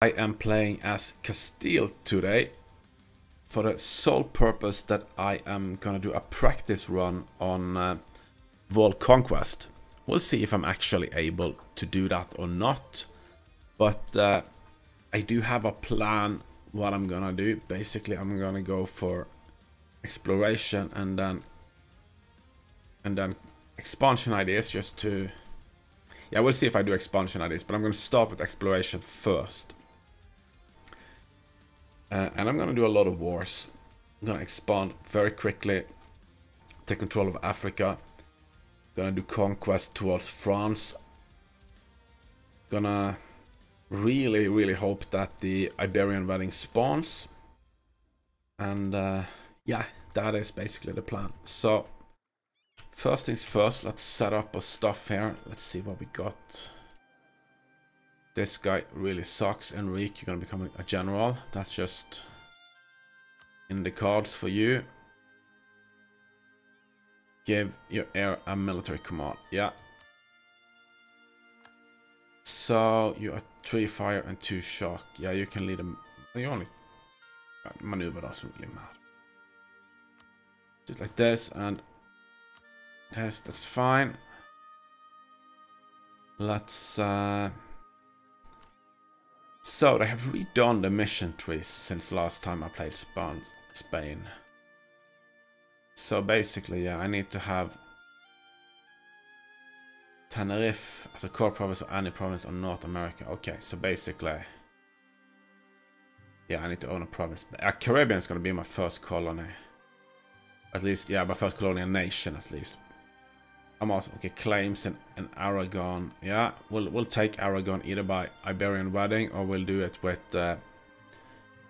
I am playing as Castile today for the sole purpose that I am gonna do a practice run on uh, World Conquest. We'll see if I'm actually able to do that or not. But uh, I do have a plan what I'm gonna do. Basically, I'm gonna go for exploration and then and then expansion ideas just to yeah we'll see if I do expansion ideas but I'm gonna start with exploration first uh, and I'm gonna do a lot of wars. I'm gonna expand very quickly, take control of Africa. Gonna do conquest towards France. Gonna really, really hope that the Iberian wedding spawns. And uh, yeah, that is basically the plan. So, first things first, let's set up our stuff here. Let's see what we got. This guy really sucks. and Enrique, you're gonna become a general. That's just in the cards for you. Give your heir a military command. Yeah. So you are three fire and two shock. Yeah, you can lead them. You only maneuver doesn't really matter. Do it like this and this. That's fine. Let's. Uh, so, they have redone the mission trees since last time I played Spain. So basically, yeah, I need to have Tenerife as a core province or any province on North America. Okay, so basically, yeah, I need to own a province. Uh, Caribbean is going to be my first colony. At least, yeah, my first colonial nation at least. Okay. Claims and, in Aragon. Yeah, we'll we'll take Aragon either by Iberian wedding or we'll do it with uh,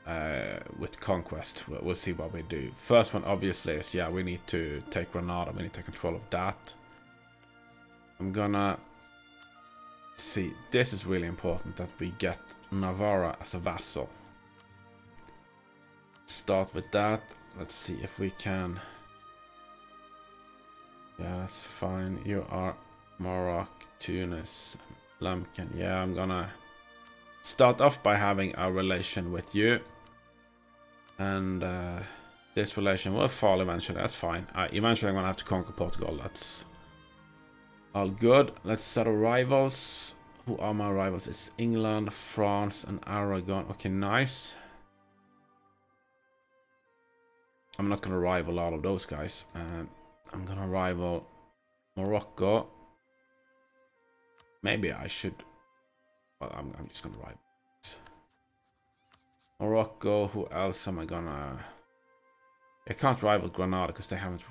uh, with conquest. We'll, we'll, see what we do. First one obviously is yeah we need to take Granada. We need to take control of that. I'm gonna see. This is really important that we get Navarra as a vassal. Start with that. Let's see if we can. Yeah, that's fine. You are Morocco, Tunis, Tlemcen. Yeah, I'm gonna start off by having a relation with you. And uh, this relation will fall eventually. That's fine. Uh, eventually I'm gonna have to conquer Portugal. That's all good. Let's settle rivals. Who are my rivals? It's England, France, and Aragon. Okay, nice. I'm not gonna rival all of those guys. Uh, I'm gonna rival Morocco. Maybe I should. Well, I'm, I'm just gonna rival. Morocco. Who else am I gonna? I can't rival Granada because they haven't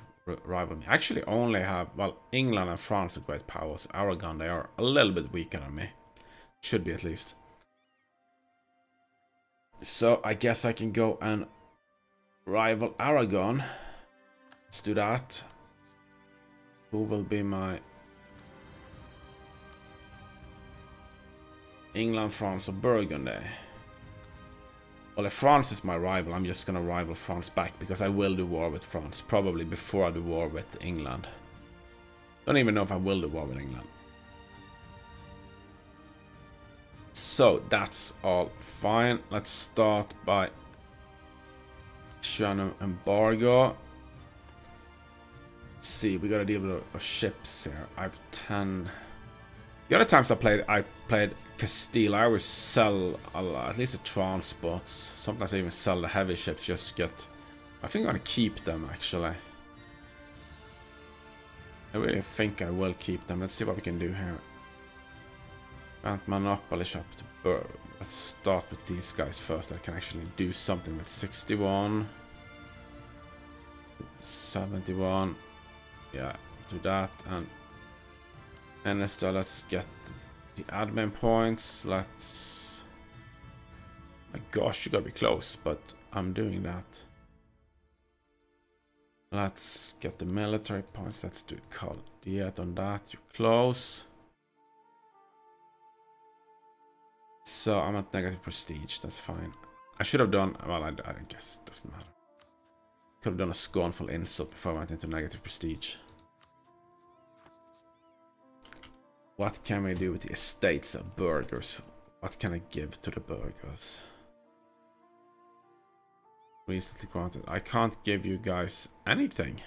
rivaled me. I actually only have well England and France are great powers. Aragon they are a little bit weaker than me. Should be at least. So I guess I can go and rival Aragon. Let's do that. Who will be my... England, France or Burgundy? Well, if France is my rival, I'm just gonna rival France back because I will do war with France. Probably before I do war with England. Don't even know if I will do war with England. So, that's all fine. Let's start by an embargo see, we gotta deal with ships here. I have 10. The other times I played, I played Castile, I always sell lot, at least the transports. Sometimes I even sell the heavy ships just to get... I think I'm gonna keep them, actually. I really think I will keep them. Let's see what we can do here. Grant Monopoly shop to. Let's start with these guys first. I can actually do something with 61. 71 yeah, do that and and let's, let's get the admin points. Let's. My gosh, you gotta be close, but I'm doing that. Let's get the military points. Let's do call diet on that. You're close. So I'm at negative prestige. That's fine. I should have done. Well, I, I guess it doesn't matter. Could have done a scornful insult before I went into negative prestige. What can we do with the estates of burghers? What can I give to the burghers? Recently granted. I can't give you guys anything.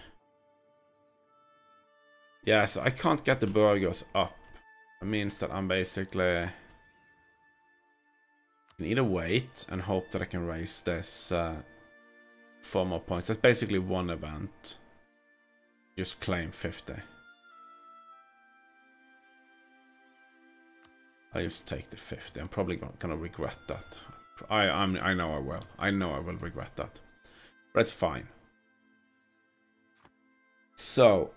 Yeah, so I can't get the burghers up. It means that I'm basically... need to wait and hope that I can raise this uh, four more points. That's basically one event. Just claim 50. I just take the 50. I'm probably gonna regret that. I I'm, I know I will. I know I will regret that. But it's fine. So,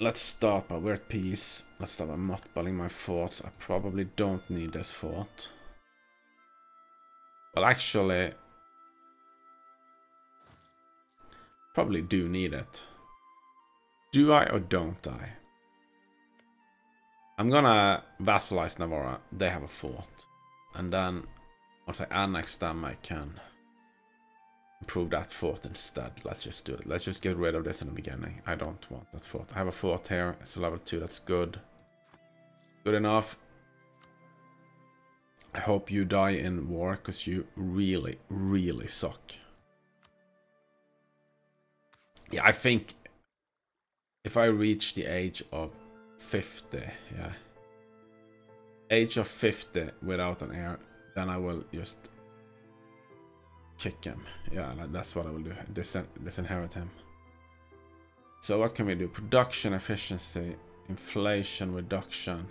let's start by weird peace. Let's start by mothballing my forts. I probably don't need this fort. Well, actually, probably do need it. Do I or don't I? I'm gonna vassalize Navarra. They have a fort. And then once I annex them, I can improve that fort instead. Let's just do it. Let's just get rid of this in the beginning. I don't want that fort. I have a fort here. It's level 2. That's good. Good enough. I hope you die in war, because you really, really suck. Yeah, I think if I reach the age of 50, yeah. Age of 50 without an heir, then I will just kick him. Yeah, that's what I will do. Dis disinherit him. So what can we do? Production efficiency, inflation reduction.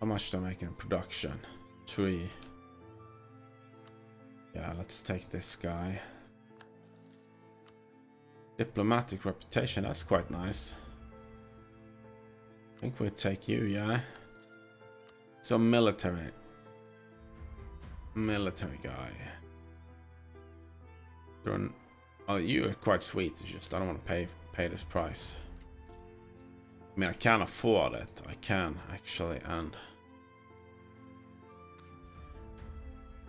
How much do I make in production? Three. Yeah, let's take this guy. Diplomatic reputation, that's quite nice I think we'll take you, yeah? So military. Military guy. Oh, you are quite sweet. It's just I don't want to pay pay this price. I mean, I can afford it. I can actually, and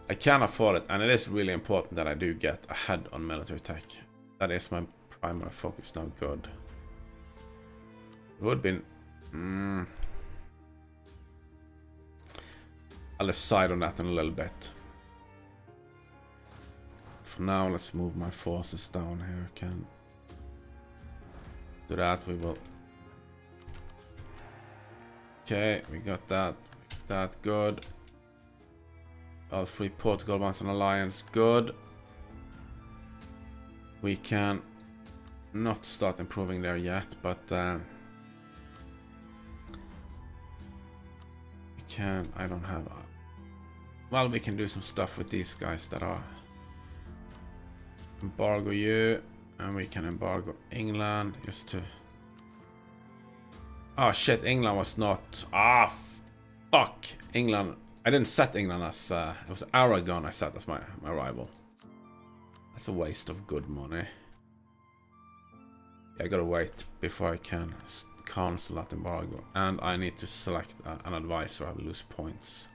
I can afford it, and it is really important that I do get ahead on military tech. That is my primary focus now. Good. It would be Mm. I'll decide on that in a little bit. For now, let's move my forces down here. Can do that. We will. Okay, we got that. That good. All three Portugal wants an alliance. Good. We can not start improving there yet, but. Uh, can... I don't have... A, well, we can do some stuff with these guys that are... Embargo you. And we can embargo England just to... Oh shit, England was not... Ah, fuck! England... I didn't set England as... Uh, it was Aragon I set as my, my rival. That's a waste of good money. I gotta wait before I can cancel that embargo. And I need to select an advisor. I lose points.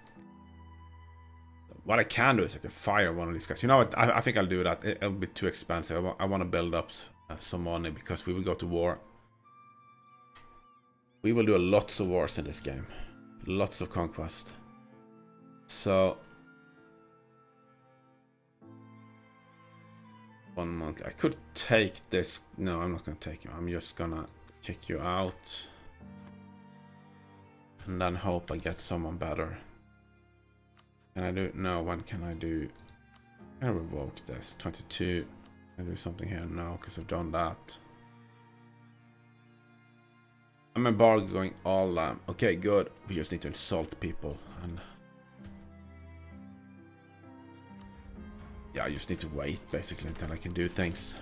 What I can do is I can fire one of these guys. You know what? I, I think I'll do that. It, will be too expensive. I, I want to build up uh, some money because we will go to war. We will do lots of wars in this game. Lots of conquest. So... One month. I could take this. No, I'm not going to take him. I'm just going to kick you out. And then hope I get someone better. Can I do... No, when can I do... Can I revoke this? 22. Can I do something here? No, because I've done that. I'm embargoing all them. Okay, good. We just need to insult people. And... Yeah, I just need to wait, basically, until I can do things.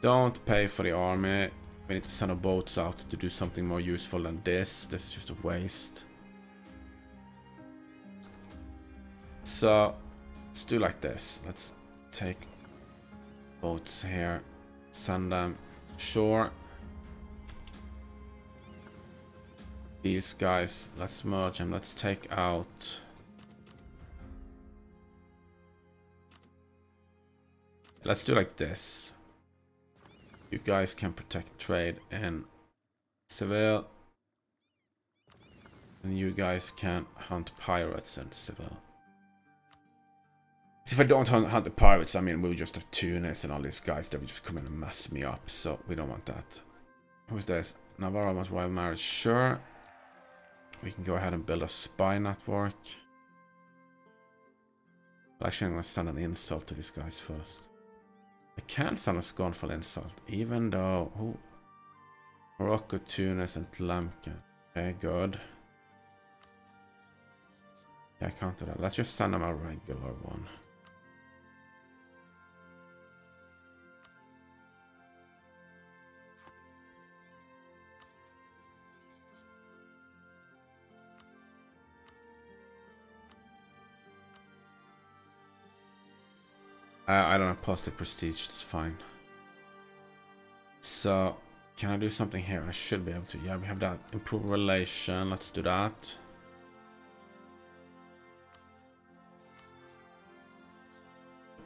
Don't pay for the army. We need to send our boats out to do something more useful than this. This is just a waste. So, let's do like this. Let's take boats here. Send them shore. These guys, let's merge them. Let's take out... Let's do like this. You guys can protect trade and Seville. And you guys can hunt pirates and Seville. If I don't hunt, the pirates, I mean, we'll just have Tunis and all these guys that will just come in and mess me up. So we don't want that. Who's this? Navarra wants royal marriage. Sure. We can go ahead and build a spy network. But actually, I'm going to send an insult to these guys first. I can send a scornful insult, even though... Ooh, Morocco, Tunis, and Tlemcen. Okay, good. Yeah, I can't do that. Let's just send them a regular one. I, I don't have positive prestige, that's fine. So, can I do something here? I should be able to. Yeah, we have that. Improve relation, let's do that.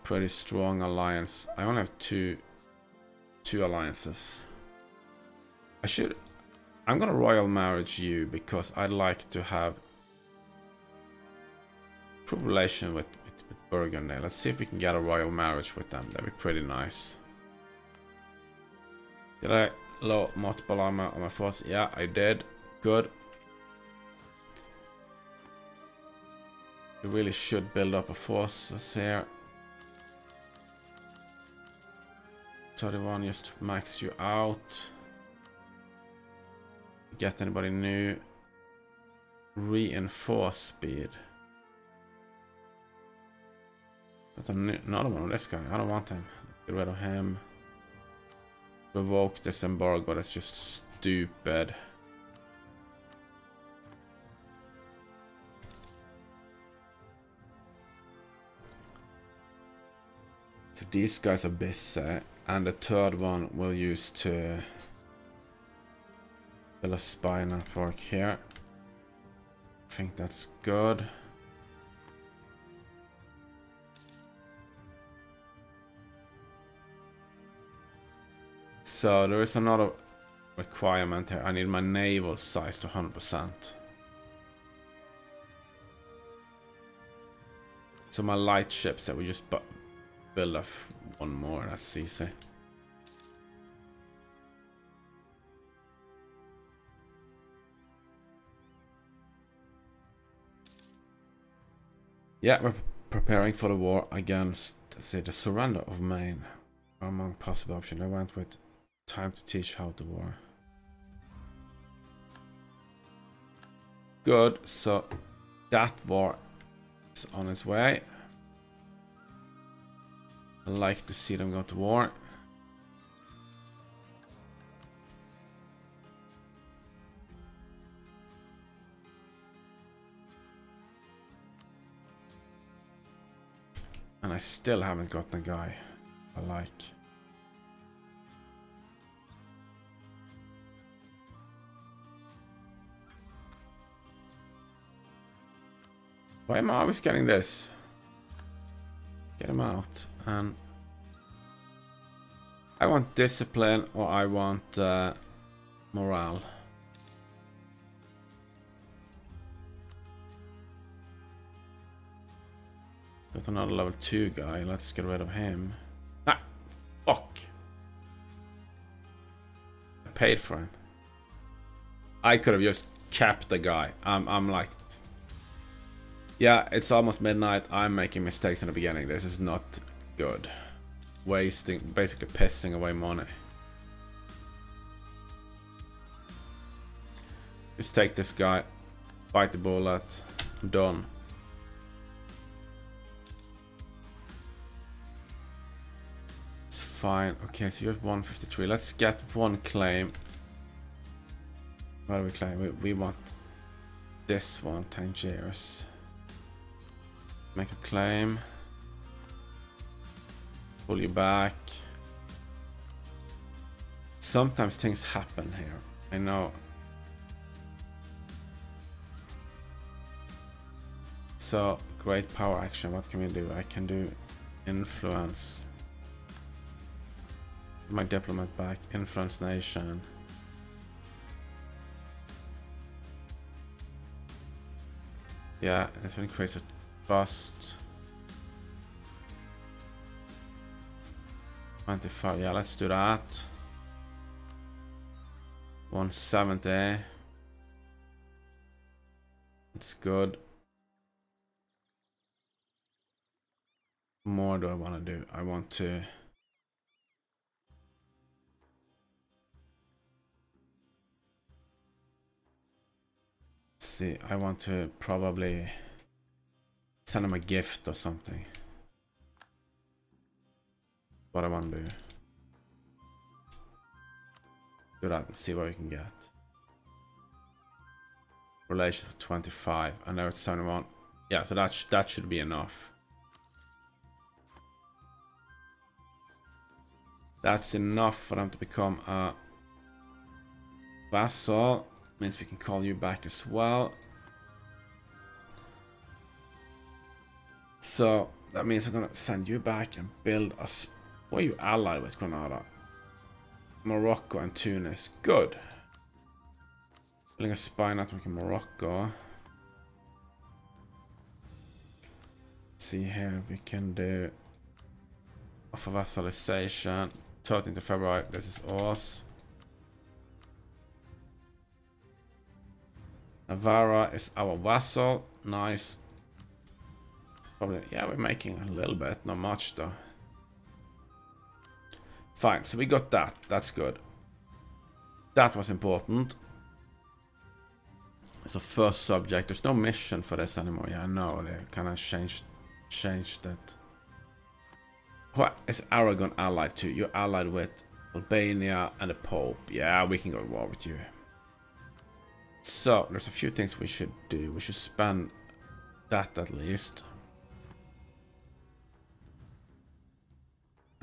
Pretty strong alliance. I only have two, two alliances. I should, I'm gonna royal marriage you because I'd like to have relation with Burgundy. Let's see if we can get a royal marriage with them. That'd be pretty nice. Did I load multiple armor on my force? Yeah, I did. Good. We really should build up a force here. 31 just maxed you out. Get anybody new? Reinforce speed. Got another one of this guy. I don't want him. Get rid of him. Revoke this embargo. That's just stupid. So these guys are busy. And the third one we'll use to build a spy network here. I think that's good. So there is another requirement here. I need my naval size to 100%. So my light ships that we just build up one more. That's easy. Yeah, we're preparing for the war against, say, the surrender of Maine. Among possible options, I went with Time to teach how to war. Good, so that war is on its way. I like to see them go to war. And I still haven't gotten a guy I like. Why am I always getting this? Get him out. And I want discipline or I want uh, morale. Got another level 2 guy. Let's get rid of him. Ah! Fuck! I paid for him. I could have just capped the guy. I'm, I'm like yeah, it's almost midnight. I'm making mistakes in the beginning. This is not good. Wasting, basically pissing away money. Just take this guy. Bite the bullet. Done. It's fine. Okay, so you have 153. Let's get one claim. What do we claim? We, we want this one, Tangiers. Make a claim. Pull you back. Sometimes things happen here. I know. So, great power action. What can we do? I can do influence. My diplomat back. Influence nation. Yeah, this one creates a trust. 25, yeah, let's do that. 170. It's good. more do I want to do? I want to... see, I want to probably send him a gift or something. What I want to do. Do that and see what we can get. Relations of 25. I know it's 71. Yeah, so that, sh that should be enough. That's enough for them to become a vassal. Means we can call you back as well. So that means I'm gonna send you back and build a. What are you allied with Granada? Morocco and Tunis. Good. Building a spy network in Morocco. see here we can do offer vassalization 13th of February. This is us. Navarra is our vassal. Nice. Probably, yeah, we're making a little bit. Not much, though. Fine, so we got that. That's good. That was important. A first subject. There's no mission for this anymore. Yeah, I know. They kind of changed, changed it. What is Aragon allied to? You're allied with Albania and the Pope. Yeah, we can go to war with you. So, there's a few things we should do. We should spend that at least.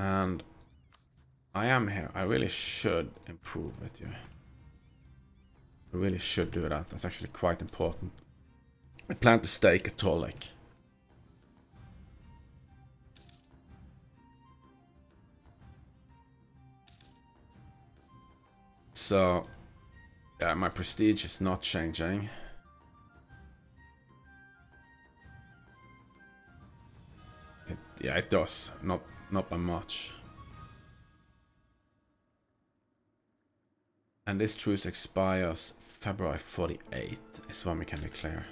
And I am here. I really should improve with you. I really should do that. That's actually quite important. I plan to stay Catholic. So, yeah, my prestige is not changing. It, yeah, it does. Not, not by much. And this truce expires February 48 is when we can declare.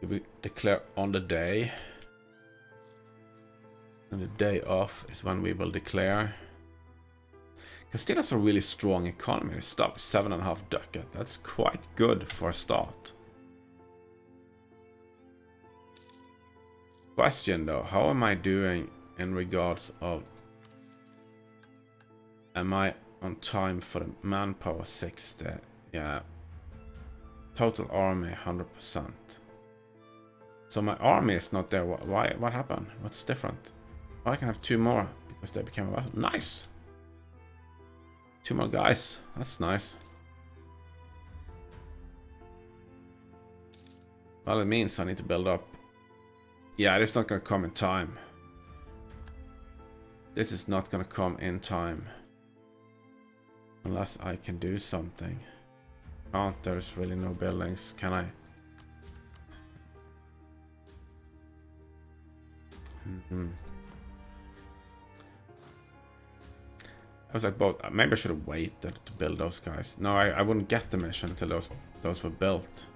If we declare on the day, and the day off is when we will declare. Castile has a really strong economy. They start 7.5 ducat. That's quite good for a start. Question though, how am I doing in regards of... Am I on time for the manpower 60? Yeah. Total army 100%. So my army is not there. Why? What happened? What's different? I can have two more because they became a Nice! Two more guys. That's nice. Well, it means I need to build up. Yeah, it's not gonna come in time. This is not gonna come in time. Unless I can do something. Oh, there's really no buildings. Can I? Mm -hmm. I was like, well, maybe I should have waited to build those guys. No, I, I wouldn't get the mission until those those were built.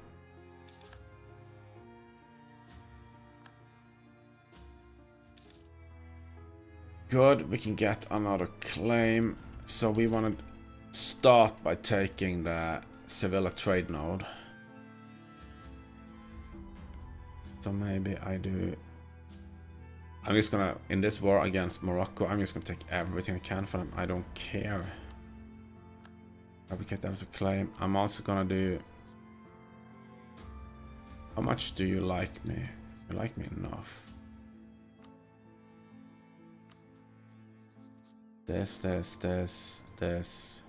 Good, we can get another claim. So we want to start by taking the Sevilla trade node. So maybe I do I'm just gonna, in this war against Morocco, I'm just gonna take everything I can from them. I don't care. Fabricate that as a claim. I'm also gonna do... How much do you like me? You like me enough. This, this, this, this.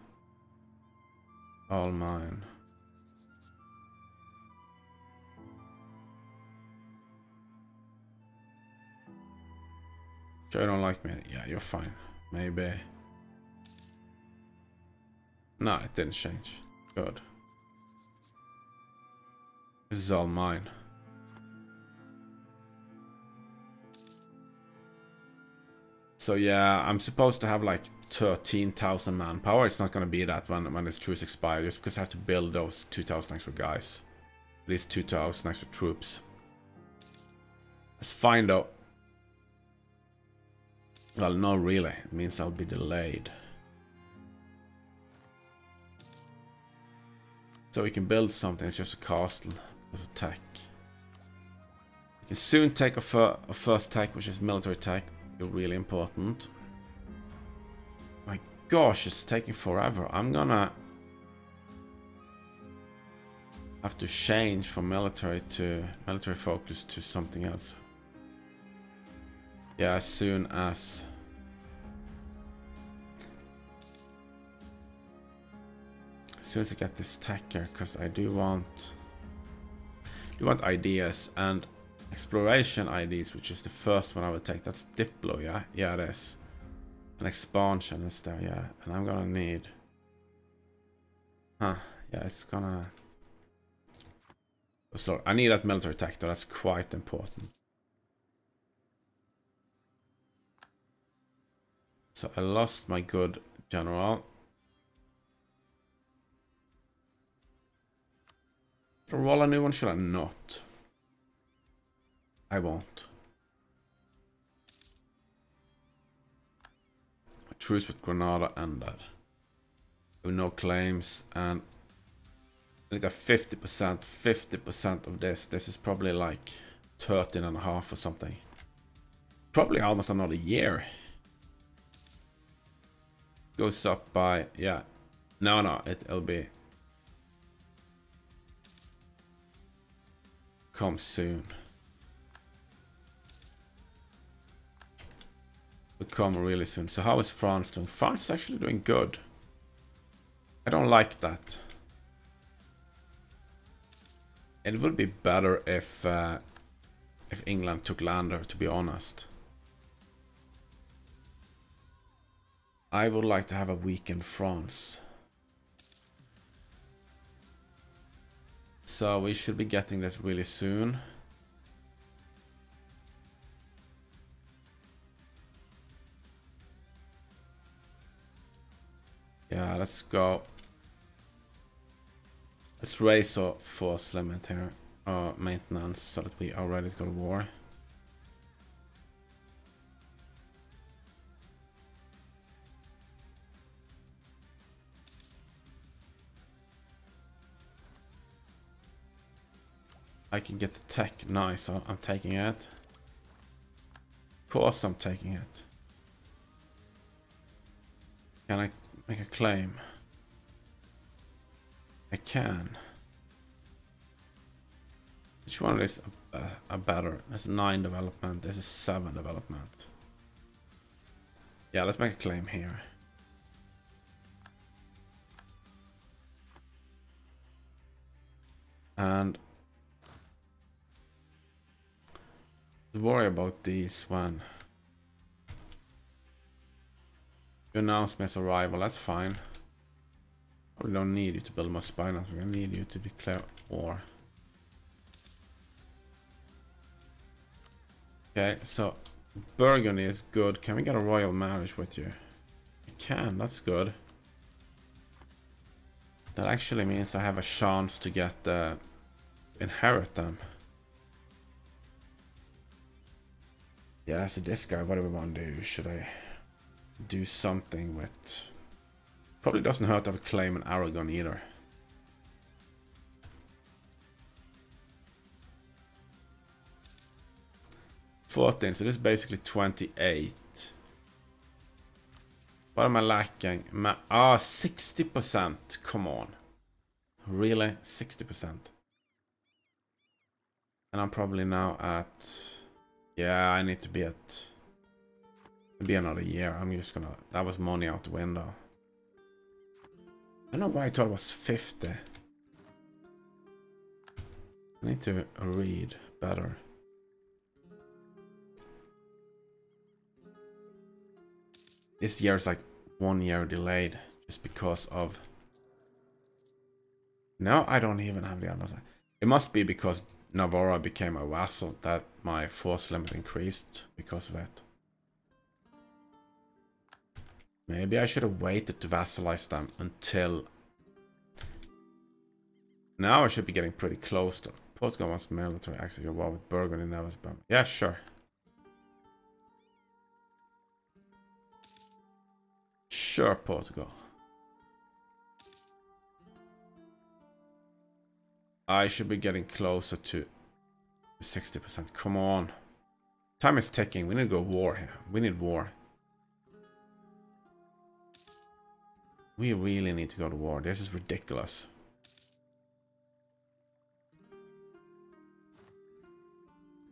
All mine. You don't like me? Yeah, you're fine. Maybe. No, it didn't change. Good. This is all mine. So yeah, I'm supposed to have like 13,000 manpower. It's not gonna be that when, when this truce expires, just because I have to build those 2,000 extra guys. At least 2,000 extra troops. That's fine though. Well, no really. It means I'll be delayed. So we can build something, it's just a castle of attack. We can soon take a, fir a first attack, which is military attack. Really important. My gosh, it's taking forever. I'm gonna have to change from military to military focus to something else. Yeah, as soon as as soon as I get this tacker, because I do want do want ideas and exploration ideas, which is the first one I would take. That's Diplo, yeah? Yeah, it is. An expansion is there, yeah. And I'm gonna need... Huh, yeah, it's gonna... Oh, Slow. I need that military tech though, that's quite important. So I lost my good general. Should I roll a new one? Should I not? I won't. A truce with Granada ended. With no claims and I need a 50%, 50% of this. This is probably like 13 and a half or something. Probably almost another year. Goes up by, yeah. No, no, it, it'll be come soon. Come really soon. So how is France doing? France is actually doing good. I don't like that. It would be better if uh, if England took Lander, to be honest. I would like to have a weak in France. So we should be getting this really soon. Yeah, let's go. Let's raise our force limit here. Uh, maintenance so that we already ready to go to war. I can get the tech. Nice, I'm taking it. Of course I'm taking it. Can I make a claim? I can. Which one is a, a, a better? That's 9 development, this is 7 development. Yeah, let's make a claim here. And worry about these one. You announce me arrival, that's fine. We don't need you to build spy We're gonna need you to declare war. Okay, so Burgundy is good. Can we get a royal marriage with you? We can, that's good. That actually means I have a chance to get uh, inherit them. Yeah, so this guy, what do we want to do? Should I do something with... Probably doesn't hurt to have a claim in Aragon either. Fourteen, so this is basically twenty-eight. What am I lacking? Ah, 60%. Come on. Really? 60%. And I'm probably now at... Yeah, I need to be at... Be another year. I'm just gonna... That was money out the window. I don't know why I thought it was 50. I need to read better. This year is like one year delayed just because of... No, I don't even have the other side. It must be because Navarra became a vassal, that my force limit increased because of it. Maybe I should have waited to vassalize them until... Now I should be getting pretty close to... Portugal wants military access your war with Burgundy and Nevers. Yeah, sure. Sure, Portugal. I should be getting closer to 60%. Come on. Time is ticking. We need to go war here. We need war. We really need to go to war. This is ridiculous.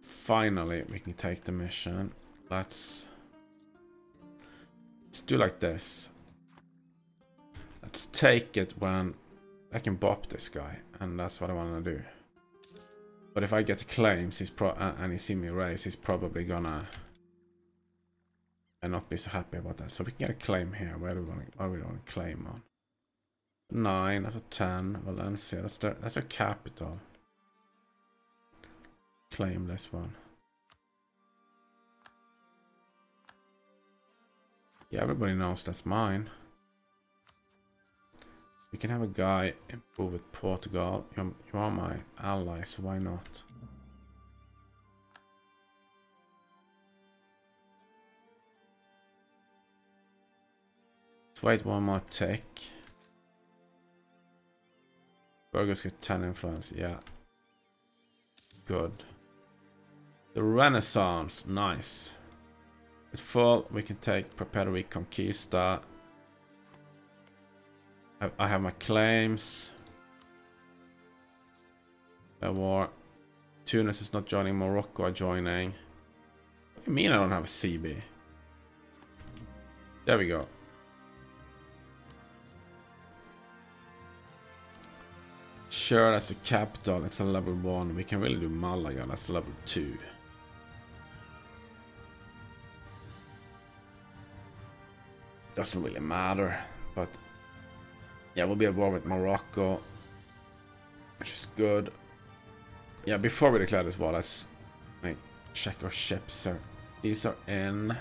Finally, we can take the mission. Let's... Let's do like this. Let's take it when I can bop this guy. And that's what I want to do. But if I get claims he's pro uh, and he see me raise, he's probably gonna and not be so happy about that. So we can get a claim here. Where do we want to, where do we want to claim on? Nine, that's a ten. Well, let's see. That's the, that's a capital. Claim this one. Yeah, everybody knows that's mine. We can have a guy improve with Portugal. You're, you are my ally, so why not? Let's wait one more tick. Burghers get 10 influence, yeah. Good. The Renaissance, nice. With full, we can take Prepare Reconquista. I have my claims. The war. Tunis is not joining. Morocco are joining. What do you mean I don't have a CB? There we go. Sure, that's a capital. It's a level 1. We can really do Malaga. That's level 2. Doesn't really matter. But yeah, we'll be at war with Morocco. Which is good. Yeah, before we declare this war, let's like, check our ships. Are, these are in.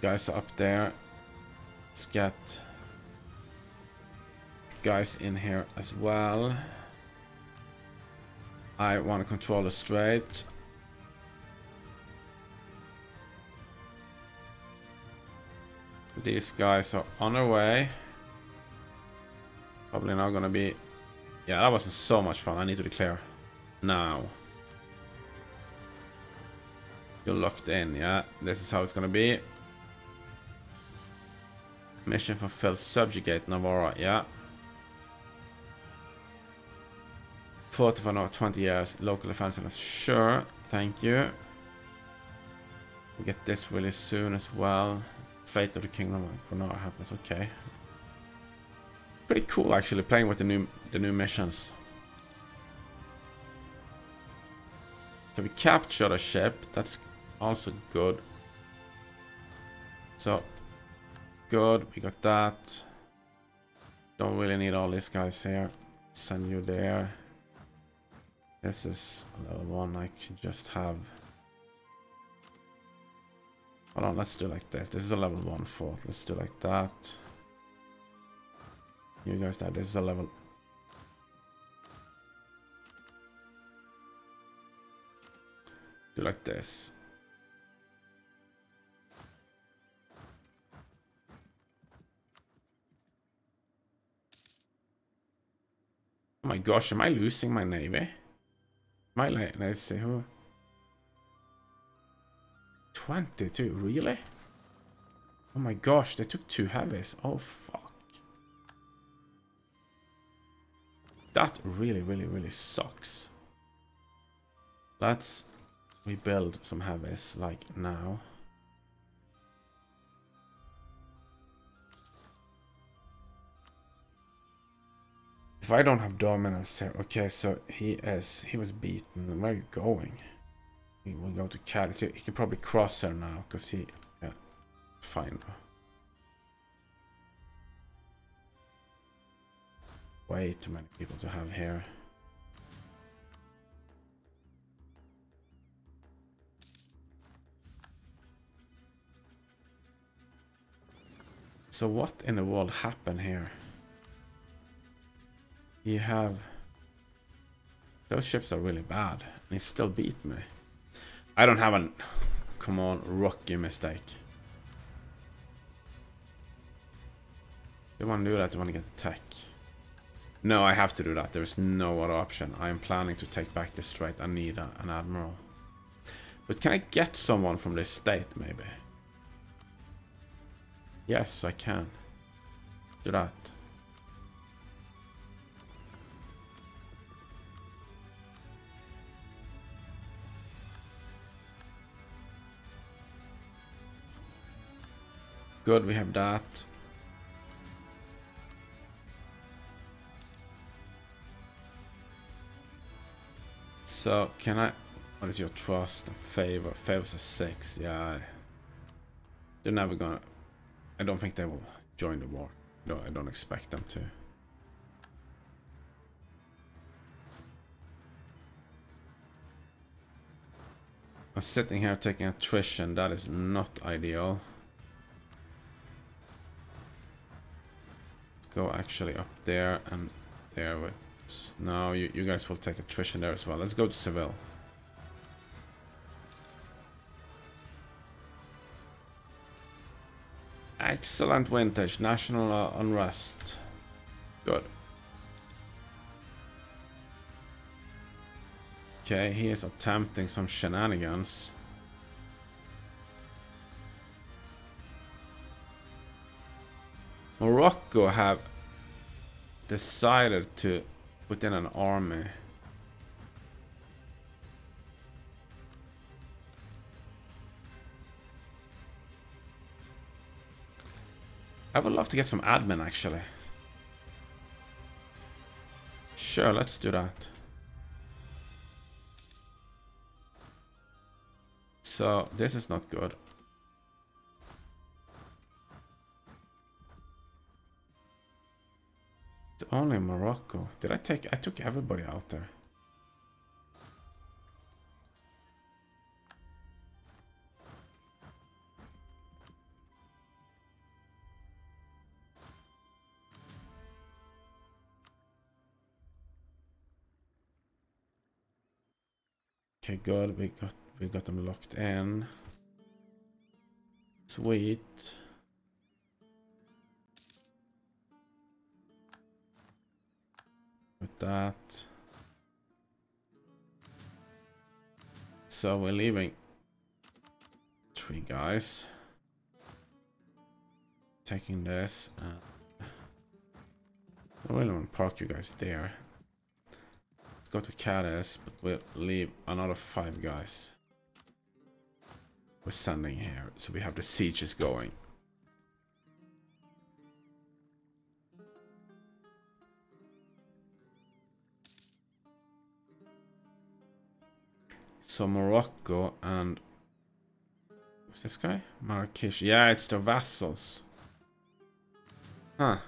Guys are up there. Let's get guys in here as well. I want to control the strait. These guys are on their way. Probably not gonna be... Yeah, that wasn't so much fun. I need to declare now. You're locked in, yeah. This is how it's gonna be. Mission fulfilled. Subjugate Navarra, yeah. Fortify now 20 years. Local defensiveness. Sure. Thank you. We get this really soon as well. Fate of the Kingdom of Granada happens. Okay pretty cool actually playing with the new the new missions. So we captured a ship. That's also good. So good. We got that. Don't really need all these guys here. Send you there. This is level one. I can just have. Hold on. Let's do like this. This is a level one fort. Let's do like that. You guys that this is a level. Do like this. Oh my gosh, am I losing my navy? I like, let's see who. 22, really? Oh my gosh, they took two heavies. Oh fuck. That really, really, really sucks. Let's rebuild some heavies, like now. If I don't have dominance here, okay, so he is, he was beaten. Where are you going? He will go to Cali. So he can probably cross her now, because he, yeah, fine. Way too many people to have here. So what in the world happened here? You have... Those ships are really bad. And he still beat me. I don't have an... Come on, rookie mistake. You want to do that, you want to get tech. No, I have to do that. There's no other option. I am planning to take back the strait. I need an admiral. But can I get someone from this state, maybe? Yes, I can. Do that. Good, we have that. So, can I... What is your trust? And favor. Favor's a 6. Yeah. They're never gonna... I don't think they will join the war. No, I don't expect them to. I'm sitting here taking attrition. That is not ideal. Go actually up there and there with no, you, you guys will take attrition there as well. Let's go to Seville. Excellent vintage. National uh, unrest. Good. Okay, he is attempting some shenanigans. Morocco have decided to put in an army. I would love to get some admin actually. Sure, let's do that. So, this is not good. It's only Morocco. Did I take... I took everybody out there. Okay, good. We got we got them locked in. Sweet. With that. So we're leaving three guys. Taking this. Uh, I really want to park you guys there. Go to Cadiz, but we'll leave another five guys. We're sending here, so we have the sieges going. So Morocco and... What's this guy? Marrakesh. Yeah, it's the vassals. Huh.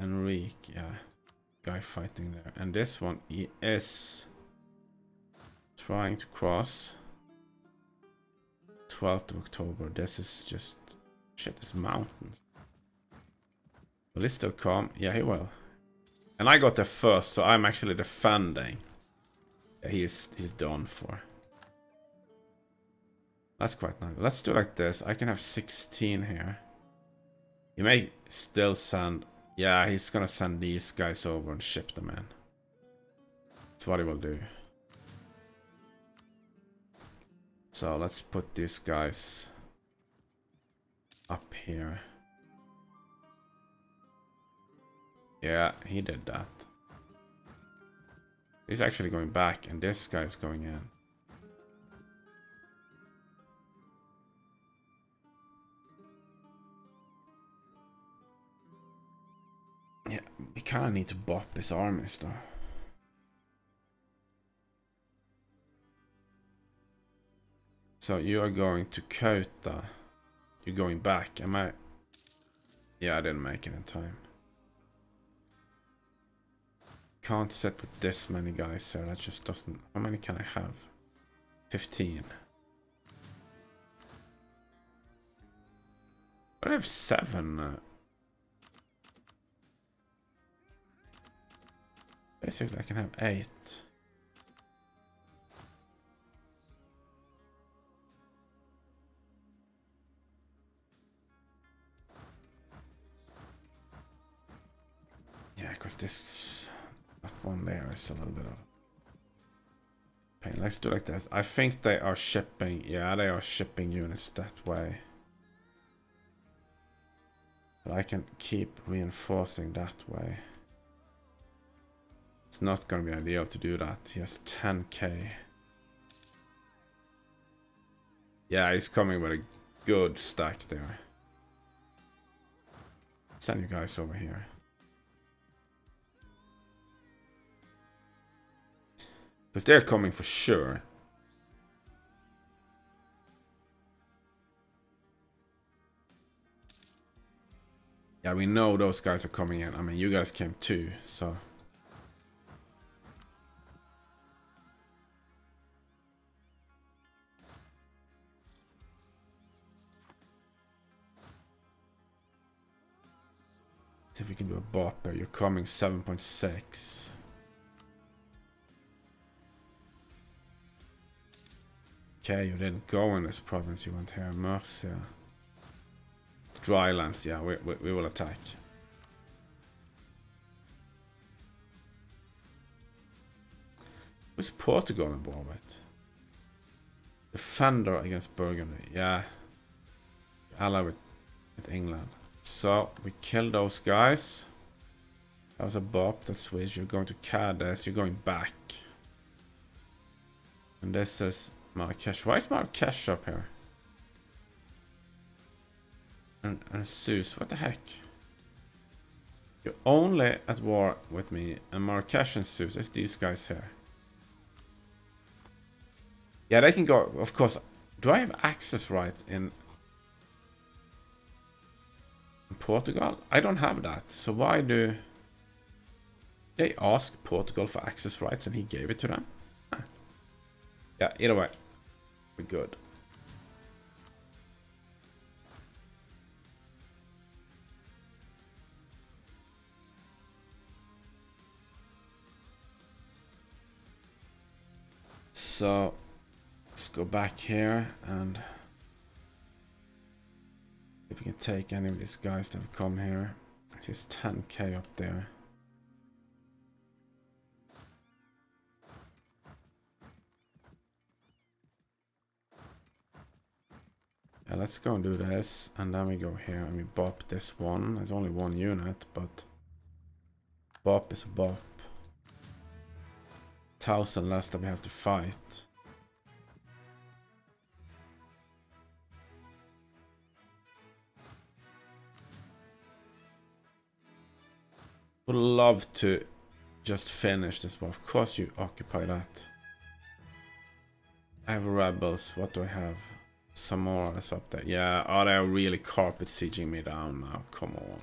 Enrique, yeah. Guy fighting there. And this one is trying to cross. 12th of October. This is just... Shit, this mountains. Will he still come? Yeah, he will. And I got there first, so I'm actually defending. Yeah, he's he's done for. That's quite nice. Let's do like this. I can have 16 here. He may still send... Yeah, he's gonna send these guys over and ship them in. That's what he will do. So let's put these guys up here. Yeah, he did that. He's actually going back, and this guy's going in. Yeah, we kind of need to bop his armies, though. So you are going to Kota. You're going back. Am I... Yeah, I didn't make it in time. Can't sit with this many guys, so that just doesn't... How many can I have? 15. But I have seven. Uh, basically, I can have eight. Yeah, because this that one there is a little bit of pain. Let's do like this. I think they are shipping. Yeah, they are shipping units that way. But I can keep reinforcing that way. It's not going to be ideal to do that. He has 10k. Yeah, he's coming with a good stack there. Send you guys over here. Because they're coming for sure. Yeah, we know those guys are coming in. I mean, you guys came too, so... If we can do a bopper. You're coming 7.6. Okay, you didn't go in this province, you went here, Murcia. Drylands, yeah, we, we, we will attack. Who's Portugal board with? Defender against Burgundy, yeah. Ally with, with England. So, we kill those guys. That was a bop, that's Swedish. You're going to Cadiz, you're going back. And this is Marrakesh. Why is Marrakesh up here? And, and Zeus, what the heck? You're only at war with me, and Marrakesh and Zeus, it's these guys here. Yeah, they can go, of course. Do I have access right in, Portugal? I don't have that, so why do they ask Portugal for access rights and he gave it to them? Yeah, either way, good. So let's go back here and if we can take any of these guys that have come here. There's 10k up there. Yeah, let's go and do this. And then we go here and we bop this one. There's only one unit, but bop is a bop. Thousand less that we have to fight. Would love to just finish this, but of course you occupy that. I have rebels. What do I have? Some more that's up there. Yeah, are they really carpet sieging me down now? Come on.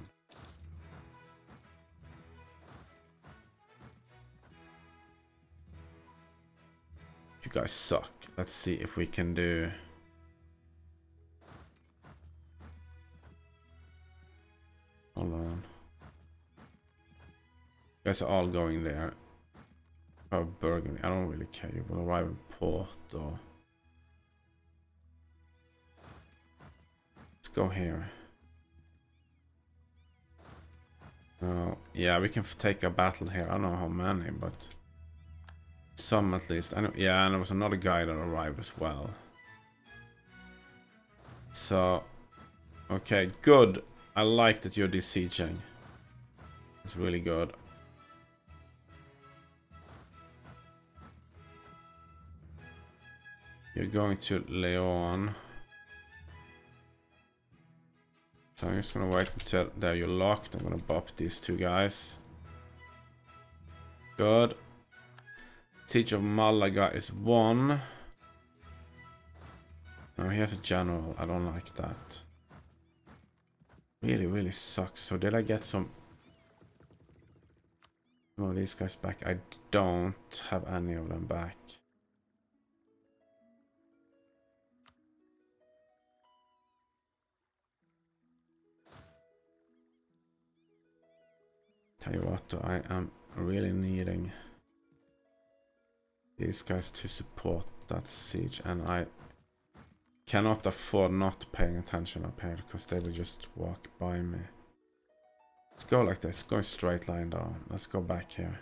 You guys suck. Let's see if we can do... Hold on. You guys are all going there. Oh, Burgundy. I don't really care. You will arrive in Port or... go here. Uh, yeah, we can take a battle here. I don't know how many, but some at least. I know, yeah, and there was another guy that arrived as well. So, okay, good. I like that you're besieging. It's really good. You're going to Leon. So I'm just gonna wait until there you're locked. I'm gonna bop these two guys. Good. Siege of Malaga is one. No, he has a general. I don't like that. Really, really sucks. So did I get some... Some of these guys back? I don't have any of them back. Tell you what, I am really needing these guys to support that siege, and I cannot afford not paying attention up here because they will just walk by me. Let's go like this, go straight line down. Let's go back here.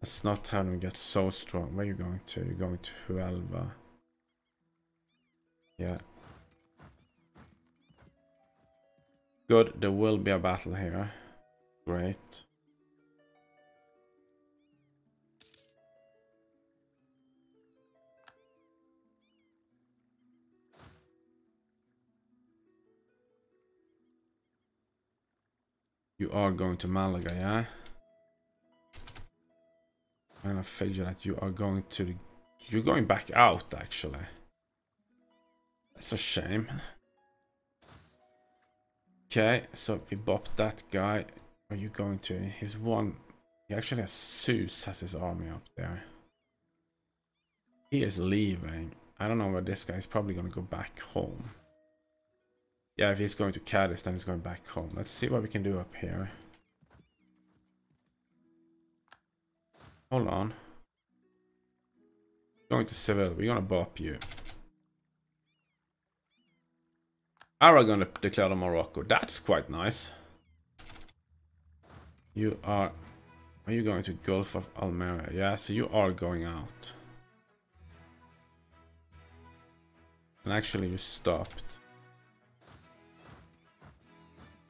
Let's not have them get so strong. Where are you going to? You're going to Huelva. Yeah. Good, there will be a battle here. Great. You are going to Malaga, yeah? And I figure that you are going to... You're going back out, actually. That's a shame. Okay, so we bop that guy. Are you going to? He's one. He actually has Zeus has his army up there. He is leaving. I don't know where this guy is probably going to go back home. Yeah, if he's going to Cadiz, then he's going back home. Let's see what we can do up here. Hold on. Going to Seville. We're going to bop you. Aragon declared on Morocco. That's quite nice. You are... Are you going to Gulf of Almeria? Yeah, so you are going out. And actually you stopped.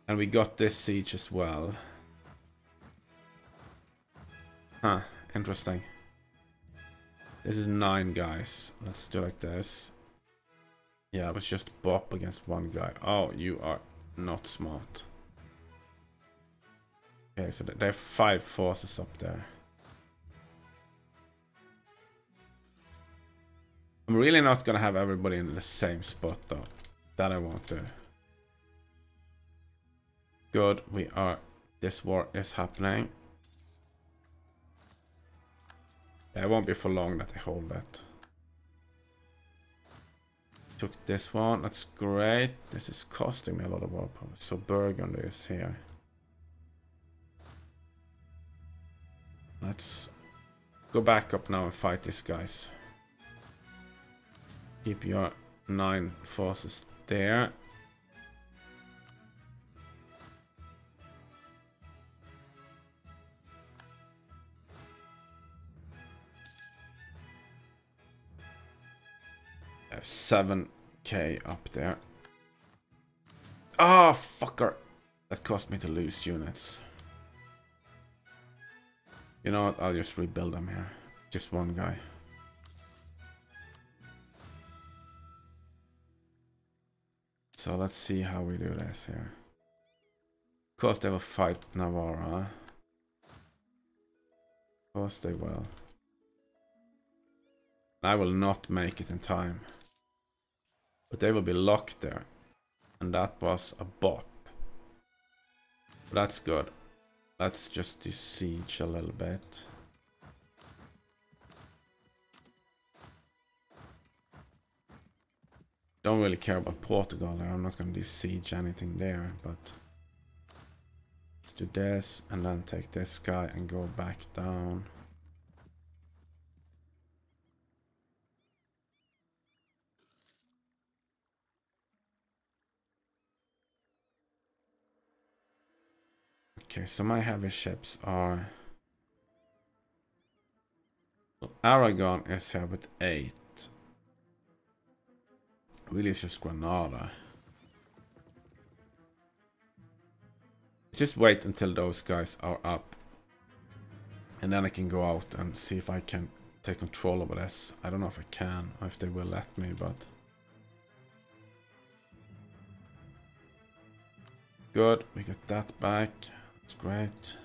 And we got this siege as well. Huh, interesting. This is nine guys. Let's do like this. Yeah, it was just Bop against one guy. Oh, you are not smart. Okay, so there are five forces up there. I'm really not gonna have everybody in the same spot though. That I won't do. Good, we are... This war is happening. It won't be for long that I hold it. Took this one, that's great. This is costing me a lot of war power. So Burgundy is here. Let's go back up now and fight these guys. Keep your nine forces there. have 7k up there. Ah, oh, fucker. That cost me to lose units. You know what? I'll just rebuild them here. Just one guy. So let's see how we do this here. Of course they will fight Navarra. Of course they will. I will not make it in time. But they will be locked there. And that was a bop. That's good. Let's just siege a little bit. Don't really care about Portugal there. I'm not going to siege anything there, but... Let's do this, and then take this guy and go back down. Okay, so my heavy ships are... Aragon is here with 8. Really it's just Granada. Just wait until those guys are up. And then I can go out and see if I can take control over this. I don't know if I can or if they will let me, but... Good, we got that back. That's great.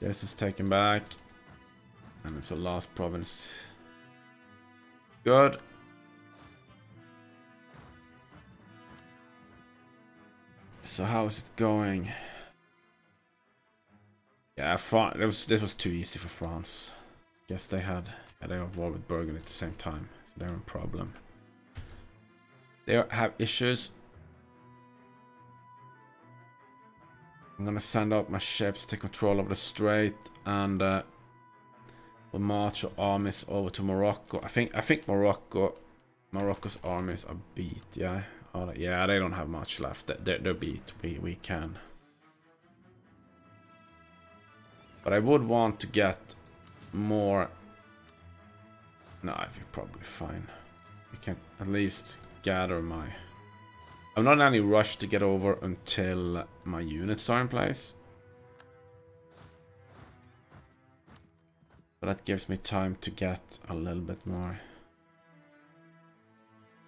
This is taken back. And it's the last province. Good. So how is it going? Yeah, France. Was, this was too easy for France. Guess they had yeah, they were war with Burgundy at the same time, so they're in problem. They have issues I'm gonna send out my ships, take control of the strait, and uh, we'll march our armies over to Morocco. I think I think Morocco, Morocco's armies are beat. Yeah, yeah, they don't have much left. They're, they're beat. We we can. But I would want to get more... No, I think probably fine. We can at least gather my... I'm not in any rush to get over until my units are in place. But that gives me time to get a little bit more...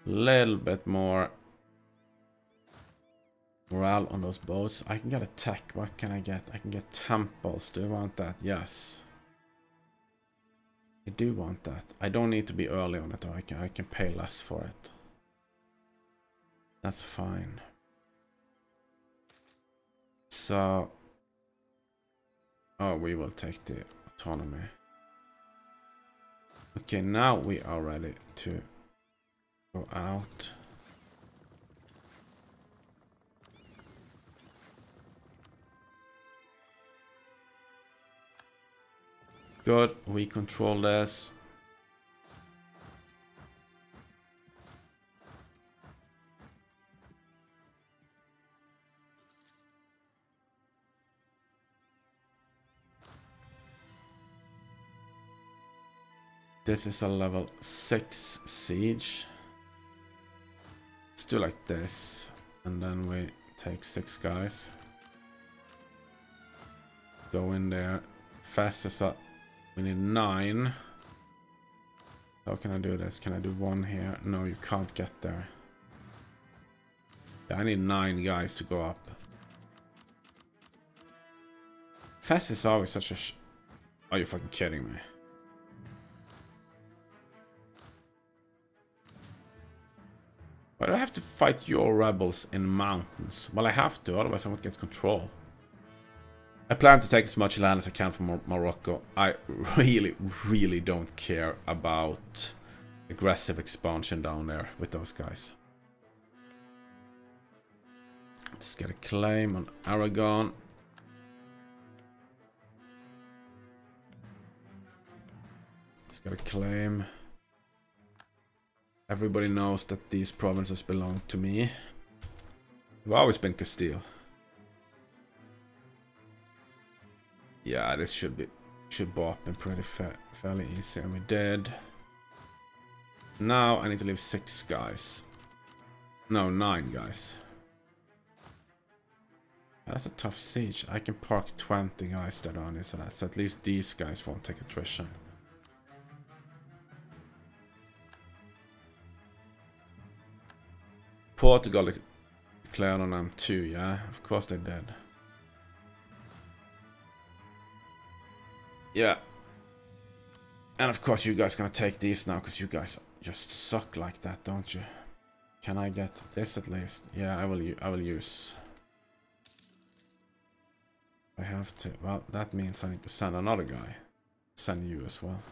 A little bit more morale on those boats. I can get a tech. What can I get? I can get temples. Do I want that? Yes. I do want that. I don't need to be early on it though. I can, I can pay less for it. That's fine. So... Oh, we will take the autonomy. Okay, now we are ready to go out. Good, we control this. This is a level 6 siege. Let's do like this. And then we take 6 guys. Go in there. Fast as a we need nine. How can I do this? Can I do one here? No, you can't get there. Yeah, I need nine guys to go up. Fast is always such a Are you fucking kidding me? Why do I have to fight your rebels in mountains? Well, I have to, otherwise I won't get control. I plan to take as much land as I can from Mor Morocco. I really, really don't care about aggressive expansion down there with those guys. Let's get a claim on Aragon. Let's get a claim. Everybody knows that these provinces belong to me. I've always been Castile. Yeah, this should be should bop and pretty fa fairly easy, and we did. Now I need to leave six guys. No, nine guys. That's a tough siege. I can park 20 guys that on this, so at least these guys won't take attrition. Portugal declared on them too, yeah? Of course they did. Yeah. And of course you guys gonna take these now because you guys just suck like that, don't you? Can I get this at least? Yeah, I will. I will use. I have to. Well, that means I need to send another guy. Send you as well.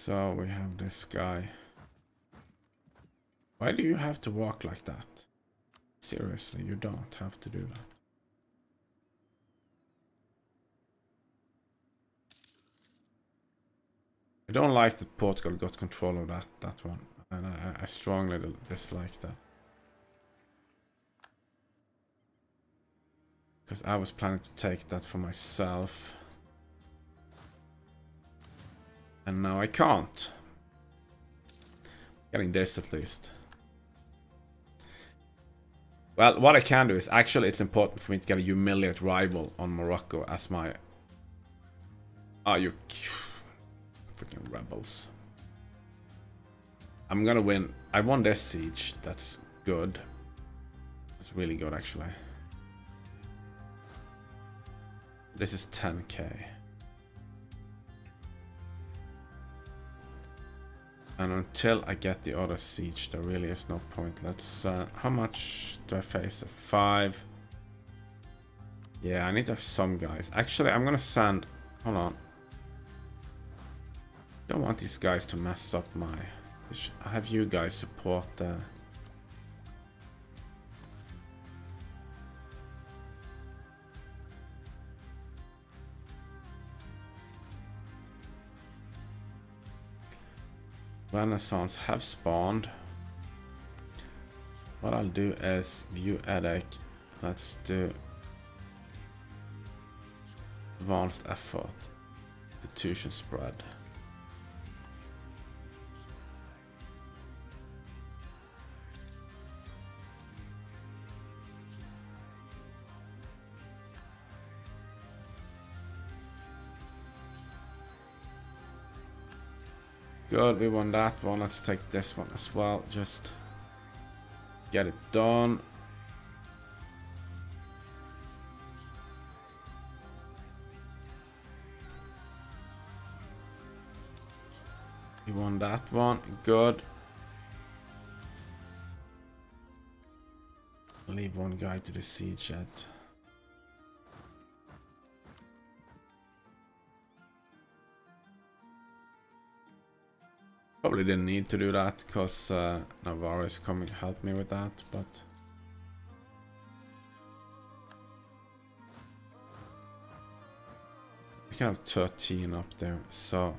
So we have this guy. Why do you have to walk like that? Seriously, you don't have to do that. I don't like that Portugal got control of that that one, and I, I strongly dislike that. Because I was planning to take that for myself. And now I can't. Getting this at least. Well, what I can do is actually it's important for me to get a humiliate rival on Morocco as my... Oh, you freaking rebels. I'm gonna win. I won this siege. That's good. That's really good, actually. This is 10k. And until I get the other siege, there really is no point. Let's... Uh, how much do I face? A five. Yeah, I need to have some guys. Actually, I'm gonna send... Hold on. Don't want these guys to mess up my... I have you guys support the... Renaissance have spawned. What I'll do is view edit. Let's do advanced effort. Institution spread. Good, we won that one. Let's take this one as well. Just get it done. We won that one. Good. Leave one guy to the siege yet. Probably didn't need to do that because uh, Navarra is coming help me with that, but... We can have 13 up there, so...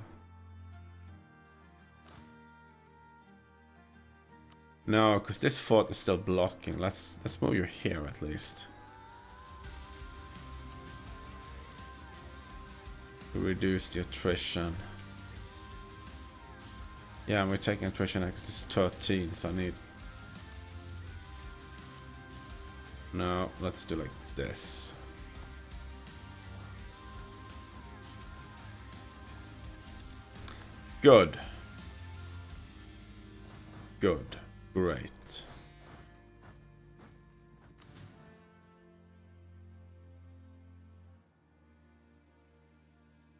No, because this fort is still blocking. Let's let's move you here at least. Reduce the attrition. Yeah, we're taking attrition because it's 13, so I need... No, let's do like this. Good. Good. Great.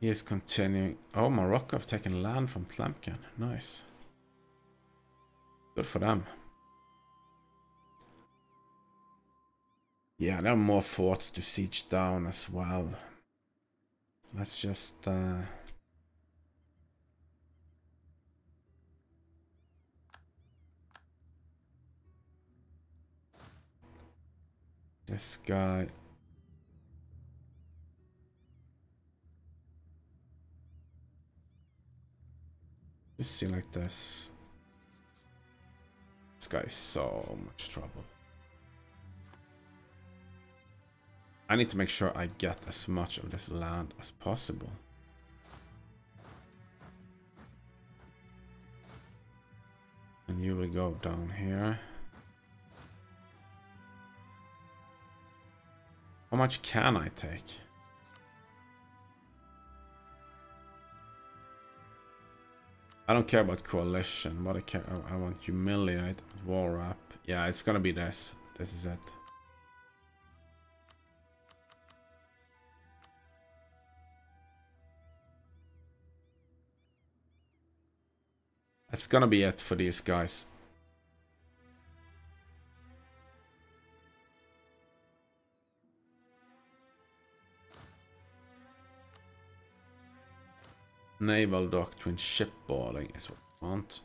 He is continuing. Oh, Morocco have taken land from Tlemcen. Nice. Good for them. Yeah, there are more forts to siege down as well. Let's just... Uh... This guy Just see like this. This guy's so much trouble. I need to make sure I get as much of this land as possible. And you will go down here. How much can I take? I don't care about coalition, but I care. I, I want humiliate, war up. Yeah, it's gonna be this. This is it. It's gonna be it for these guys. Naval dock doctrine shipboarding is what I want.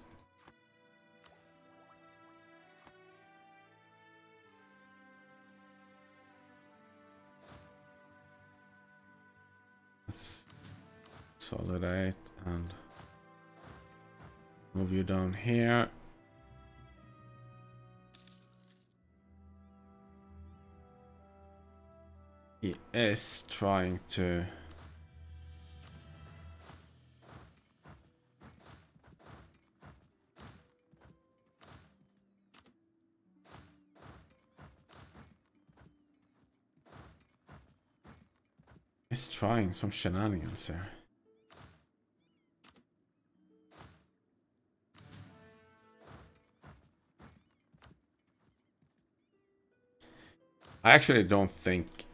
Let's consolidate and move you down here. He is trying to trying some shenanigans there. I actually don't think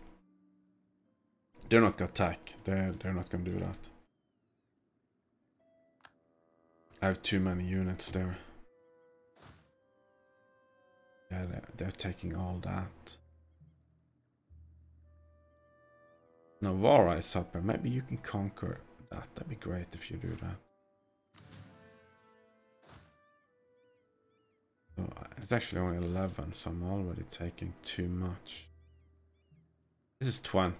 they're not gonna attack. They're they're not gonna do that. I have too many units there. Yeah, they're, they're taking all that. Navarra is up there. Maybe you can conquer that. That'd be great if you do that. So uh, it's actually only 11, so I'm already taking too much. This is 20.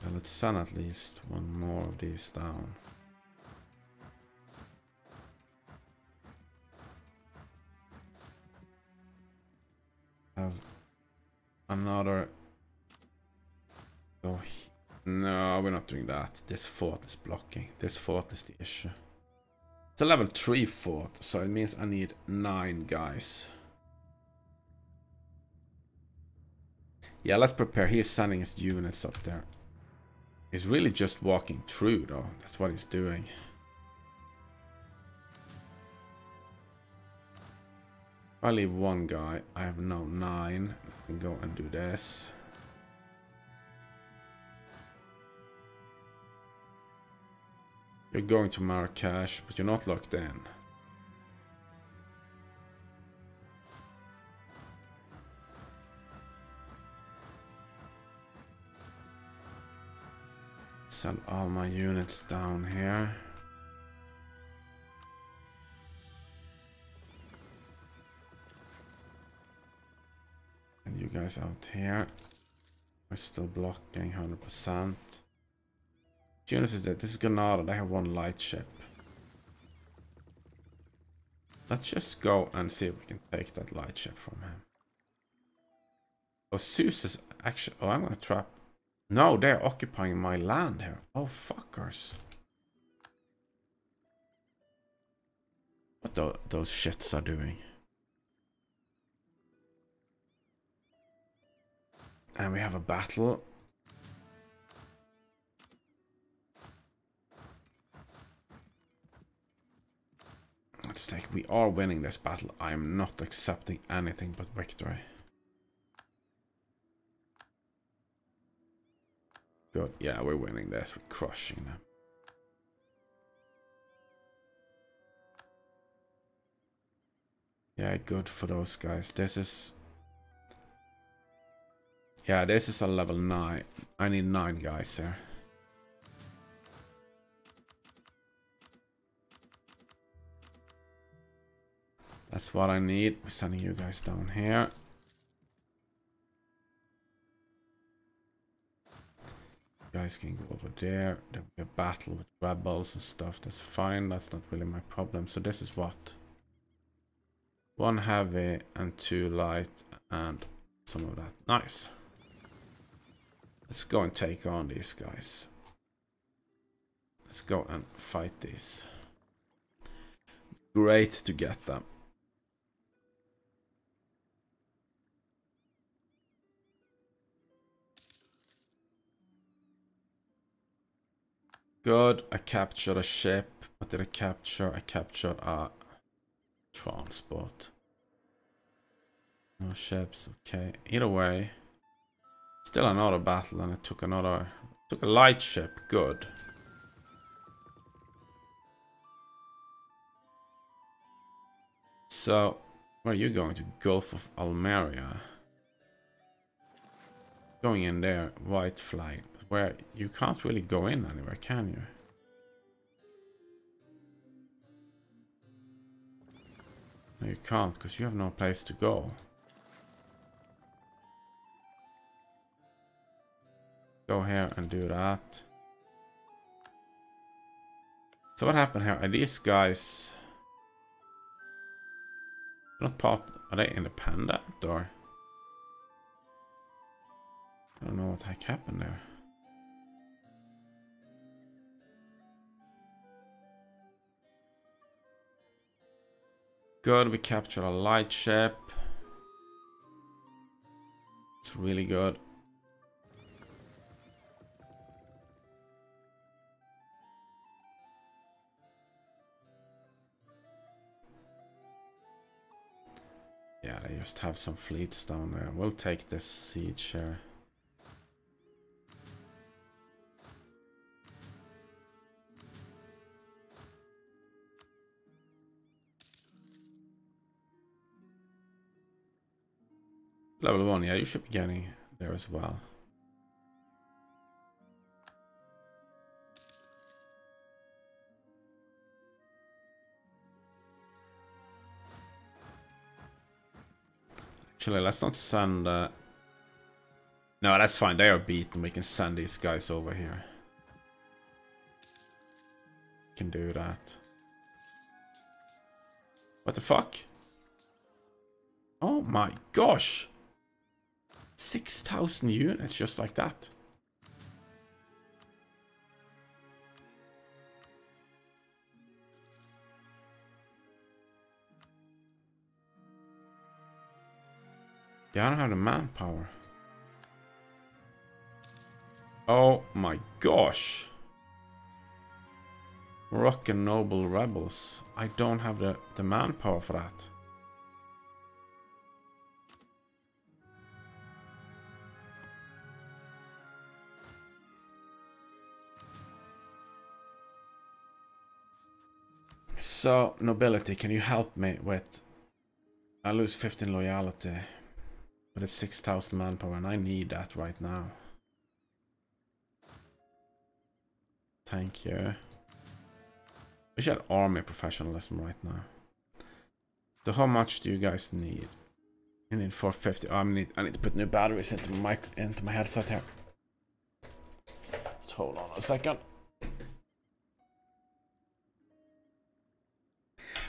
Yeah, let's send at least one more of these down. Another Oh, no, we're not doing that. This fort is blocking. This fort is the issue. It's a level 3 fort, so it means I need 9 guys. Yeah, let's prepare. He's sending his units up there. He's really just walking through, though. That's what he's doing. I leave one guy, I have now 9. I can go and do this. You're going to Marrakesh, but you're not locked in. Send all my units down here. Guys out here. We're still blocking 100%. Jonas is dead. This is Granada. They have one light ship. Let's just go and see if we can take that light ship from him. Oh, Zeus is actually... Oh, I'm gonna trap... No, they're occupying my land here. Oh, fuckers. What th those shits are doing. And we have a battle. Let's take. We are winning this battle. I am not accepting anything but victory. Good. Yeah, we're winning this. We're crushing them. Yeah, good for those guys. This is... Yeah, this is a level 9. I need 9 guys here. That's what I need. We're sending you guys down here. You guys can go over there. There'll be a battle with rebels and stuff. That's fine. That's not really my problem. So this is what? One heavy and two light and some of that. Nice. Let's go and take on these guys. Let's go and fight these. Great to get them. Good. I captured a ship. What did I capture? I captured a transport. No ships. Okay. Either way. Still another battle and it took another... Took a light ship. Good. So, where are you going to? Gulf of Almeria. Going in there. White flag where you can't really go in anywhere, can you? No, you can't, because you have no place to go. Go here and do that. So what happened here? Are these guys... Not part... Are they independent, or... I don't know what the heck happened there. Good, we capture a light ship. It's really good. Yeah, they just have some fleets down there. We'll take this siege here. Level 1, yeah, you should be getting there as well. Actually, let's not send... Uh... No, that's fine. They are beaten. We can send these guys over here. Can do that. What the fuck? Oh my gosh! 6,000 units just like that. Yeah, I don't have the manpower. Oh my gosh. Moroccan noble rebels. I don't have the, the manpower for that. So, nobility, can you help me with... I lose 15 loyalty. But it's 6,000 manpower and I need that right now. Thank you. We should army professionalism right now. So how much do you guys need? I need 450. Oh, I need I need to put new batteries into my into my headset here. Just hold on a second.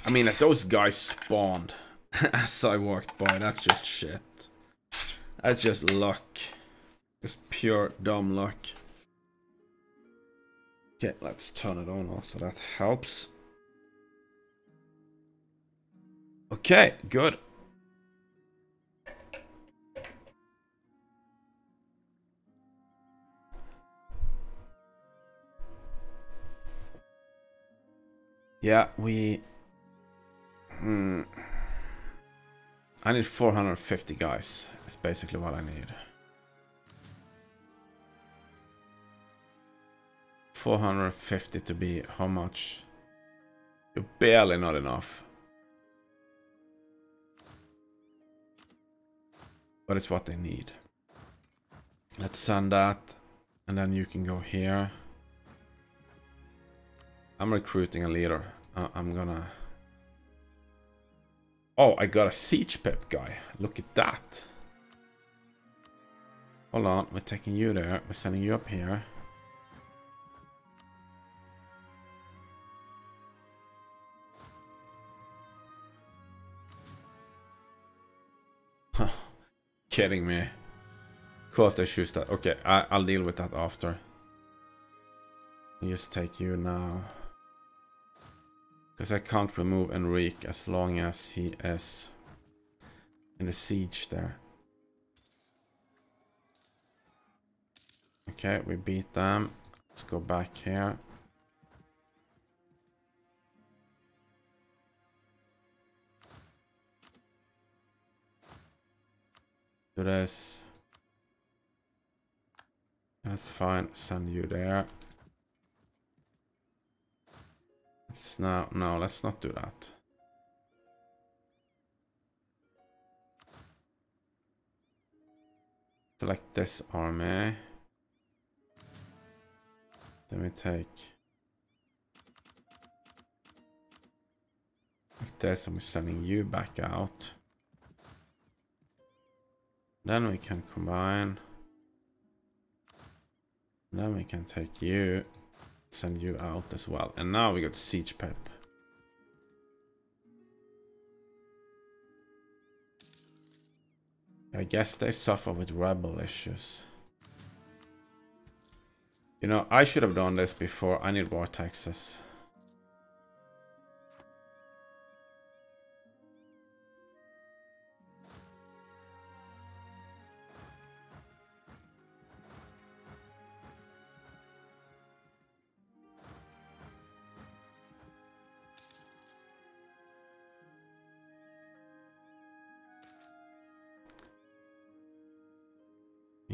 I mean, if those guys spawned as I walked by, that's just shit. That's just luck. Just pure dumb luck. Okay, let's turn it on also. That helps. Okay, good. Yeah, we... Hmm. I need 450 guys. That's basically what I need. 450 to be how much? You're barely not enough. But it's what they need. Let's send that. And then you can go here. I'm recruiting a leader. I'm gonna... Oh, I got a siege pip guy. Look at that. Hold on, we're taking you there. We're sending you up here. Kidding me. Of course they choose that. Okay, I, I'll deal with that after. Just take you now. Because I can't remove Enrique as long as he is in the siege there. Okay, we beat them. Let's go back here. Do this. That's fine. Send you there. Let's now, no, let's not do that. Select this army. Then we take like this and we're sending you back out. Then we can combine. Then we can take you send you out as well. And now we got Siege Pip. I guess they suffer with rebel issues. You know, I should have done this before. I need war taxes.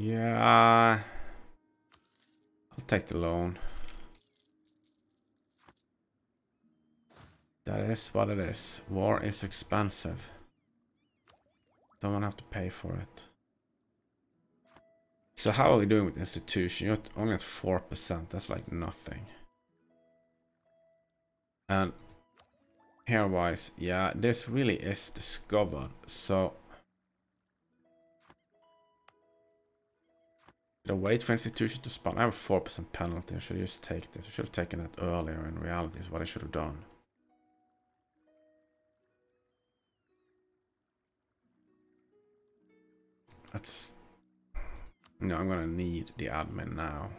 Yeah. Uh, I'll take the loan. That is what it is. War is expensive. Someone have to pay for it. So how are we doing with institution? You're only at 4%. That's like nothing. And here wise, yeah, this really is discovered. So I wait for institution to spawn? I have a 4% penalty. I should just take this. I should have taken it earlier in reality is what I should have done. That's... No, I'm gonna need the admin now.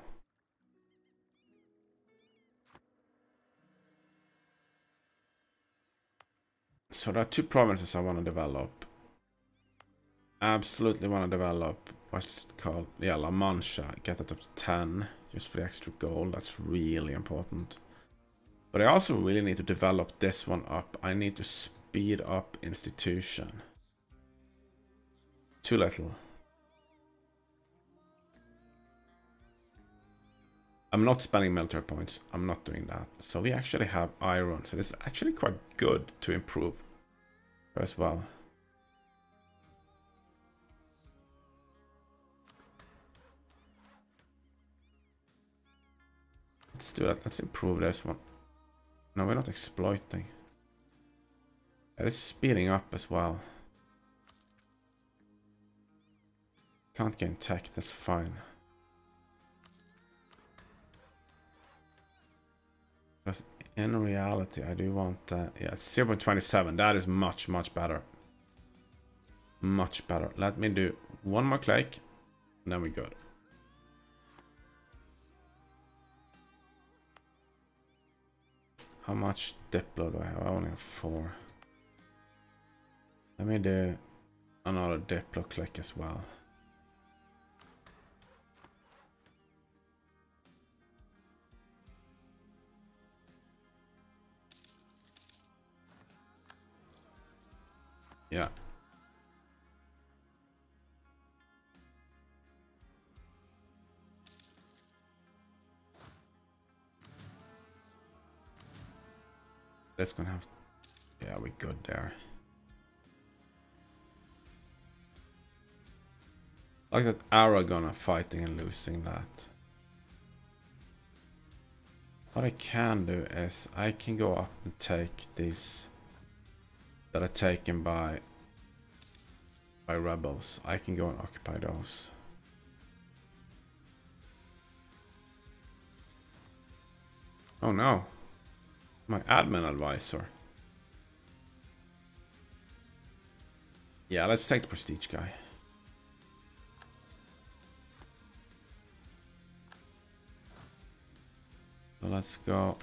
So there are two provinces I want to develop. Absolutely want to develop what's it called? Yeah, La Mancha. Get that up to 10 just for the extra gold. That's really important. But I also really need to develop this one up. I need to speed up institution. Too little. I'm not spending military points. I'm not doing that. So we actually have iron. So it's actually quite good to improve as well. Let's do that. Let's improve this one. No, we're not exploiting. It is speeding up as well. Can't gain tech, that's fine. Because in reality, I do want, uh, yeah, 0 0.27. That is much, much better. Much better. Let me do one more click, and then we're good. How much Diplo do I have? I only have four. Let me do another Diplo click as well. Yeah. That's gonna have... Yeah, we good there. Like that Aragon are fighting and losing that. What I can do is I can go up and take these that are taken by by rebels. I can go and occupy those. Oh no. My admin advisor. Yeah, let's take the prestige guy. So let's go.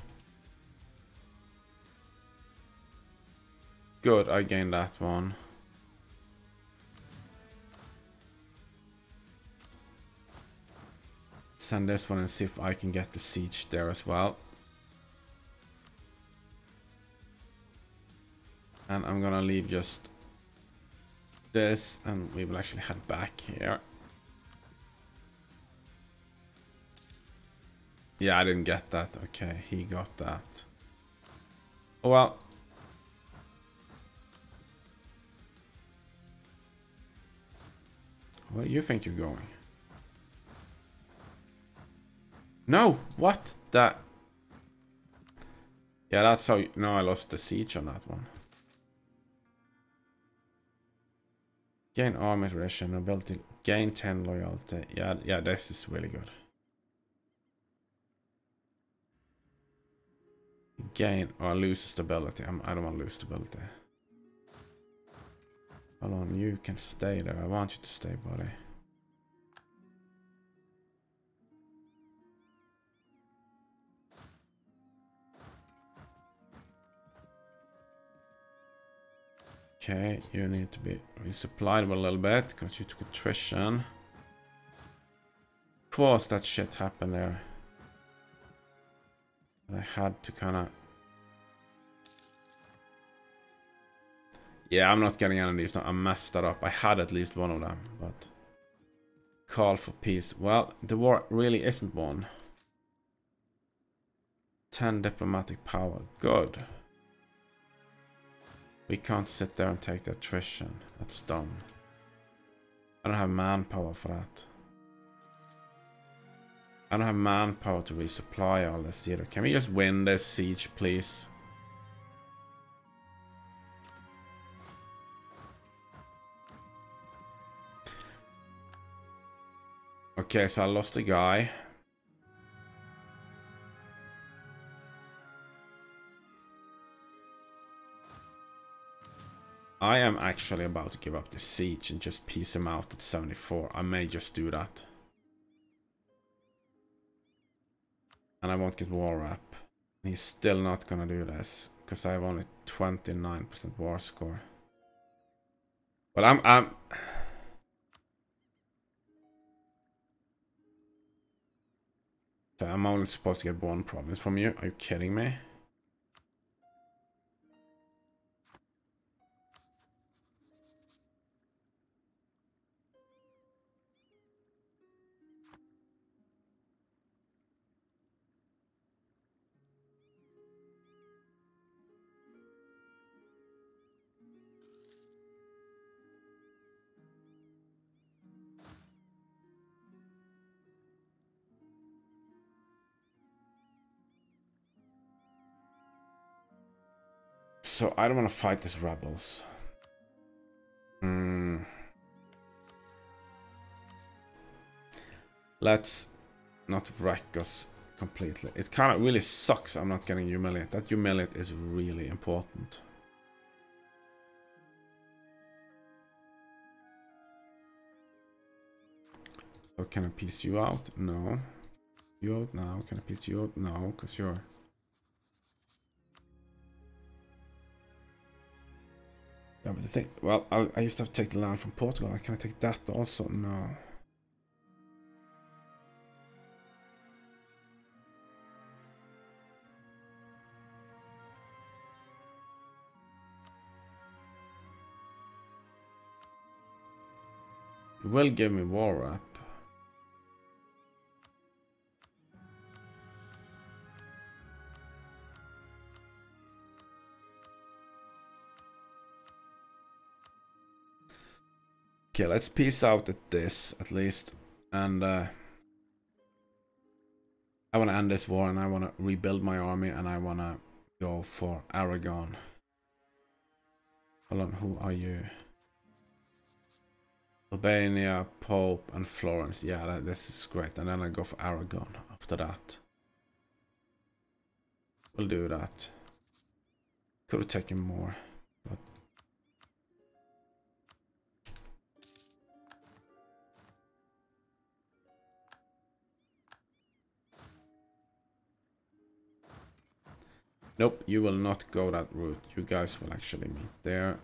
Good, I gained that one. Send this one and see if I can get the siege there as well. And I'm gonna leave just this and we will actually head back here. Yeah, I didn't get that. Okay, he got that. Oh well. Where do you think you're going? No! What? That... Yeah, that's how... You... No, I lost the siege on that one. Gain army ration, ability, gain 10 loyalty. Yeah, yeah, this is really good. Gain oh, or lose stability. I'm, I do not want to lose stability. Hold on, you can stay there. I want you to stay, buddy. Okay, you need to be resupplied a little bit because you took attrition. Of course that shit happened there. I had to kind of... Yeah, I'm not getting any of these. I messed that up. I had at least one of them, but... call for peace. Well, the war really isn't won. 10 diplomatic power. Good. We can't sit there and take the attrition. That's dumb. I don't have manpower for that. I don't have manpower to resupply all this either. Can we just win this siege, please? Okay, so I lost a guy. I am actually about to give up the siege and just peace him out at 74. I may just do that. And I won't get war rep. He's still not gonna do this. Because I have only 29% war score. But I'm... I'm so I'm only supposed to get one province from you. Are you kidding me? So I don't want to fight these rebels. Hmm. Let's not wreck us completely. It kind of really sucks I'm not getting humiliate. That humiliate is really important. So can I peace you out? No. You out now? Can I peace you out? No, because you're The thing, well, I, I used to have to take the land from Portugal. I Can I take that also? No. Will give me war Okay, let's peace out at this, at least. And uh, I want to end this war and I want to rebuild my army and I want to go for Aragon. Hold on, who are you? Albania, Pope, and Florence. Yeah, that, this is great. And then I go for Aragon after that. We'll do that. Could have taken more, Nope, you will not go that route. You guys will actually meet there.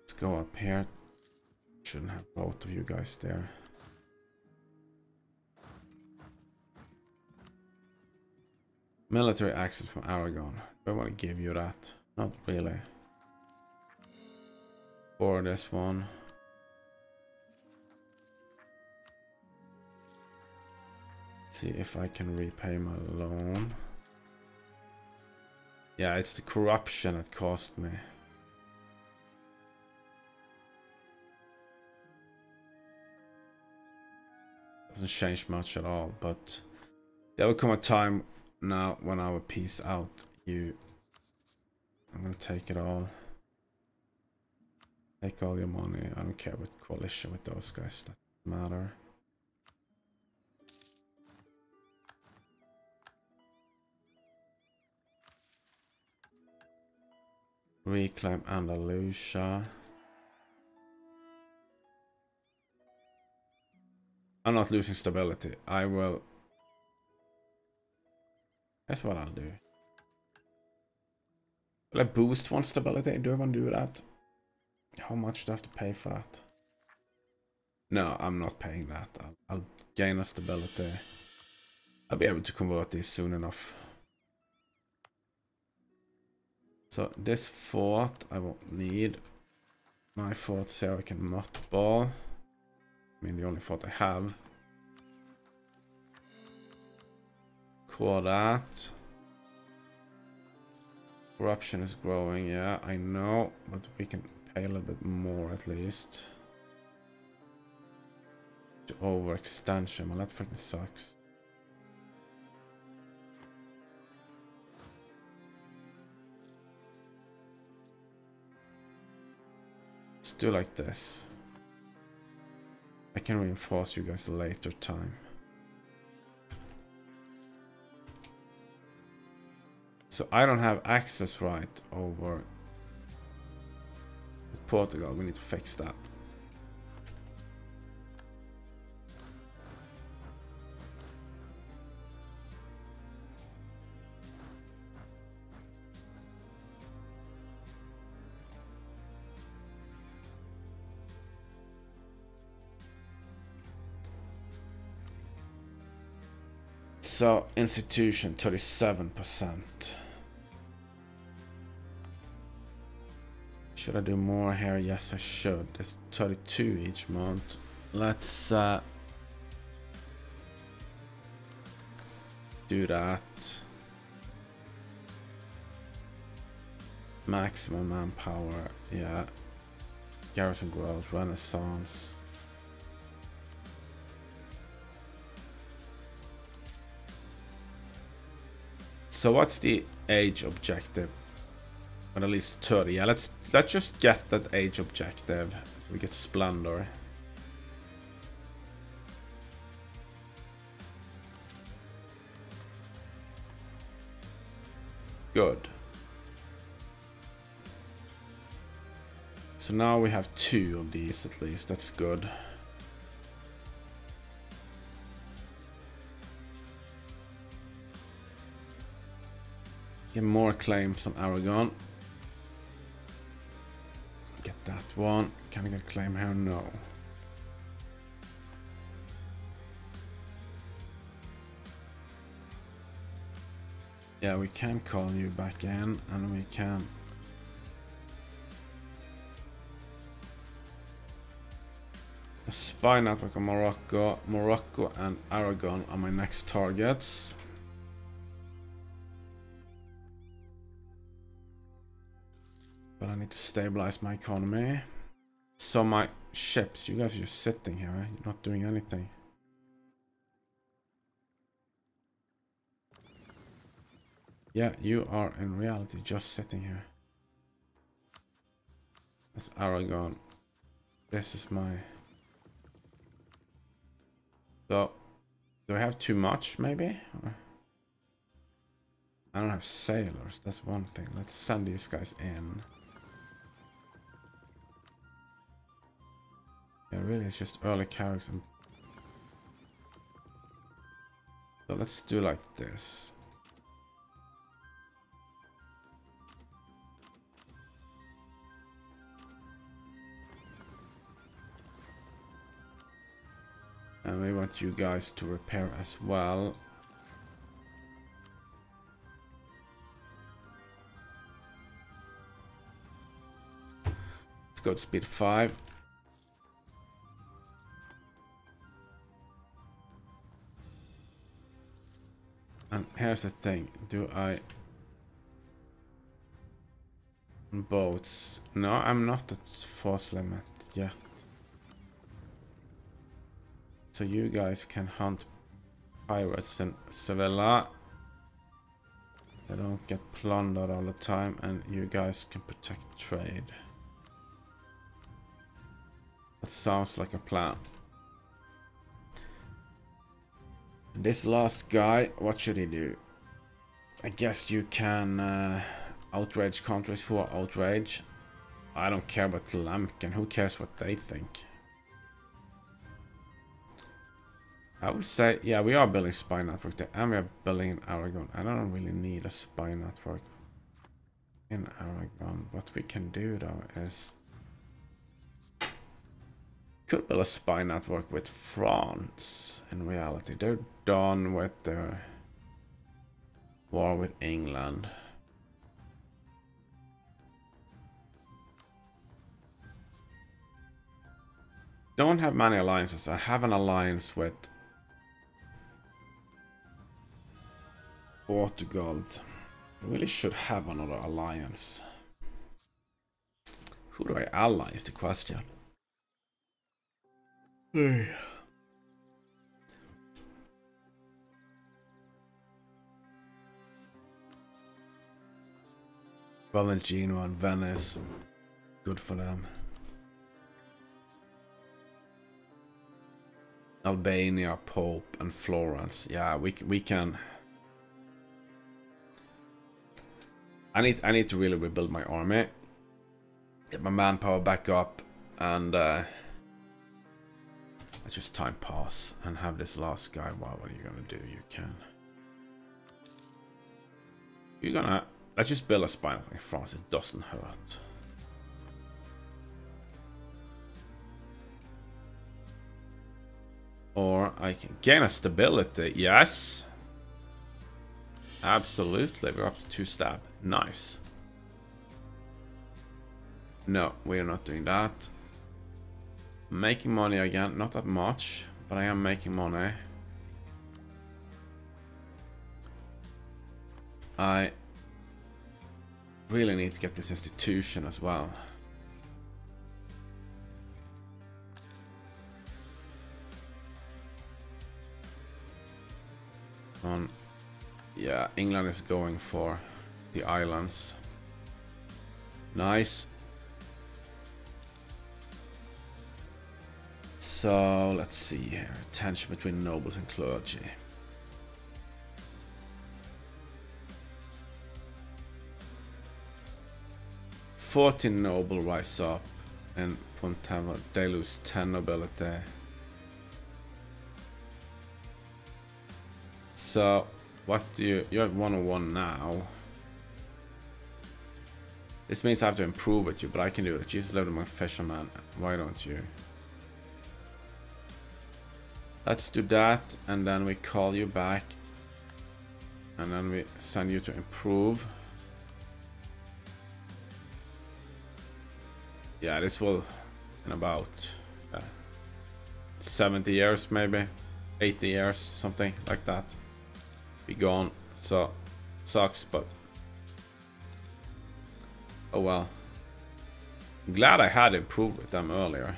Let's go up here. Shouldn't have both of you guys there. Military access from Aragon. Do I want to give you that? Not really. For this one. See if I can repay my loan. Yeah, it's the corruption that cost me. Doesn't change much at all, but there will come a time now when I will peace out you. I'm gonna take it all. Take all your money. I don't care what coalition with those guys that matter. Reclaim Andalusia. I'm not losing stability. I will that's what I'll do. Will I boost one stability? Do I want to do that? How much do I have to pay for that? No, I'm not paying that. I'll, I'll gain a stability. I'll be able to convert these soon enough. So this fort I won't need. My forts here I can mothball. I mean the only fort I have. Core that. Corruption is growing, yeah, I know, but we can pay a little bit more at least to overextension. Well, that freaking sucks. Let's do like this. I can reinforce you guys later time. So I don't have access right over Portugal. We need to fix that. So, institution 37%. Should I do more here? Yes, I should. It's 32 each month. Let's uh, do that. Maximum manpower, yeah. Garrison growth, renaissance. So what's the age objective? But at least 30. Yeah, let's let's just get that age objective. So we get Splendor. Good. So now we have two of these at least. That's good. Get more claims on Aragon. That one. Can I get claim here? No. Yeah, we can call you back in and we can a spy network of Morocco, Morocco and Aragon are my next targets. But I need to stabilize my economy. So my ships, you guys are just sitting here, eh? You're not doing anything. Yeah, you are in reality just sitting here. That's Aragon. This is my... So, do I have too much, maybe? I don't have sailors, that's one thing. Let's send these guys in. Yeah, really, it's just early characters. So let's do like this. And we want you guys to repair as well. Let's go to speed 5. And here's the thing, do I... Boats. No, I'm not at force limit yet. So you guys can hunt pirates in Sevilla. They don't get plundered all the time and you guys can protect trade. That sounds like a plan. This last guy, what should he do? I guess you can uh, outrage countries for outrage. I don't care about Tlemcen, who cares what they think? I would say, yeah, we are building spy network there, and we are building in Aragon. I don't really need a spy network in Aragon. What we can do though is could build a spy network with France. In reality, they're done with their war with England. Don't have many alliances. I have an alliance with Portugal. Really should have another alliance. Who do I ally is the question. Hey. Valentino and Venice. Good for them. Albania, Pope, and Florence. Yeah, we we can. I need I need to really rebuild my army, get my manpower back up, and uh, let's just time pass and have this last guy. Wow, what are you gonna do? You can. You're gonna let's just build a spine in France. It doesn't hurt. Or I can gain a stability. Yes. Absolutely. We're up to two stab. Nice. No, we're not doing that. Making money again. Not that much, but I am making money. I really need to get this institution as well. On, yeah, England is going for the islands. Nice. So, let's see here. Tension between nobles and clergy. Fourteen noble rise up and Ponteva they lose ten nobility. So, what do you... You're at 101 now. This means I have to improve with you, but I can do it. Jesus loaded among fisherman. Why don't you? Let's do that, and then we call you back. And then we send you to improve. Yeah, this will in about uh, 70 years maybe. 80 years, something like that be gone. So, sucks, but... Oh well. I'm glad I had improved with them earlier.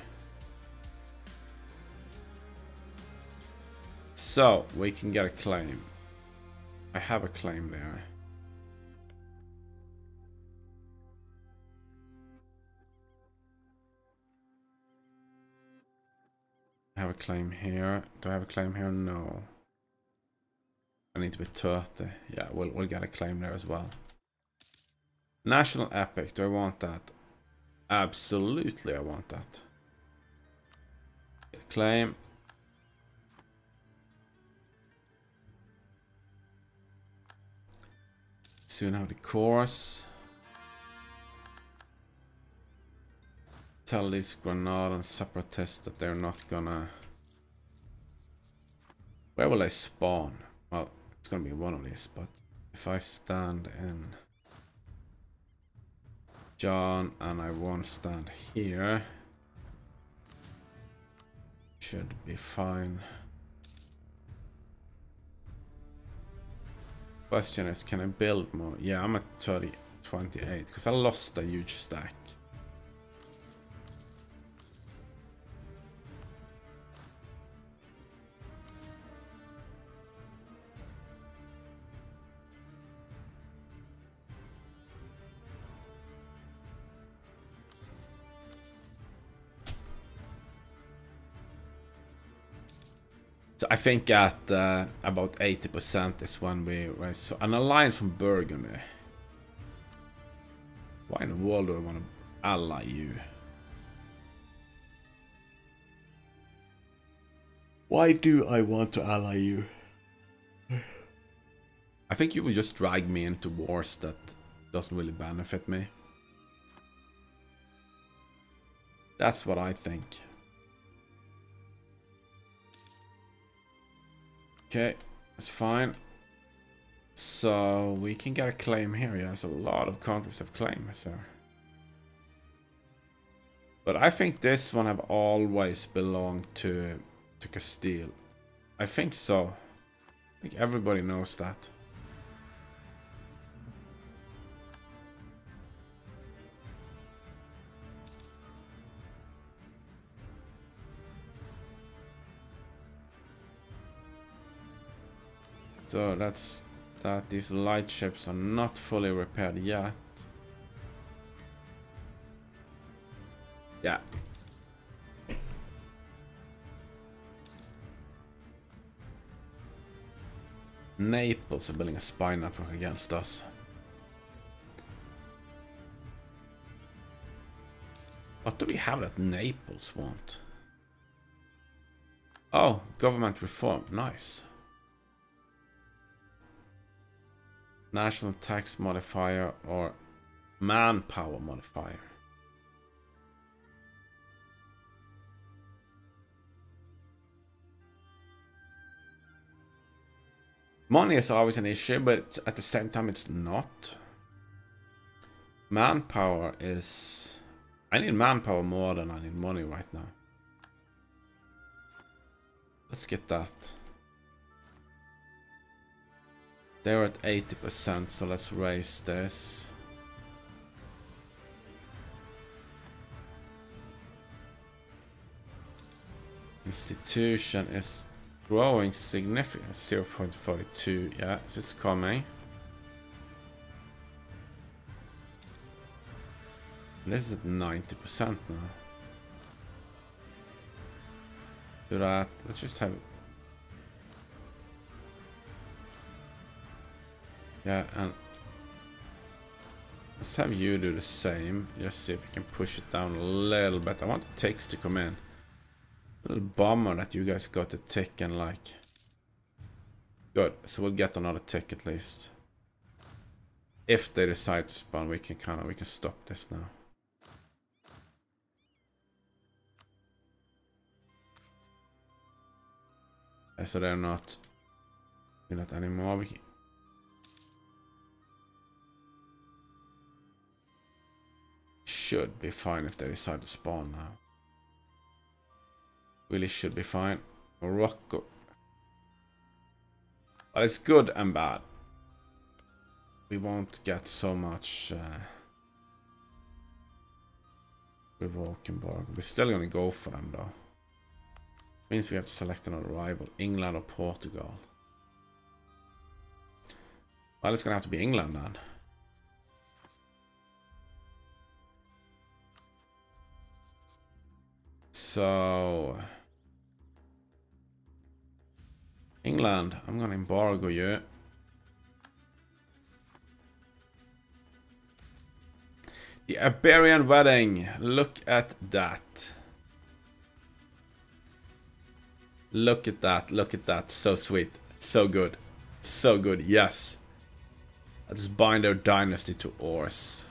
So, we can get a claim. I have a claim there. I have a claim here. Do I have a claim here? No. I need to be 30. Yeah, we'll, we'll get a claim there as well. National Epic, do I want that? Absolutely, I want that. Claim. Soon have the course. Tell these Granadan separatists that they're not gonna... Where will they spawn? Well, it's gonna be one of these, but if I stand in Jaén and I won't stand here, should be fine. Question is, can I build more? Yeah, I'm at 30, 28, because I lost a huge stack. I think at uh, about 80% is when we right so an alliance from Burgundy. Why in the world do I want to ally you? Why do I want to ally you? I think you will just drag me into wars that doesn't really benefit me. That's what I think. Okay, that's fine. So we can get a claim here. Yeah, so a lot of countries have claims. So. But I think this one have always belonged to to Castile. I think so. I think everybody knows that. So that's that these light ships are not fully repaired yet. Yeah. Naples are building a spy network against us. What do we have that Naples want? Oh, government reform. Nice. National tax modifier or manpower modifier. Money is always an issue, but at the same time it's not. Manpower is... I need manpower more than I need money right now. Let's get that. They're at 80%, so let's raise this. Institution is growing significantly. 0.42, yeah, so it's coming. This is at 90% now. Do that. Let's just have Yeah, and let's have you do the same. Just see if we can push it down a little bit. I want the ticks to come in. A little bummer that you guys got a tick and like... Good, so we'll get another tick at least. If they decide to spawn, we can kind of, we can stop this now. so they're not doing that anymore. We should be fine if they decide to spawn now. Really should be fine. Morocco. But it's good and bad. We won't get so much uh, embargo. We're still gonna go for them though. Means we have to select another rival, England or Portugal. Well, it's gonna have to be England then. So... England, I'm gonna embargo you. The Iberian wedding. Look at that. Look at that. Look at that. So sweet. So good. So good. Yes. Let's bind our dynasty to Ors.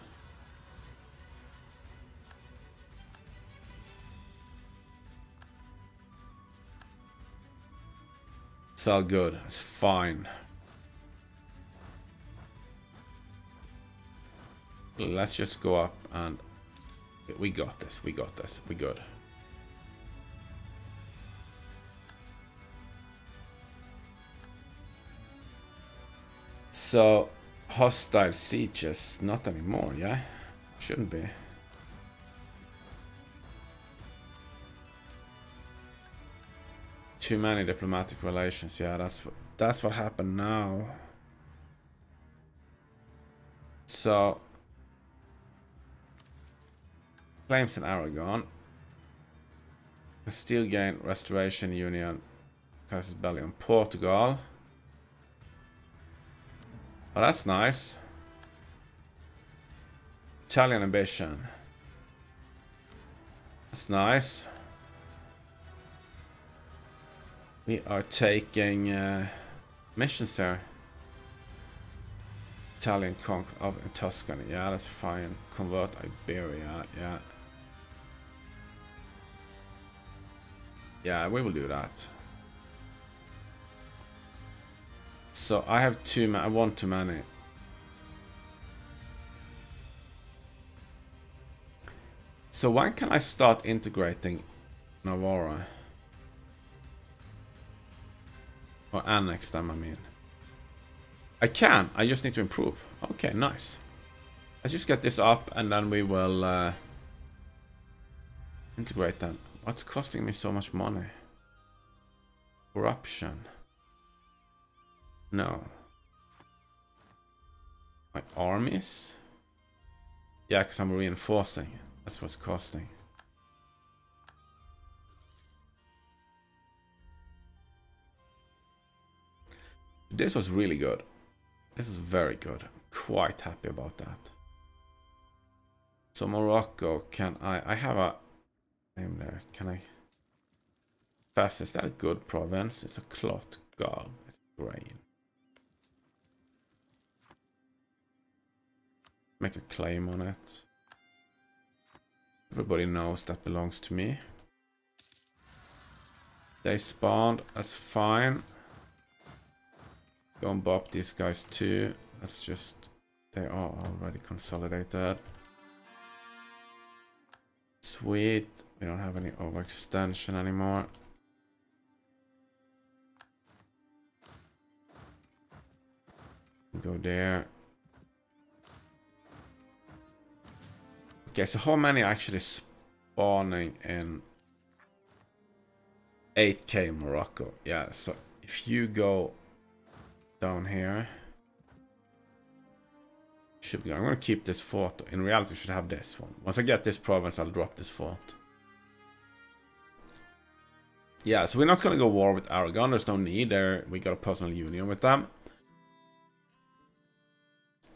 It's all good. It's fine. Let's just go up and... We got this. We got this. We good. So, hostile sieges, not anymore, yeah? Shouldn't be. Too many diplomatic relations. Yeah, that's what that's what happened now. So claims in Aragon. Castile gain restoration union. Casus Belli on Portugal. Oh, that's nice. Italian ambition. That's nice. We are taking uh, missions there. Italian conquer of Tuscany. Yeah, that's fine. Convert Iberia. Yeah. Yeah, we will do that. So I have too many. I want too many. So when can I start integrating Navarra? Or annex them, I mean. I can, I just need to improve. Okay, nice. Let's just get this up and then we will uh, integrate them. What's costing me so much money? Corruption. No. My armies? Yeah, because I'm reinforcing. That's what's costing. This was really good. This is very good. I'm quite happy about that. So Morocco, can I... I have a name there. Can I... Fast, is that a good province? It's a cloth god. It's grain. Make a claim on it. Everybody knows that belongs to me. They spawned, that's fine. Go and bop these guys too. That's just... They are already consolidated. Sweet. We don't have any overextension anymore. Go there. Okay, so how many are actually spawning in 8k Morocco? Yeah, so if you go down here. Should be. I'm gonna keep this fort. In reality, I should have this one. Once I get this province, I'll drop this fort. Yeah, so we're not gonna go war with Aragon. There's no need there. We got a personal union with them.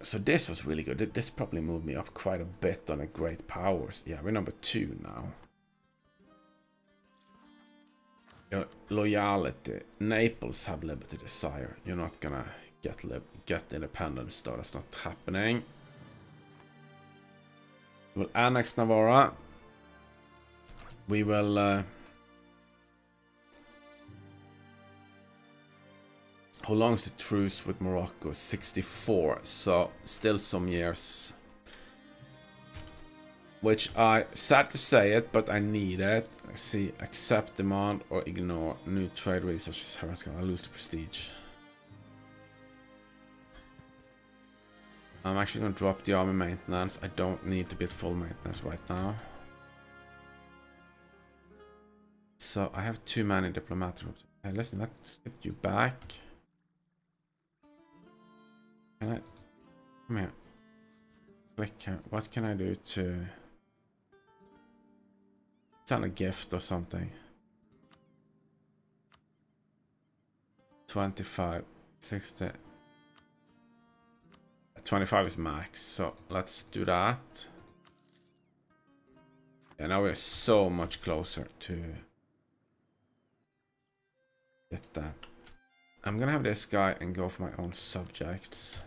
So this was really good. This probably moved me up quite a bit on the great powers. Yeah, we're number two now. Loyalty. Naples have liberty desire. You're not gonna get get independence though. That's not happening. We'll annex Navarra. We will... Uh, how long is the truce with Morocco? 64. So still some years which I, sad to say it, but I need it. I see, accept demand or ignore new trade resources. I lose the prestige. I'm actually going to drop the army maintenance. I don't need to be at full maintenance right now. So I have too many diplomatic. Hey, listen, let's get you back. Can I? Come here. Click. What can I do to? Send a gift or something. 25, 60. 25 is max, so let's do that. And now we're so much closer to get that. I'm gonna have this guy and go for my own subjects.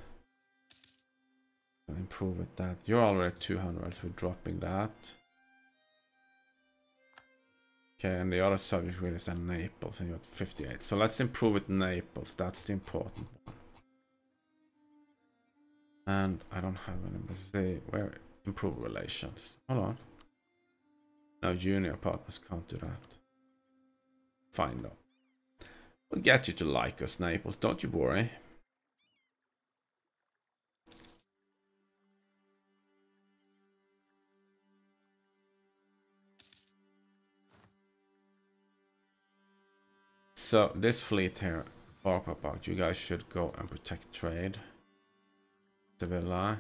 Improve with that. You're already at 200, so we're dropping that. Okay, and the other subject really is then Naples, and you got 58. So let's improve with Naples. That's the important one. And I don't have an embassy. Where improve relations? Hold on. No, junior partners can't do that. Fine though. We'll get you to like us, Naples. Don't you worry. So this fleet here, Barpapak, you guys should go and protect trade. Sevilla.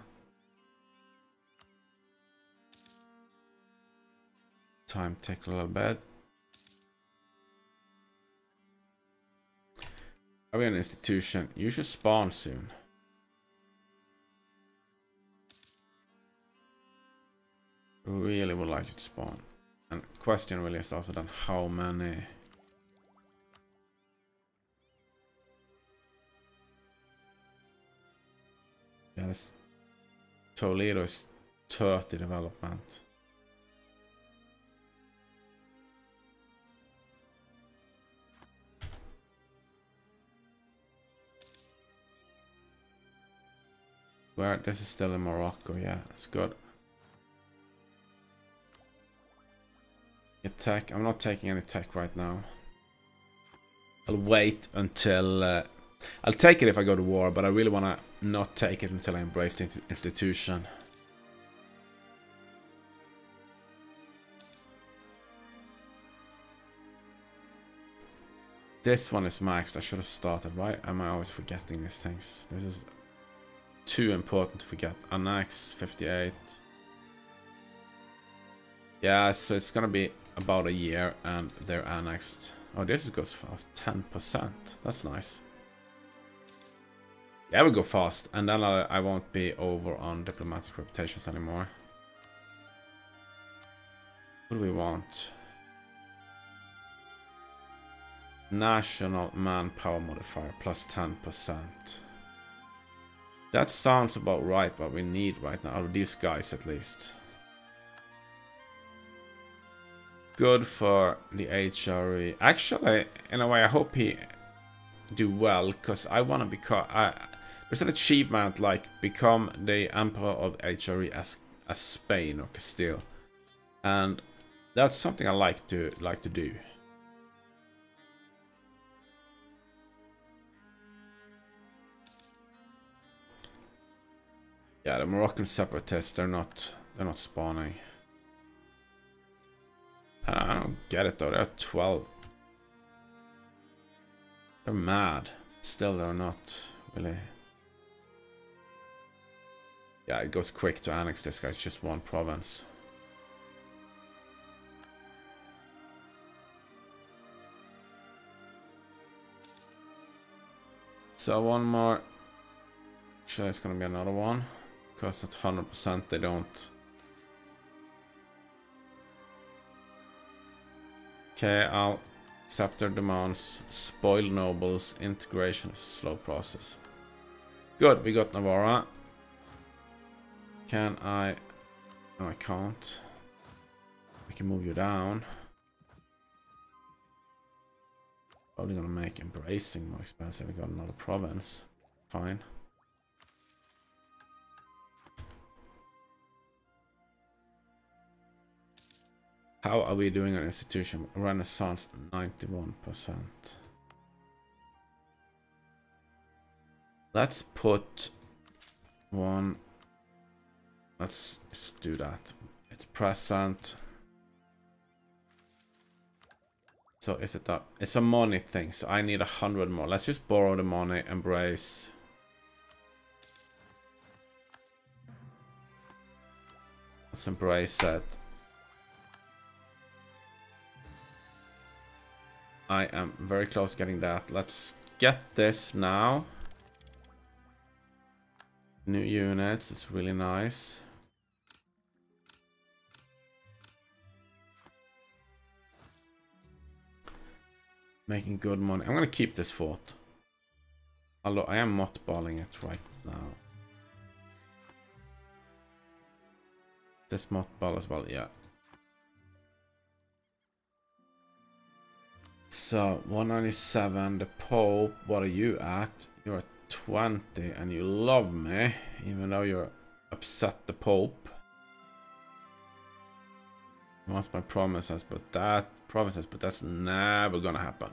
Time take a little bit. Are we an institution? You should spawn soon. Really would like you to spawn. And question really is also then how many Yes. Toledo is 30 development. Where? This is still in Morocco. Yeah, that's good. Attack. I'm not taking any tech right now. I'll wait until... Uh, I'll take it if I go to war, but I really want to not take it until I embrace the institution. This one is maxed. I should have started. Why am I always forgetting these things? This is too important to forget. Annex 58. Yeah, so it's gonna be about a year and they're annexed. Oh, this goes fast. 10%. That's nice. Yeah, we go fast. And then I, I won't be over on diplomatic reputations anymore. What do we want? National manpower modifier plus 10%. That sounds about right what we need right now. These guys at least. Good for the HRE. Actually, in a way, I hope he do well because I want to become. I, there's an achievement like become the Emperor of HRE as, as Spain or Castile, and that's something I like to like to do. Yeah, the Moroccan separatists, they're not they're not spawning. I don't get it though, they're 12. They're mad. Still they're not really. Yeah, it goes quick to annex this guy, it's just one province. So one more. Actually, it's gonna be another one. Because at 100% they don't. Okay, I'll accept their demands. Spoil nobles. Integration is a slow process. Good, we got Navarra. Can I... No, I can't. We can move you down. Probably gonna make embracing more expensive. We got another province. Fine. How are we doing on institution? Renaissance 91%. Let's put one. Let's, let's do that. It's present. So is it a, it's a money thing, so I need a hundred more. Let's just borrow the money, embrace. Let's embrace it. I am very close getting that. Let's get this now. New units, it's really nice. Making good money. I'm gonna keep this fort. Although I am mothballing it right now. This mothball as well, yeah. So, 197, the Pope, what are you at? You're at 20 and you love me, even though you're upset the Pope. Wants my promises, but that, promises, but that's never gonna happen.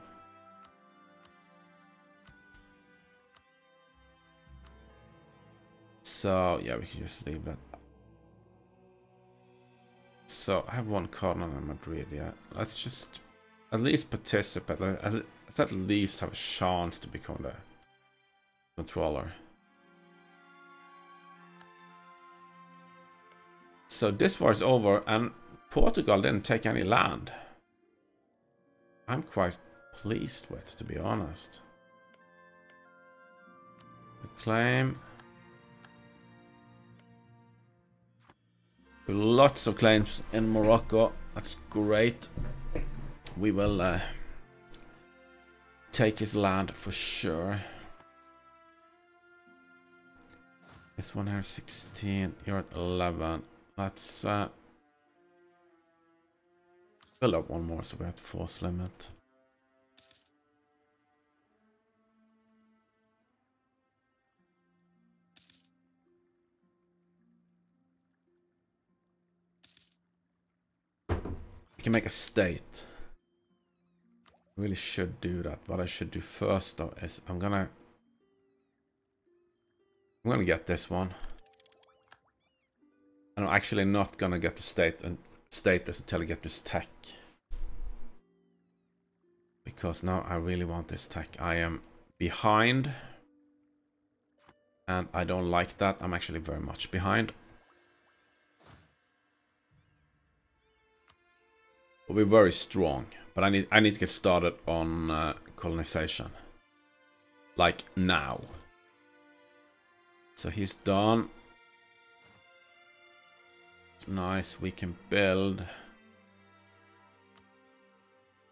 So, yeah, we can just leave that. So, I have one cardinal in Madrid, yeah. Let's just at least participate. Let's at least have a chance to become the controller. So this war is over and Portugal didn't take any land. I'm quite pleased with, to be honest. claim. Lots of claims in Morocco. That's great we will uh, take his land for sure. This one here 16, you're at 11. Let's uh, build up one more so we're at force limit. Can make a state. Really should do that. What I should do first though is I'm gonna I'm gonna get this one. And I'm actually not gonna get the state and status until I get this tech. Because now I really want this tech. I am behind. And I don't like that. I'm actually very much behind. Will be very strong. But I need I need to get started on uh, colonization. Like now. So he's done. Nice, we can build.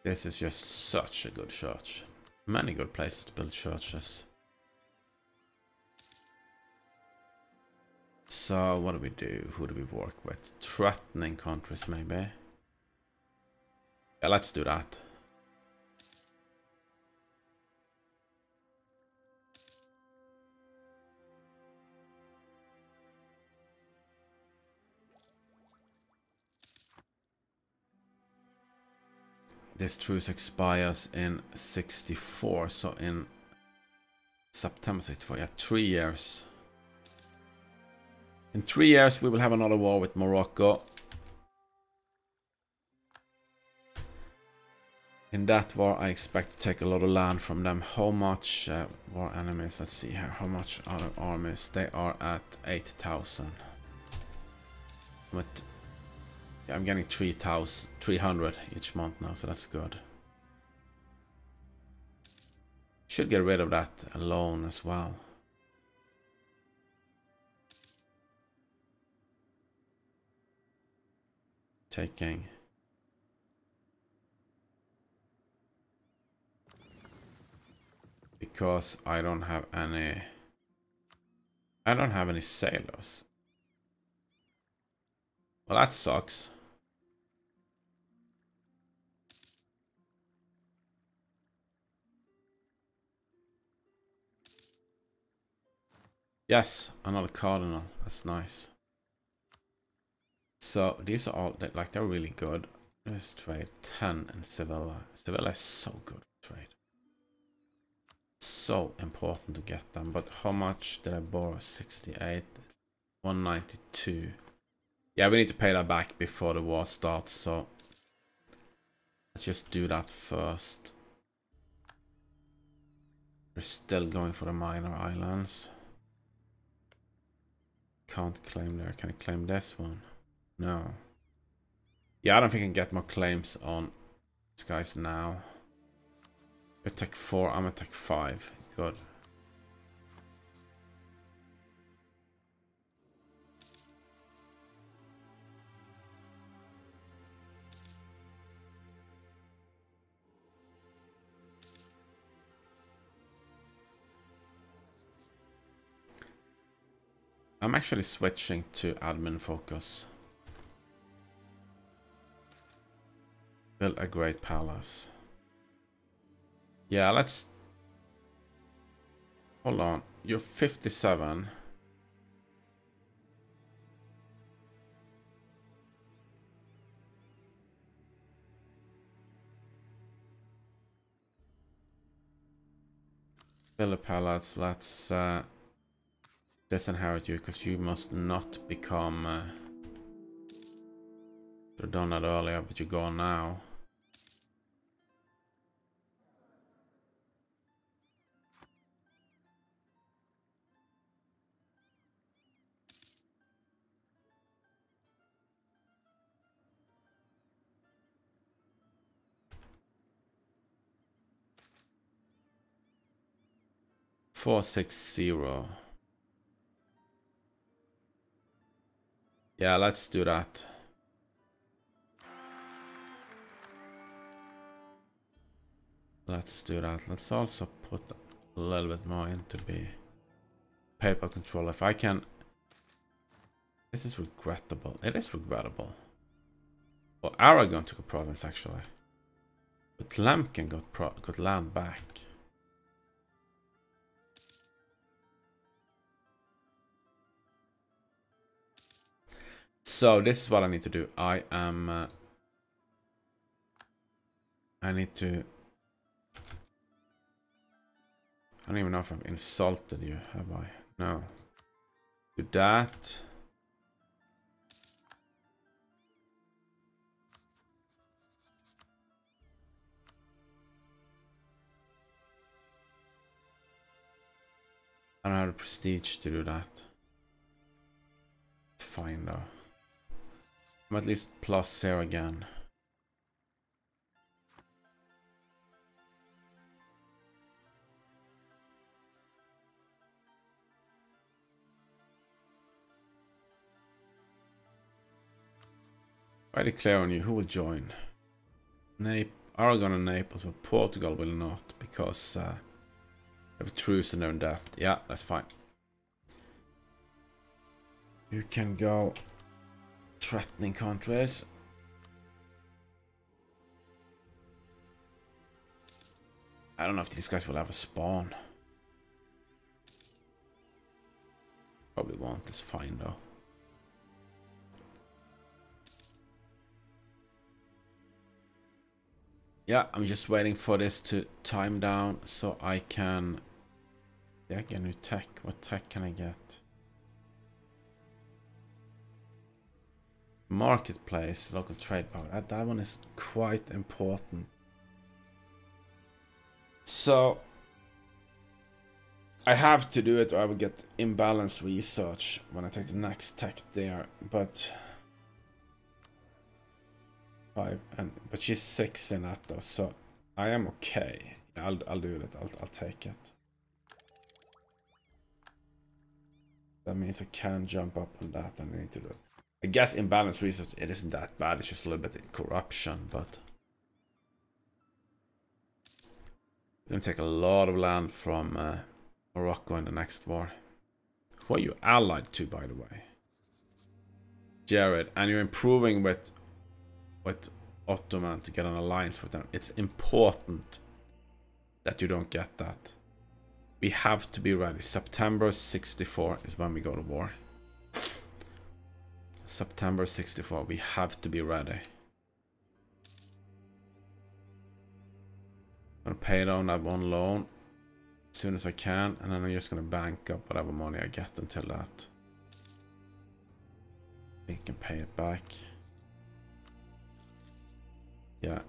This is just such a good church. Many good places to build churches. So, what do we do? Who do we work with? Threatening countries, maybe? Yeah, let's do that. This truce expires in 64, so in September 64, yeah, three years. In three years we will have another war with Morocco. In that war I expect to take a lot of land from them. How much uh, war enemies? Let's see here. How much are other armies? They are at 8,000. But I'm getting 3,000, 300 each month now, so that's good. Should get rid of that alone as well. Taking... Because I don't have any... I don't have any sailors. Well, that sucks. Yes, another cardinal. That's nice. So these are all like they're really good. Let's trade 10 and Sevilla. Sevilla is so good trade. So important to get them. But how much did I borrow? 68. 192. Yeah, we need to pay that back before the war starts, so let's just do that first. We're still going for the minor islands. Can't claim there. Can I claim this one? No. Yeah, I don't think I can get more claims on these guys now. Attack 4, I'm attack 5. Good. I'm actually switching to admin focus. Build a great palace. Yeah, let's... Hold on. You're 57. Build a palace. Let's... Uh, disinherit you because you must not become... Uh, that earlier, but you're gone now. Four six zero. Yeah, let's do that. Let's do that. Let's also put a little bit more into the papal control. If I can... This is regrettable. It is regrettable. Well, Aragon took a province, actually. But Lampkin got, got land back. So this is what I need to do. I am... Uh, I need to... I don't even know if I've insulted you, have I? No. Do that. I don't have the prestige to do that. It's fine though. I'm at least plus zero again. I declare on you who will join. Nap Aragon and Naples, but Portugal will not because uh, have truce and their debt. Yeah, that's fine. You can go threatening countries. I don't know if these guys will have a spawn. Probably won't, it's fine though. Yeah, I'm just waiting for this to time down so I can... Yeah, get new tech. What tech can I get? Marketplace, local trade power. That, that one is quite important. So... I have to do it or I will get imbalanced research when I take the next tech there, but five, and but she's six in that though, so I am okay. I'll I'll do it. I'll I'll take it. That means I can jump up on that and I need to do it. I guess imbalance research it isn't that bad. It's just a little bit in corruption, but we're gonna take a lot of land from uh, Morocco in the next war. Who are you allied to, by the way? Jared, and you're improving with with Ottoman to get an alliance with them. It's important that you don't get that. We have to be ready. September 64 is when we go to war. September 64, we have to be ready. I'm gonna pay down that one loan as soon as I can, and then I'm just gonna bank up whatever money I get until that. We can pay it back. Yeah.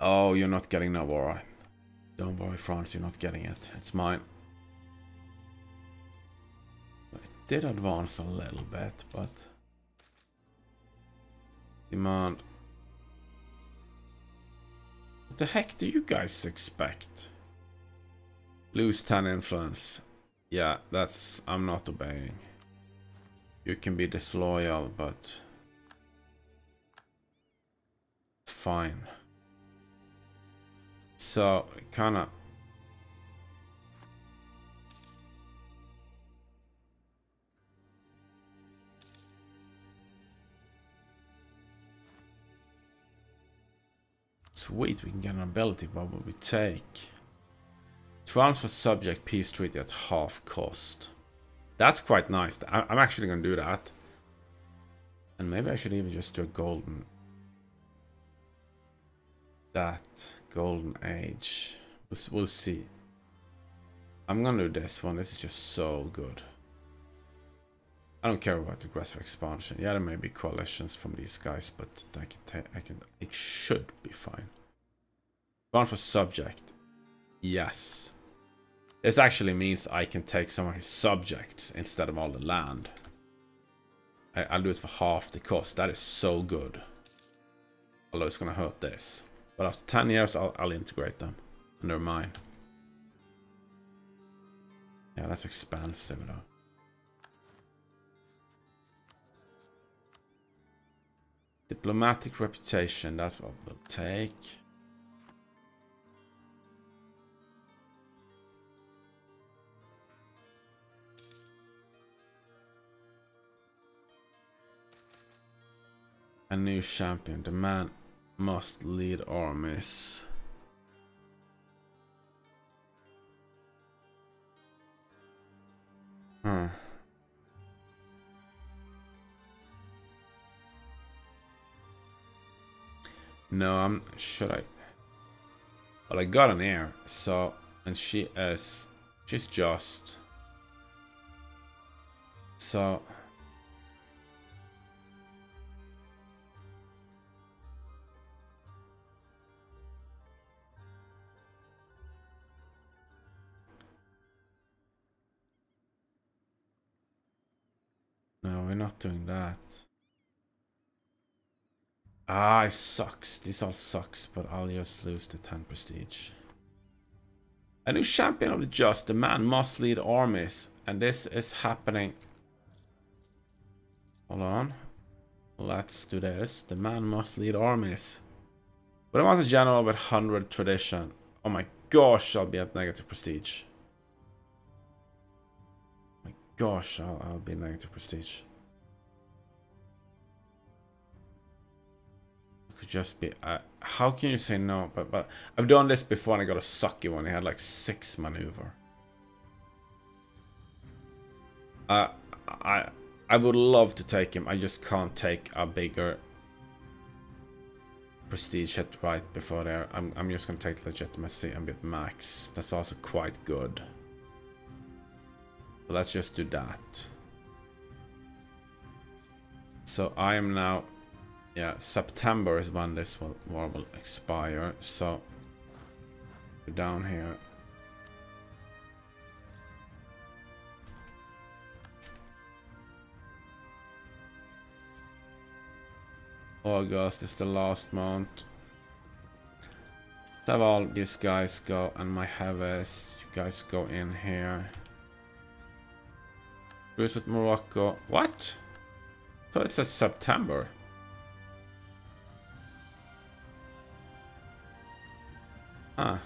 Oh, you're not getting Navarra. Don't worry, France, you're not getting it. It's mine. It did advance a little bit, but... Demand. What the heck do you guys expect? Lose 10 influence. Yeah, that's... I'm not obeying. You can be disloyal, but... It's fine. So, kinda... Sweet, we can get an ability. What will we take? Transfer subject peace treaty at half cost. That's quite nice. I'm actually going to do that. And maybe I should even just do a golden... That golden age. We'll, we'll see. I'm to do this one. This is just so good. I don't care about the aggressive expansion. Yeah, there may be coalitions from these guys, but I can take. I can. It should be fine. Gone for subject. Yes. This actually means I can take some of his subjects instead of all the land. I, will do it for half the cost. That is so good. Although it's gonna hurt this. But after 10 years, I'll, I'll integrate them. And they're mine. Yeah, that's expensive though. Diplomatic reputation, that's what we'll take. A new champion. The man must lead armies. Huh. No, I'm... Should I? But I got an heir, so... And she is... She's just... So... No, we're not doing that. Ah, it sucks. This all sucks, but I'll just lose the 10 prestige. A new champion of the just. The man must lead armies. And this is happening. Hold on. Let's do this. The man must lead armies. But I want a general with 100 tradition. Oh my gosh, I'll be at negative prestige. Gosh, I'll, I'll be negative prestige. could just be... Uh, how can you say no? But but I've done this before and I got a sucky one. He had like six maneuver. Uh, I I would love to take him. I just can't take a bigger prestige hit right before there. I'm, I'm just going to take legitimacy and get max. That's also quite good. Let's just do that. So I am now yeah, September is when this will, war will expire, so down here. August is the last month. Let's have all these guys go and my harvest. You guys go in here. With Morocco. What? So it's at September. Huh.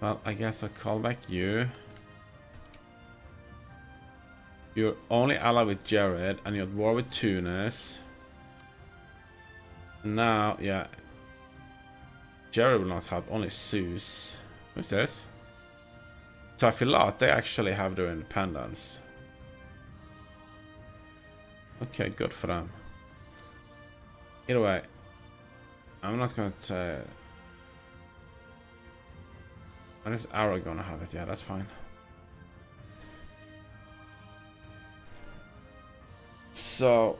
Well, I guess I'll call back you. You're only allied with Jared, and you're at war with Tunis. Now, yeah. Jared will not help, only Zeus. Who's this? Tafilalt, they actually have their independence. Okay, good for them. Either way, I'm not going to... When is Arrow gonna have it? Yeah, that's fine. So,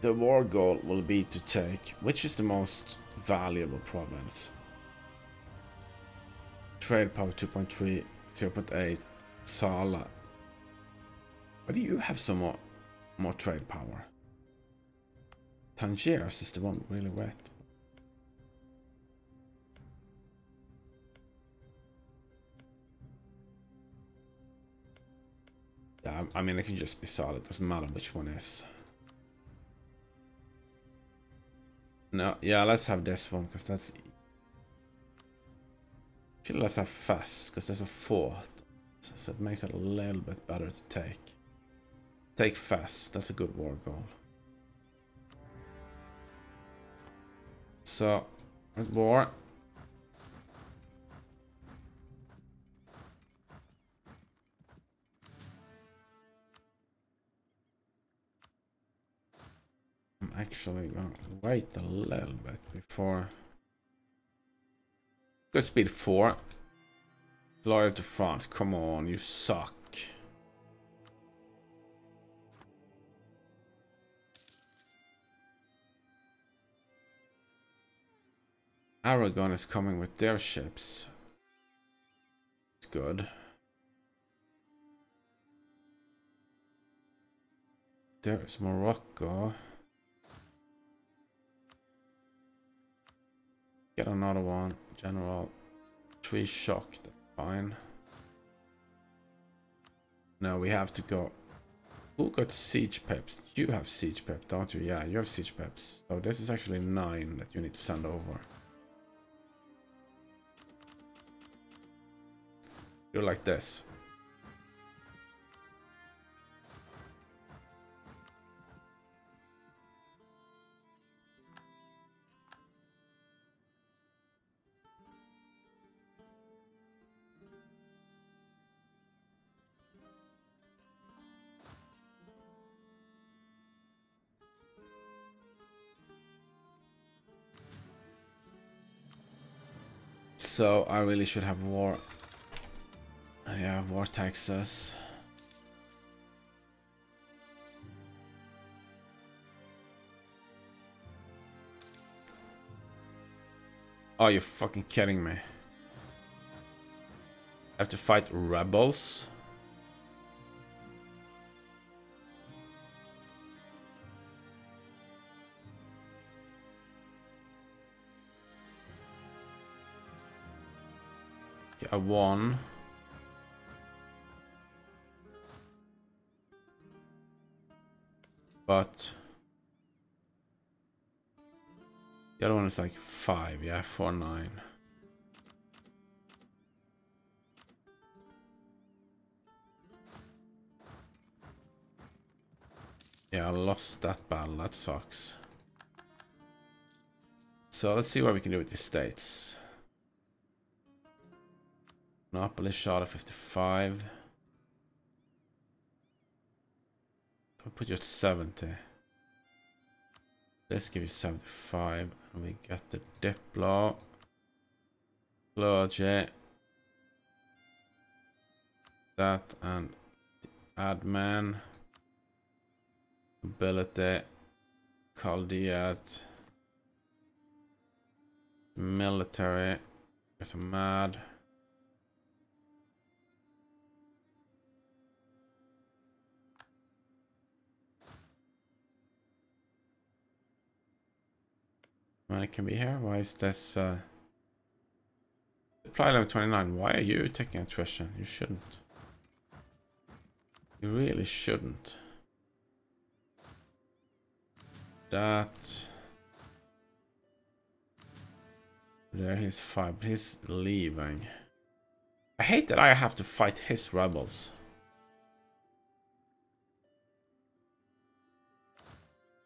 the war goal will be to take, which is the most valuable province? Trade power 2.3, 0.8, Sala. Why do you have some more, more trade power? Tangiers is the one really wet. Yeah, I mean, it can just be solid. Doesn't matter which one is. No, yeah, let's have this one, because that's... Let's have fast, because there's a fort. So it makes it a little bit better to take. Take fast, that's a good war goal. So, war. I'm actually gonna wait a little bit before... Good speed 4. Loyal to France. Come on, you suck. Aragon is coming with their ships. It's good. There's Morocco. Get another one. General. Tree shock. That's fine. Now we have to go. Who got siege pips? You have siege pip, don't you? Yeah, you have siege pips. So this is actually nine that you need to send over. You're like this. So I really should have war. Yeah, war taxes. Oh, you're fucking kidding me. I have to fight rebels? I won. But... The other one is like 5, yeah, 4, 9. Yeah, I lost that battle, that sucks. So let's see what we can do with the states. Monopoly shot at 55. I'll put you at 70. Let's give you 75. And we get the Diplo. Clergy. That and the admin. Ability. Chaldeat. Military. Get mad. When can be here? Why is this uh level 29. Why are you taking attrition? You shouldn't. You really shouldn't. That There he's five. He's leaving. I hate that I have to fight his rebels.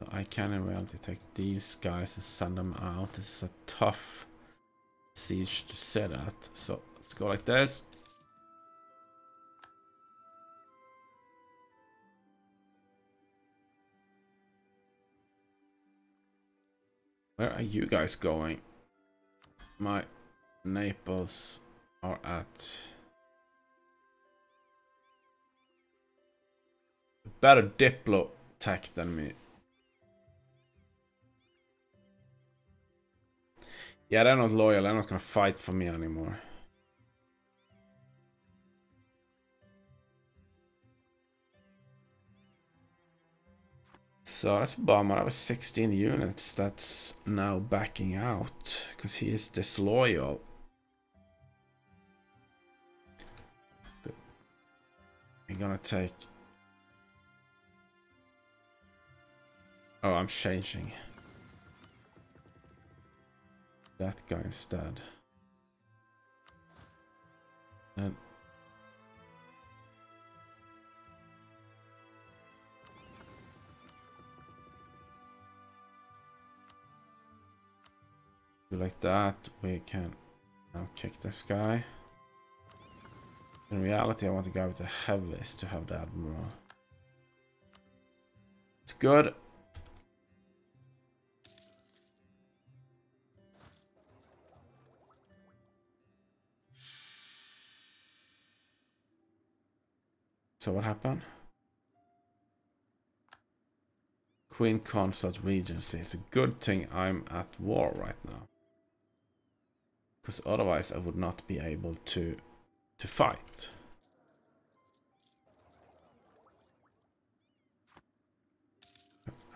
I can reality take these guys and send them out. This is a tough siege to set at. So let's go like this. Where are you guys going? My Naples are at better Diplo tech than me. Yeah, they're not loyal. They're not gonna fight for me anymore. So that's a bummer. I was 16 units that's now backing out because he is disloyal. We're gonna take... Oh, I'm changing that guy instead. And like that, we can now kick this guy. In reality, I want the guy with the heaviest to have the Admiral. It's good. So what happened? Queen Consort Regency. It's a good thing I'm at war right now. Because otherwise I would not be able to to fight.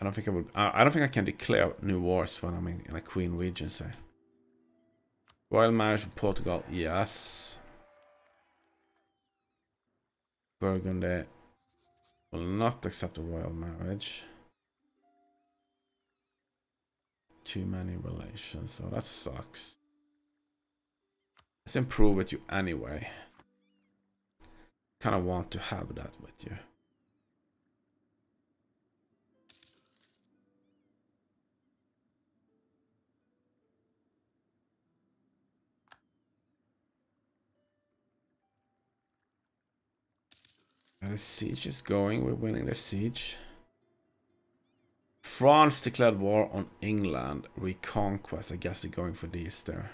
I don't think I would. I don't think I can declare new wars when I'm in, in a Queen Regency. Royal marriage with Portugal, yes. Burgundy will not accept a royal marriage. Too many relations, so that sucks. Let's improve with you anyway. Kind of want to have that with you. The siege is going. We're winning the siege. France declared war on England. Reconquest. I guess they're going for these Easter.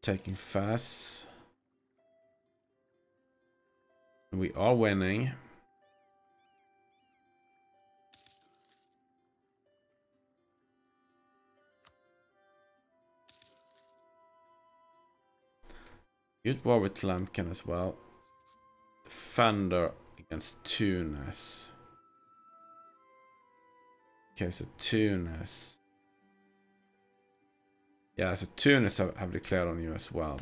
Taking fast. We are winning. Good war with Tlemcen as well. Defender against Tunis. Okay, so Tunis. Yeah, so Tunis have, have declared on you as well.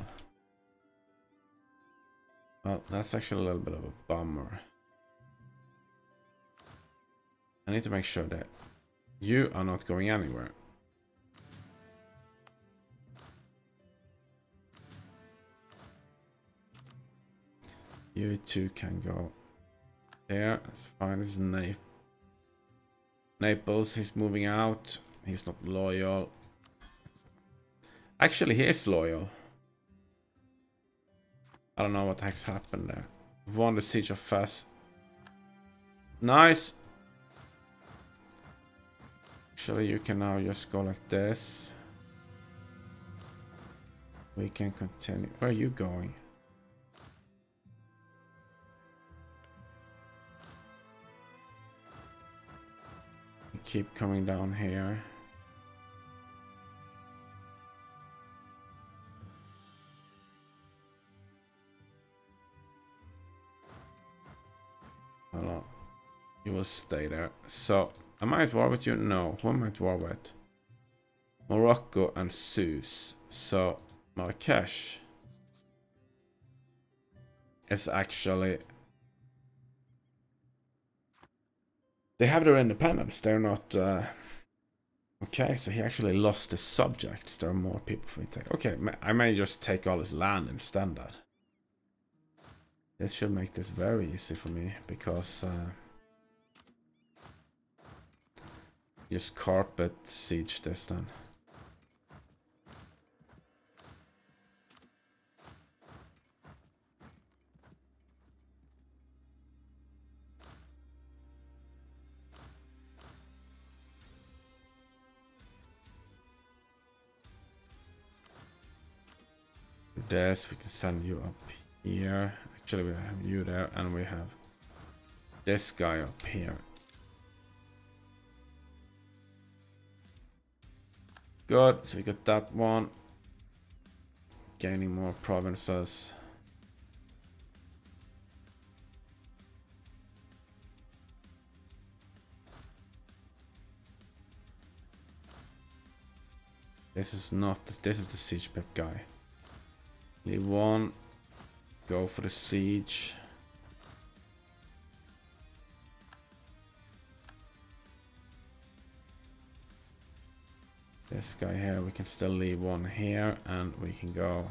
Well, that's actually a little bit of a bummer. I need to make sure that you are not going anywhere. You two can go there. Fine. This is Nap Naples. He's moving out. He's not loyal. Actually, he is loyal. I don't know what heck's happened there. Won the siege of Fez. Nice. Actually, you can now just go like this. We can continue. Where are you going? Keep coming down here. Hello. You will stay there. So, am I at war with you? No. Who am I at war with? Morocco and Sous. So, Marrakesh is actually They have their independence. They're not... Uh... Okay, so he actually lost his subjects. There are more people for me to take. Okay, I may just take all his land instead. That. This should make this very easy for me, because... Uh, just carpet siege this then. This. We can send you up here. Actually, we have you there, and we have this guy up here. Good. So we got that one. Gaining more provinces. This is not, this is the siege pip guy. Leave one. Go for the siege. This guy here, we can still leave one here and we can go.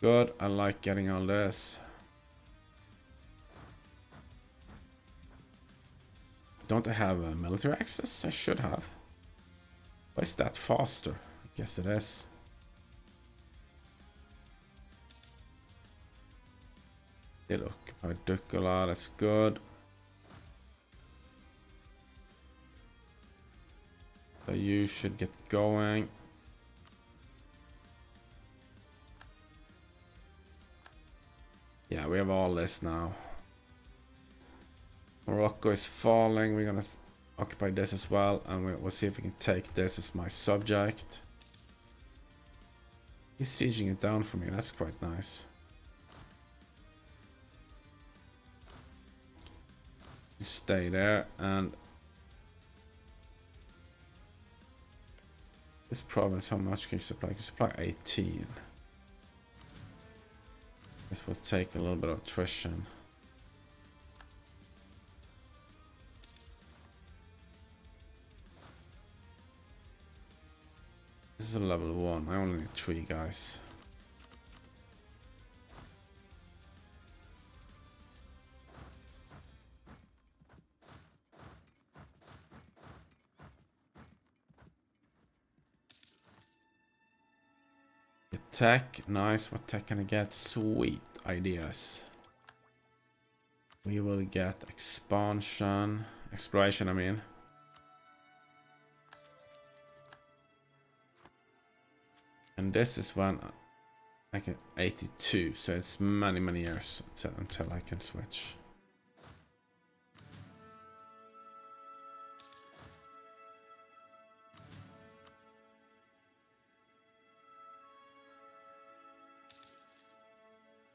Good, I like getting all this. Don't I have a military access? I should have. Why is that faster? Guess it is. They look Doukkala, that's good. So you should get going. Yeah, we have all this now. Morocco is falling. We're gonna occupy this as well. And we'll see if we can take this as my subject. He's sieging it down for me. That's quite nice. Stay there and this province, how much can you supply? You can supply 18. This will take a little bit of attrition. This is a level 1. I only need 3 guys. Tech, nice. What tech can I get? Sweet ideas. We will get expansion, exploration I mean. And this is when I can 82, so it's many, many years until, until I can switch.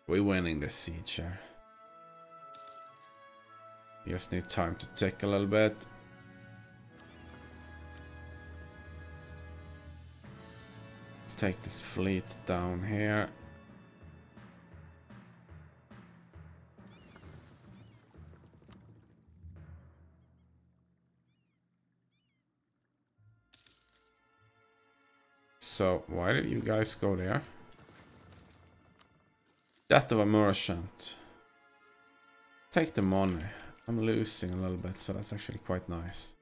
We're winning this siege here. Just need time to tick a little bit. Take this fleet down here. So, why did you guys go there? Death of a merchant. Take the money. I'm losing a little bit, so that's actually quite nice.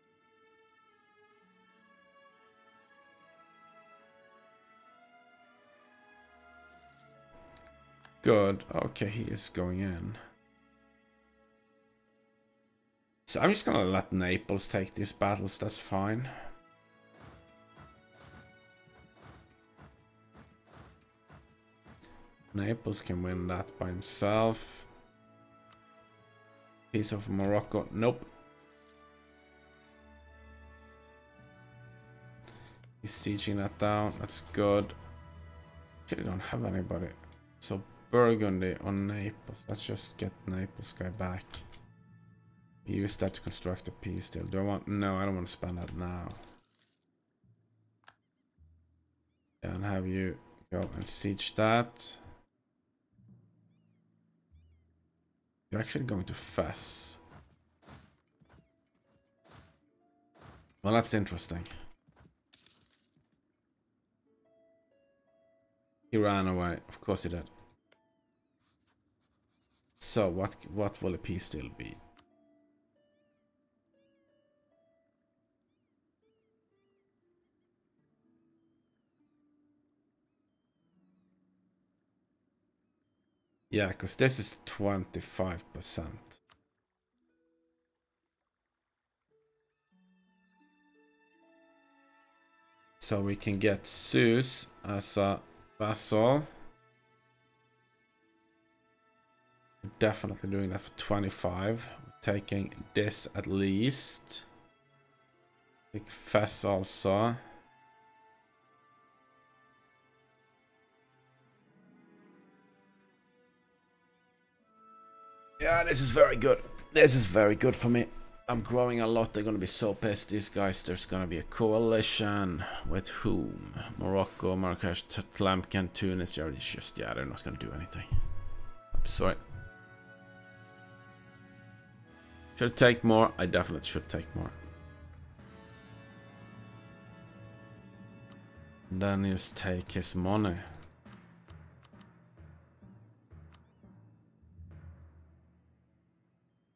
Good. Okay, he is going in. So I'm just gonna let Naples take these battles, that's fine. Naples can win that by himself. Piece of Morocco. Nope. He's sieging that down. That's good. Actually don't have anybody. So Burgundy on Naples. Let's just get Naples guy back. Use that to construct a peace deal. Do I want... No, I don't want to spend that now. And have you go and siege that. You're actually going to Fess. Well, that's interesting. He ran away. Of course he did. So, what what will a peace deal be? Yeah, because this is 25%. So we can get Sous as a vassal. Definitely doing that for 25. We're taking this at least. Take Fes also. Yeah, this is very good. This is very good for me. I'm growing a lot. They're gonna be so pissed, these guys. There's gonna be a coalition with whom? Morocco, Marrakesh, Tlemcen, Tunis. It's just, yeah, they're not gonna do anything. I'm sorry. Should take more? I definitely should take more. And then just take his money.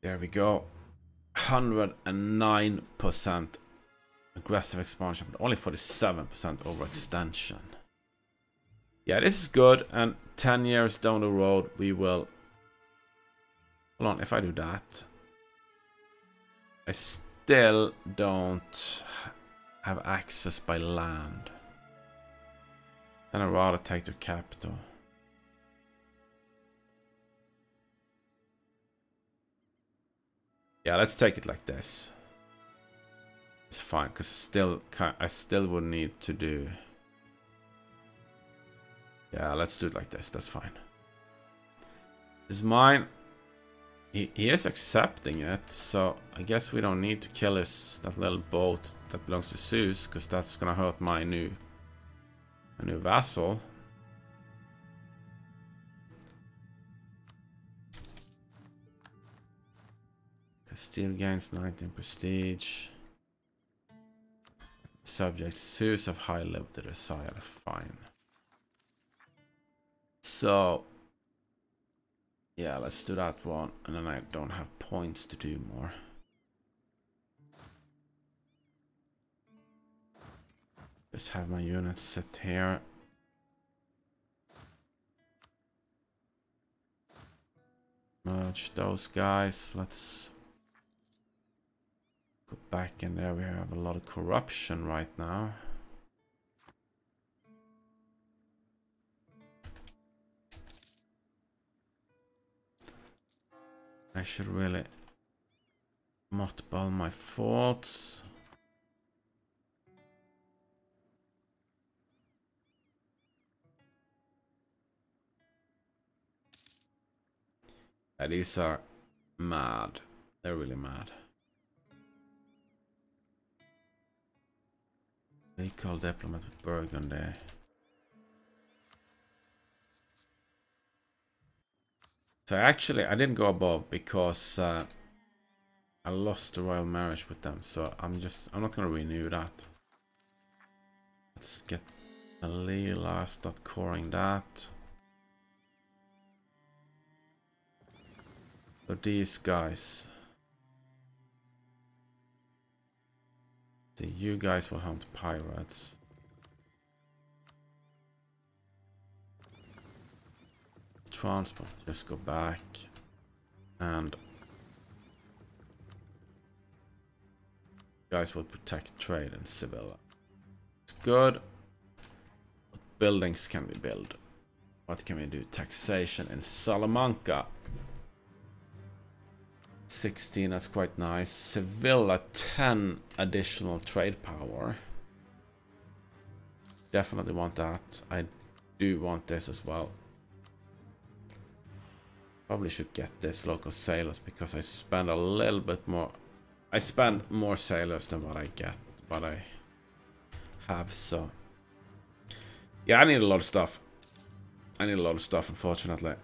There we go. 109% aggressive expansion, but only 47% overextension. Yeah, this is good, and 10 years down the road, we will... Hold on, if I do that... I still don't have access by land. Then I'd rather take the capital. Yeah, let's take it like this. It's fine, because still, I still would need to do... Yeah, let's do it like this. That's fine. Is mine... He, he is accepting it, so I guess we don't need to kill his that little boat that belongs to Sous, because that's gonna hurt my new, my new vassal. Steel gains 19 prestige. Subject Sous of high level to desire. Fine. So, yeah, let's do that one. And then I don't have points to do more. Just have my units sit here. Merge those guys. Let's Go back in there. We have a lot of corruption right now. I should really mothball my forts. Yeah, these are mad. They're really mad. They call diplomat with Burgundy. So actually, I didn't go above because uh, I lost the royal marriage with them. So I'm just, I'm not gonna renew that. Let's get a Alila, start coring that. So these guys. See, you guys will hunt pirates. Transport. Just go back and guys will protect trade in Sevilla. It's good. What buildings can we build? What can we do? Taxation in Salamanca. 16, that's quite nice. Sevilla, 10 additional trade power. Definitely want that. I do want this as well. Probably should get this local sailors because I spend a little bit more. I spend more sailors than what I get, what I have, so. Yeah, I need a lot of stuff. I need a lot of stuff, unfortunately.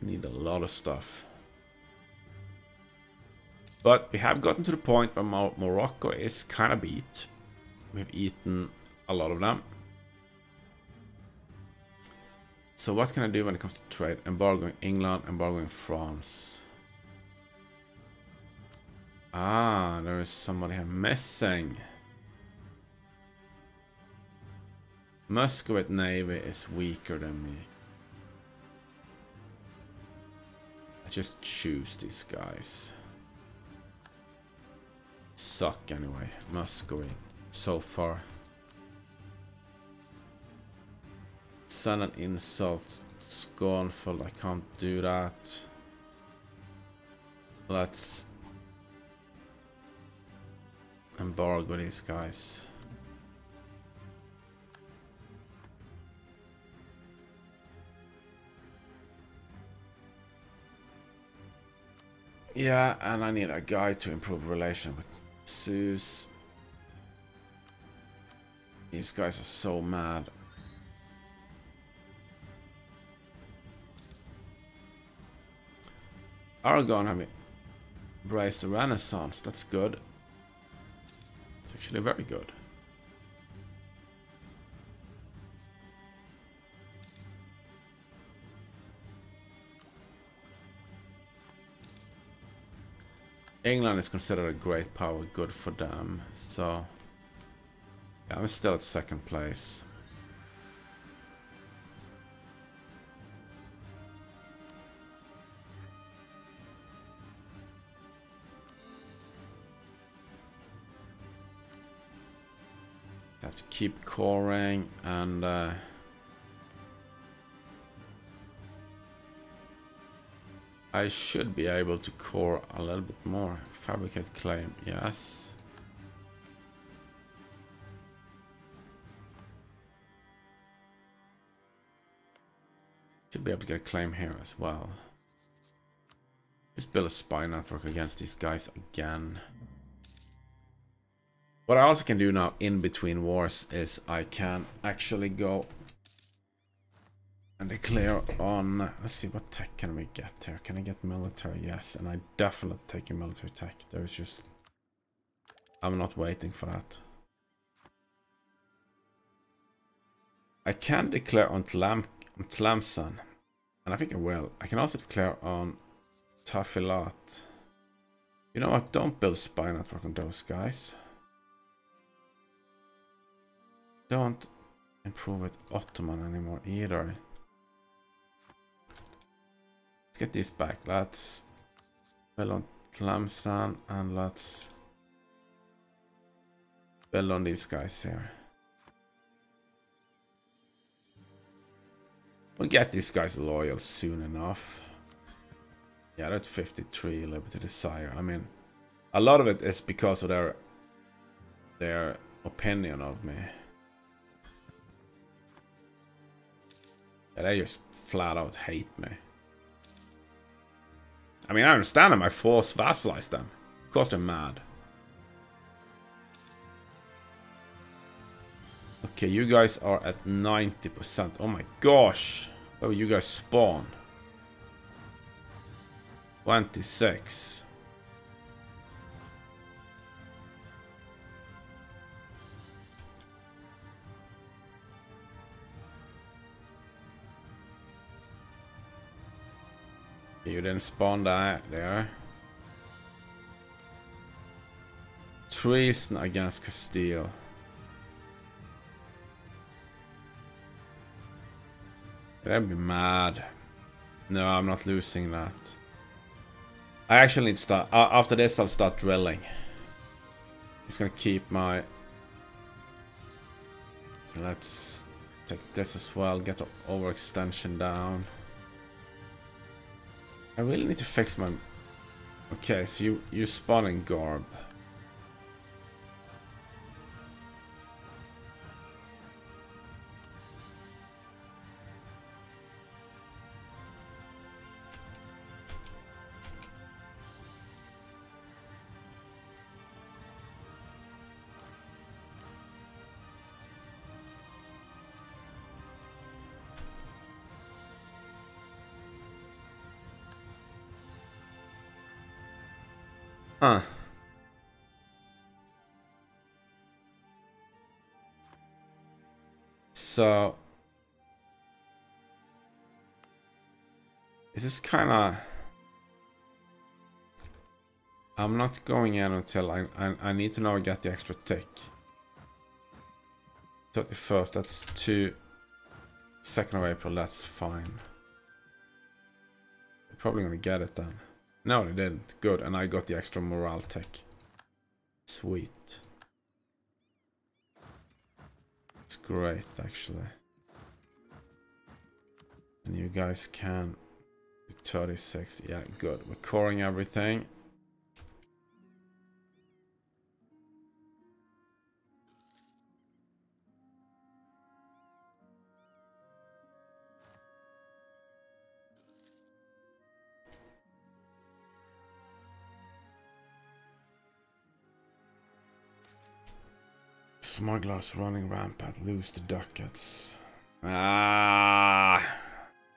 Need a lot of stuff. But we have gotten to the point where Mo Morocco is kind of beat. We've eaten a lot of them. So what can I do when it comes to trade? Embargoing England, embargoing France. Ah, there is somebody here missing. Muscovite Navy is weaker than me. Let's just choose these guys. Suck anyway. Muscovite. So far. Send an insult. Scornful. I can't do that. Let's embargo these guys. Yeah, and I need a guy to improve relation with Sous. These guys are so mad. Aragon have embraced the Renaissance. That's good. It's actually very good. England is considered a great power, good for them. So, yeah, I'm still at second place. Have to keep coring and uh, I should be able to core a little bit more. Fabricate claim, yes. Should be able to get a claim here as well. Just build a spy network against these guys again. What I also can do now in between wars is I can actually go and declare on... Let's see, what tech can we get here? Can I get military? Yes, and I definitely take a military tech. There's just... I'm not waiting for that. I can declare on, Tlam on And I think I will. I can also declare on Tafilalt. You know what? Don't build spy network on those guys. Don't improve with Ottoman anymore either. Let's get this back. Let's build on Tlemcen and let's build on these guys here. We'll get these guys loyal soon enough. Yeah, that's 53 Liberty Desire. I mean, a lot of it is because of their their opinion of me. They just flat out hate me. I mean, I understand them. I force vassalize them. Of course they're mad. Okay, you guys are at 90%. Oh my gosh. Oh, you guys spawn. 26. You er didn't spawn that er, there. Treason against Castile. I'd be mad. No, I'm not losing that. I actually need to start... Uh, after this, I'll start drilling. Just gonna keep my... Let's take this as well. Get the overextension down. I really need to fix my... Okay, so you, you're spawning Garb. So... This is kind of... I'm not going in until I, I, I need to know I get the extra tick. 31st, that's 2. 2nd of April, that's fine. I'm probably gonna get it then. No, they didn't. Good, and I got the extra morale tech. Sweet. It's great, actually. And you guys can... 36, yeah, good. We're coring everything. Smugglers running rampant, lose the ducats. Ah,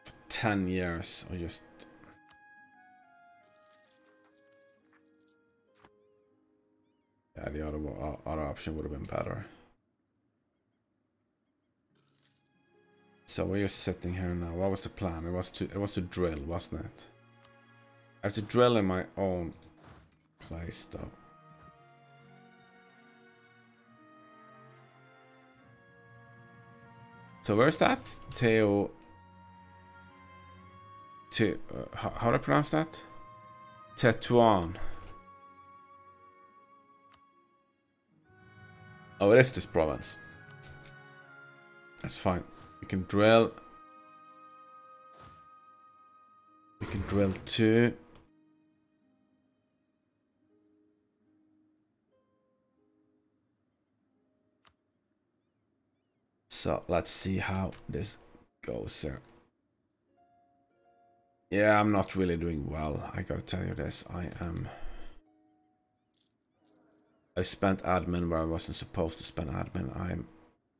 for 10 years, I just... Yeah, the other, other option would have been better. So we're just sitting here now. What was the plan? It was to it was to drill, wasn't it? I have to drill in my own place though. So where's that? Teo... Te uh, how, how do I pronounce that? Tetuan. Oh, it is this province. That's fine. We can drill. We can drill two. So let's see how this goes here. Yeah, I'm not really doing well. I gotta tell you this. I am... I spent admin where I wasn't supposed to spend admin. I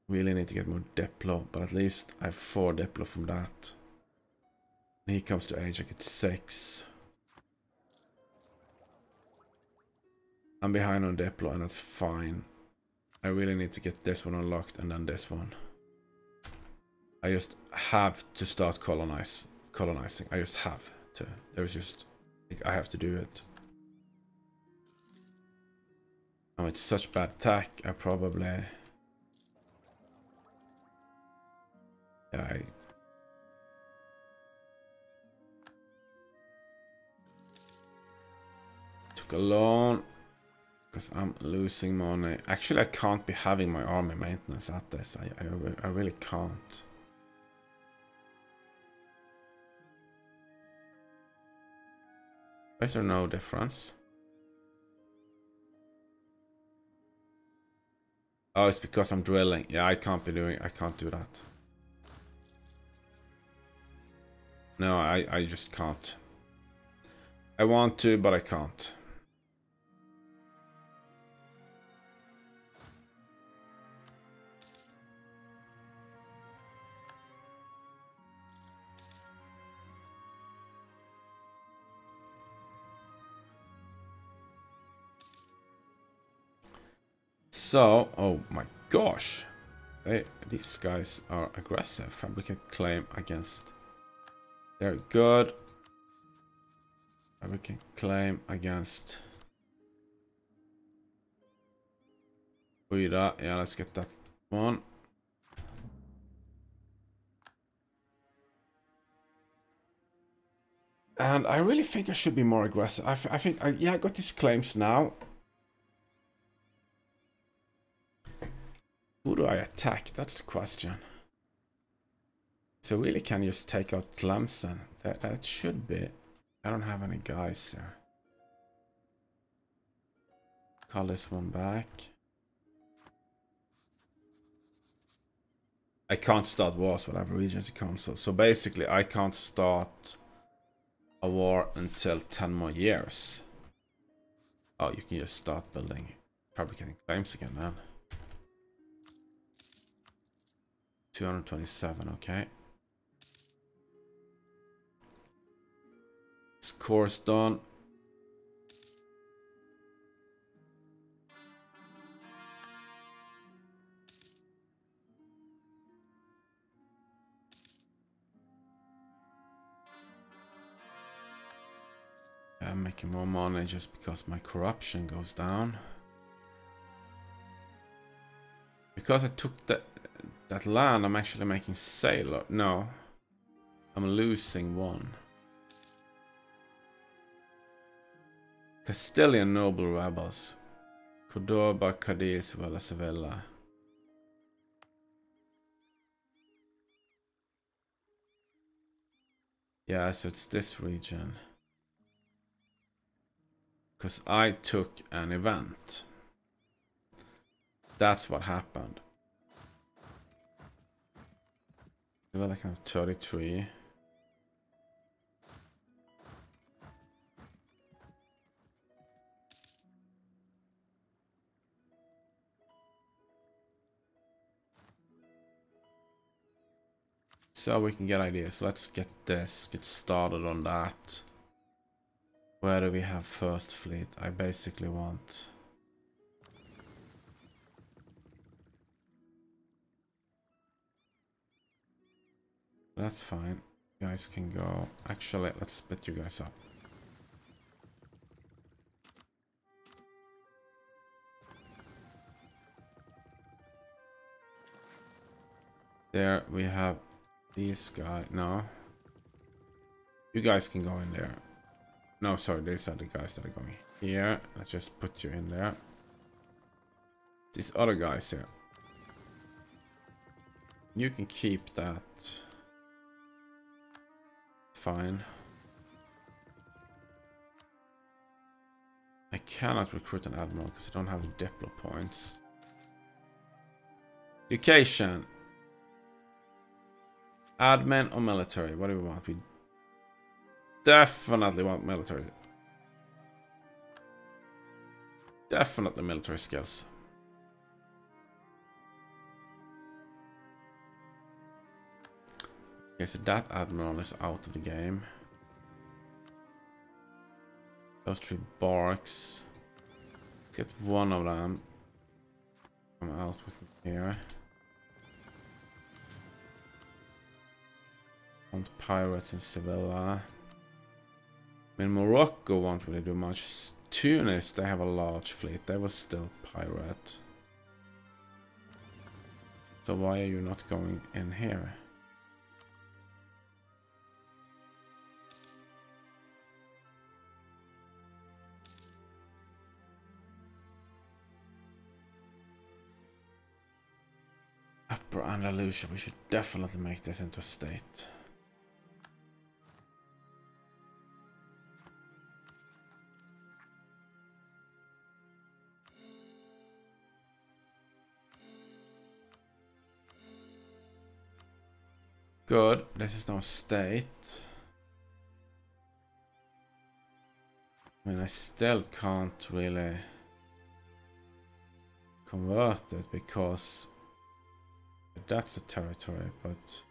really need to get more Diplo, but at least I have 4 Diplo from that. he comes to age, I get 6. I'm behind on Diplo and that's fine. I really need to get this one unlocked and then this one. I just have to start colonize, colonizing. I just have to. There's just, I have to do it. Oh, it's such bad attack. I probably, yeah, I, took a loan because I'm losing money. Actually, I can't be having my army maintenance at this. I, I, I really can't. Is there no difference? Oh, it's because I'm drilling. Yeah, I can't be doing... I can't do that. No, I, I just can't. I want to, but I can't. So, oh my gosh. They, these guys are aggressive. Fabricate claim against. They're good. Fabricate claim against. Uida. Yeah, let's get that one. And I really think I should be more aggressive. I, I think, I, yeah, I got these claims now. Who do I attack? That's the question. So really can you just take out Tlemcen. That, that should be... I don't have any guys there. Call this one back. I can't start wars with other regions council. So basically I can't start a war until 10 more years. Oh, you can just start building, fabricating claims again man. 227, okay. Course done. I'm making more money just because my corruption goes down. Because I took the that land, I'm actually making sailor. No. I'm losing one. Castilian noble rebels. Cordoba, Cadiz, Sevilla. Yeah, so it's this region. Because I took an event. That's what happened. Well, I can have 33. So we can get ideas. Let's get this, get started on that. Where do we have first fleet? I basically want... That's fine. You guys can go. Actually, let's split you guys up. There we have these guy. No. You guys can go in there. No, sorry, these are the guys that are going here. Let's just put you in there. These other guys here. You can keep that fine. I cannot recruit an admiral because I don't have the Diplo points. Education. Admin or military? What do we want? We definitely want military. Definitely military skills. Okay, so that admiral is out of the game. Those three barks. Let's get one of them. Come out with here. Want pirates in Sevilla. I mean, Morocco won't really do much. Tunis, they have a large fleet. They will still pirate. So why are you not going in here? Upper Andalusia, we should definitely make this into a state. Good, this is now state. I mean, I still can't really convert it because that's the territory, but...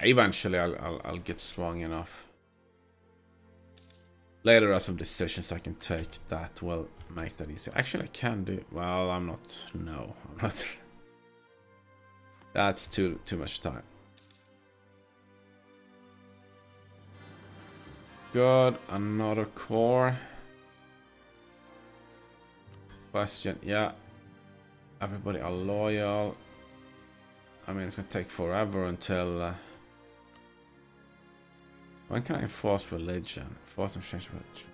Eventually I'll, I'll, I'll get strong enough. Later are some decisions I can take that will make that easier. Actually I can do... Well, I'm not... No, I'm not... That's too too much time. Good, another core. Question, yeah. Everybody are loyal. I mean, it's gonna take forever until... Uh, when can I enforce religion? Enforce and change religion.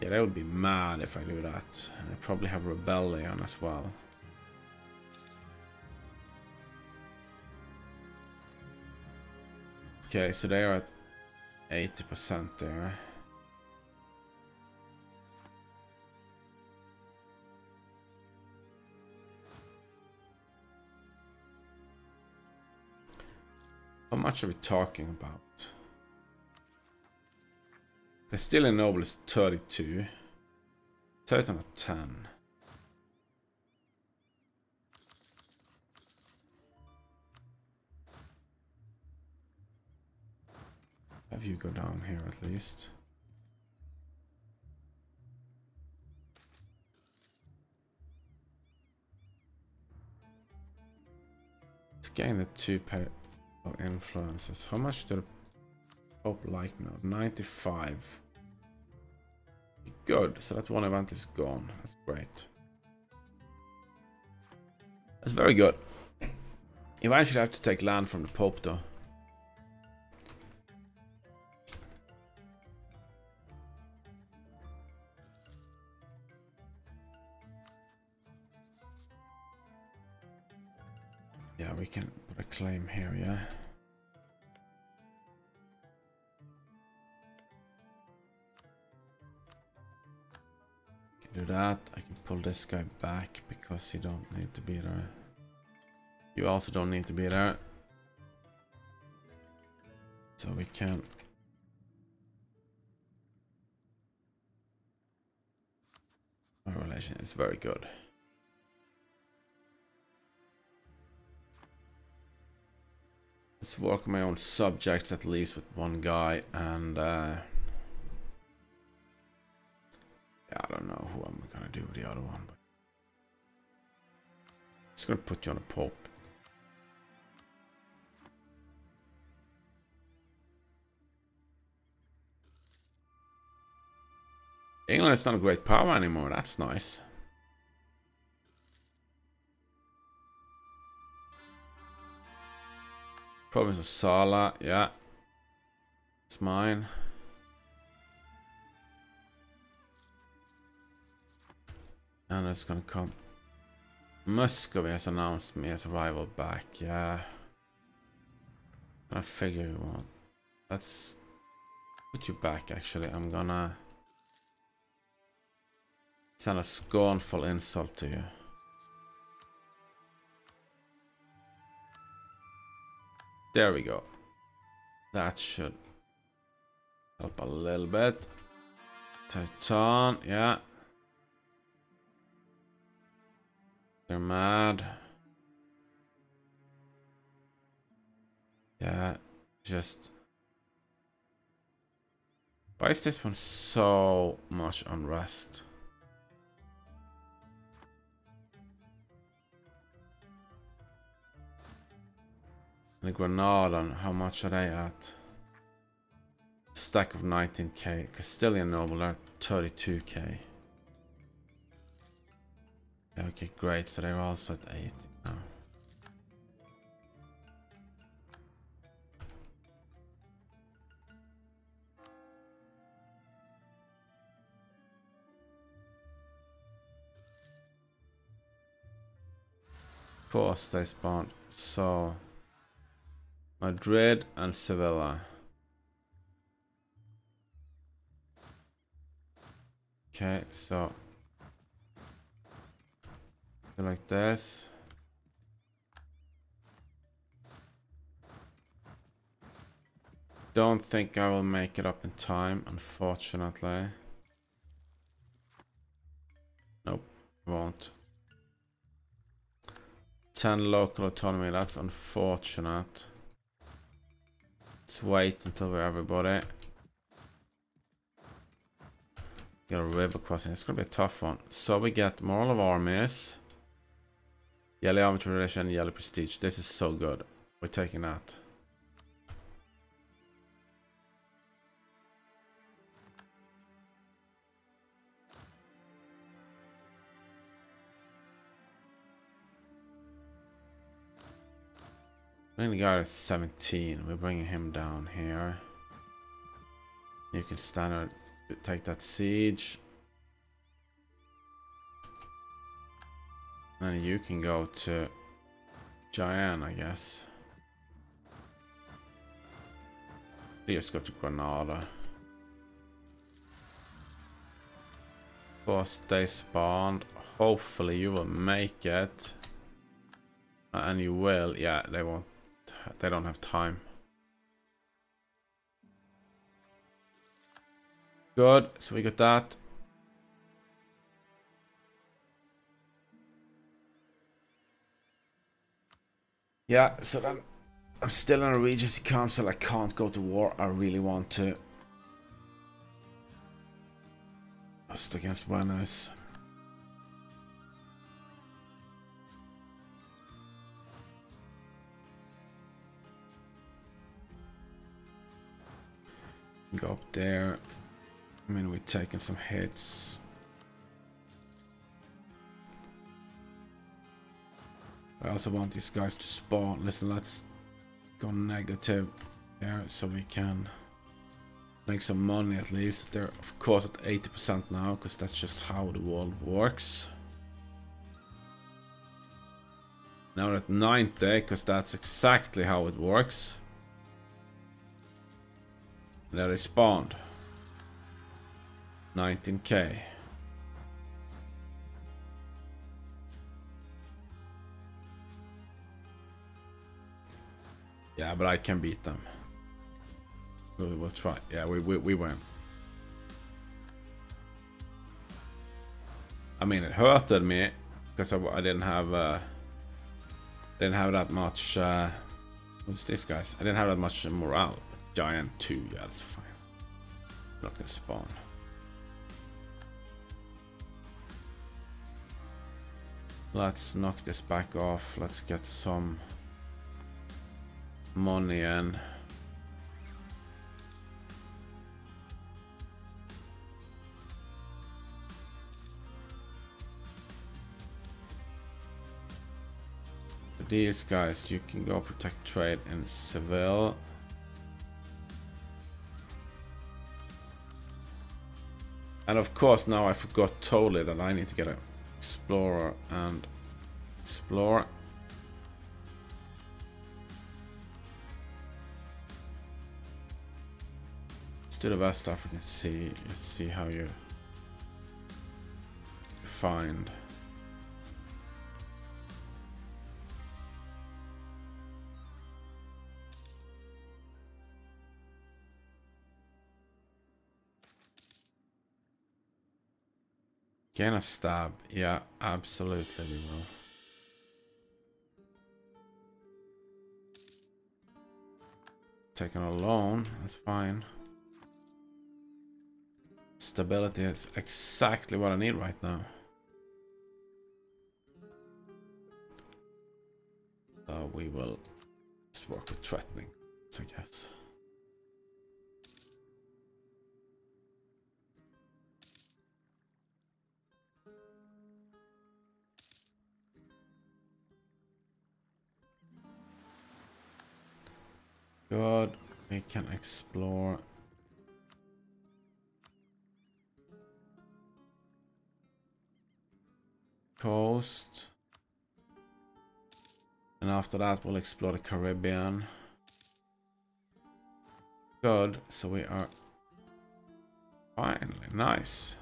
Yeah, they would be mad if I do that. And I probably have rebellion as well. Okay, so they are at 80% there. How much are we talking about? Castilian Noble is 32. 13 of 10. Have you go down here at least. Let's gain the two pair influences. How much do the Pope like now? 95. Good, so that one event is gone. That's great. That's very good. Eventually I have to take land from the Pope though. Yeah, we can a claim here, yeah. Do that. I can pull this guy back because you don't need to be there. You also don't need to be there. So we can my relation is very good. Let's work my own subjects at least with one guy and uh, I don't know who I'm gonna do with the other one, but I'm just gonna put you on a pope. England is not a great power anymore, that's nice. Province of Sala, yeah. It's mine. And it's gonna come. Muscovy has announced me as rival back, yeah. I figure you want. Let's put you back actually. I'm gonna send a scornful insult to you. There we go. That should help a little bit. Titan, yeah. They're mad. Yeah, just... Why is this one so much unrest? The Granada, how much are they at? Stack of 19k. Castilian Noble are 32k. Okay, great. So they're also at 80 now. Of course they spawned. So Madrid and Sevilla. Okay, so like this. Don't think I will make it up in time, unfortunately. Nope, won't. 10 local autonomy, that's unfortunate. Let's wait until we're everybody. Get a river crossing. It's gonna be a tough one. So we get moral of armies. Yellow army tradition, yellow prestige. This is so good. We're taking that. Bring the guy at 17. We're bringing him down here. You can stand take that siege. Then you can go to Jaén, I guess. Just go to Granada. Boss, they spawned. Hopefully you will make it. Uh, and you will. Yeah, they won't. They don't have time. Good, so we got that. Yeah, so then I'm still in a Regency Council. I can't go to war. I really want to. Just against Venice. Go up there. I mean, we're taking some hits. I also want these guys to spawn. Listen, let's go negative there so we can make some money at least. They're of course at 80% now because that's just how the world works. Now at 90 eh, because that's exactly how it works. There they spawned. 19k. Yeah, but I can beat them. We'll, we'll try. Yeah, we, we, we win. I mean, it hurted me because I, I didn't have uh, didn't have that much. Uh, who's this guys? I didn't have that much morale. Jaén two, yeah, that's fine. Not gonna spawn. Let's knock this back off. Let's get some money in. These guys, you can go protect trade in Seville. And of course now I forgot totally that I need to get an Explorer and explore. Let's do the West African Sea. Let's see how you find. Gain a stab. Yeah, absolutely we will. Taking a loan, that's fine. Stability is exactly what I need right now. So we will just work with threatening, I guess. Good. We can explore. Coast. And after that, we'll explore the Caribbean. Good. So we are finally nice.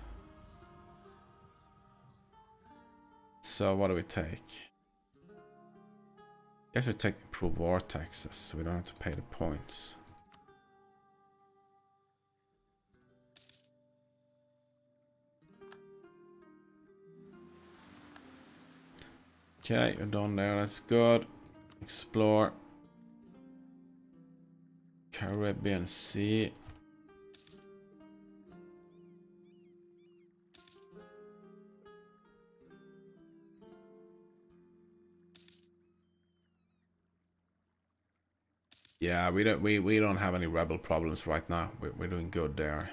So what do we take? Guess we take improve taxes so we don't have to pay the points. Okay, you're done there. That's good. Explore. Caribbean Sea. Yeah, we don't we, we don't have any rebel problems right now. We're, we're doing good there.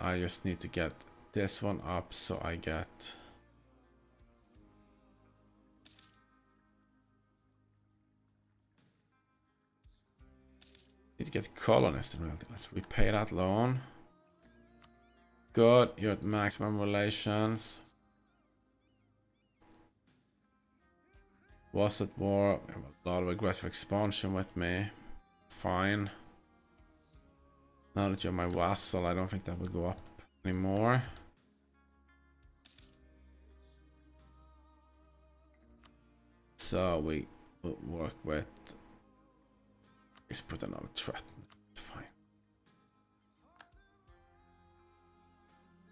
I just need to get this one up so I get need to get colonist. Let's repay that loan. Good, you're at maximum relations. Was it war? a lot of aggressive expansion with me. Fine. Now that you're my vassal, I don't think that will go up anymore. So we will work with... Let's put another threat. Fine.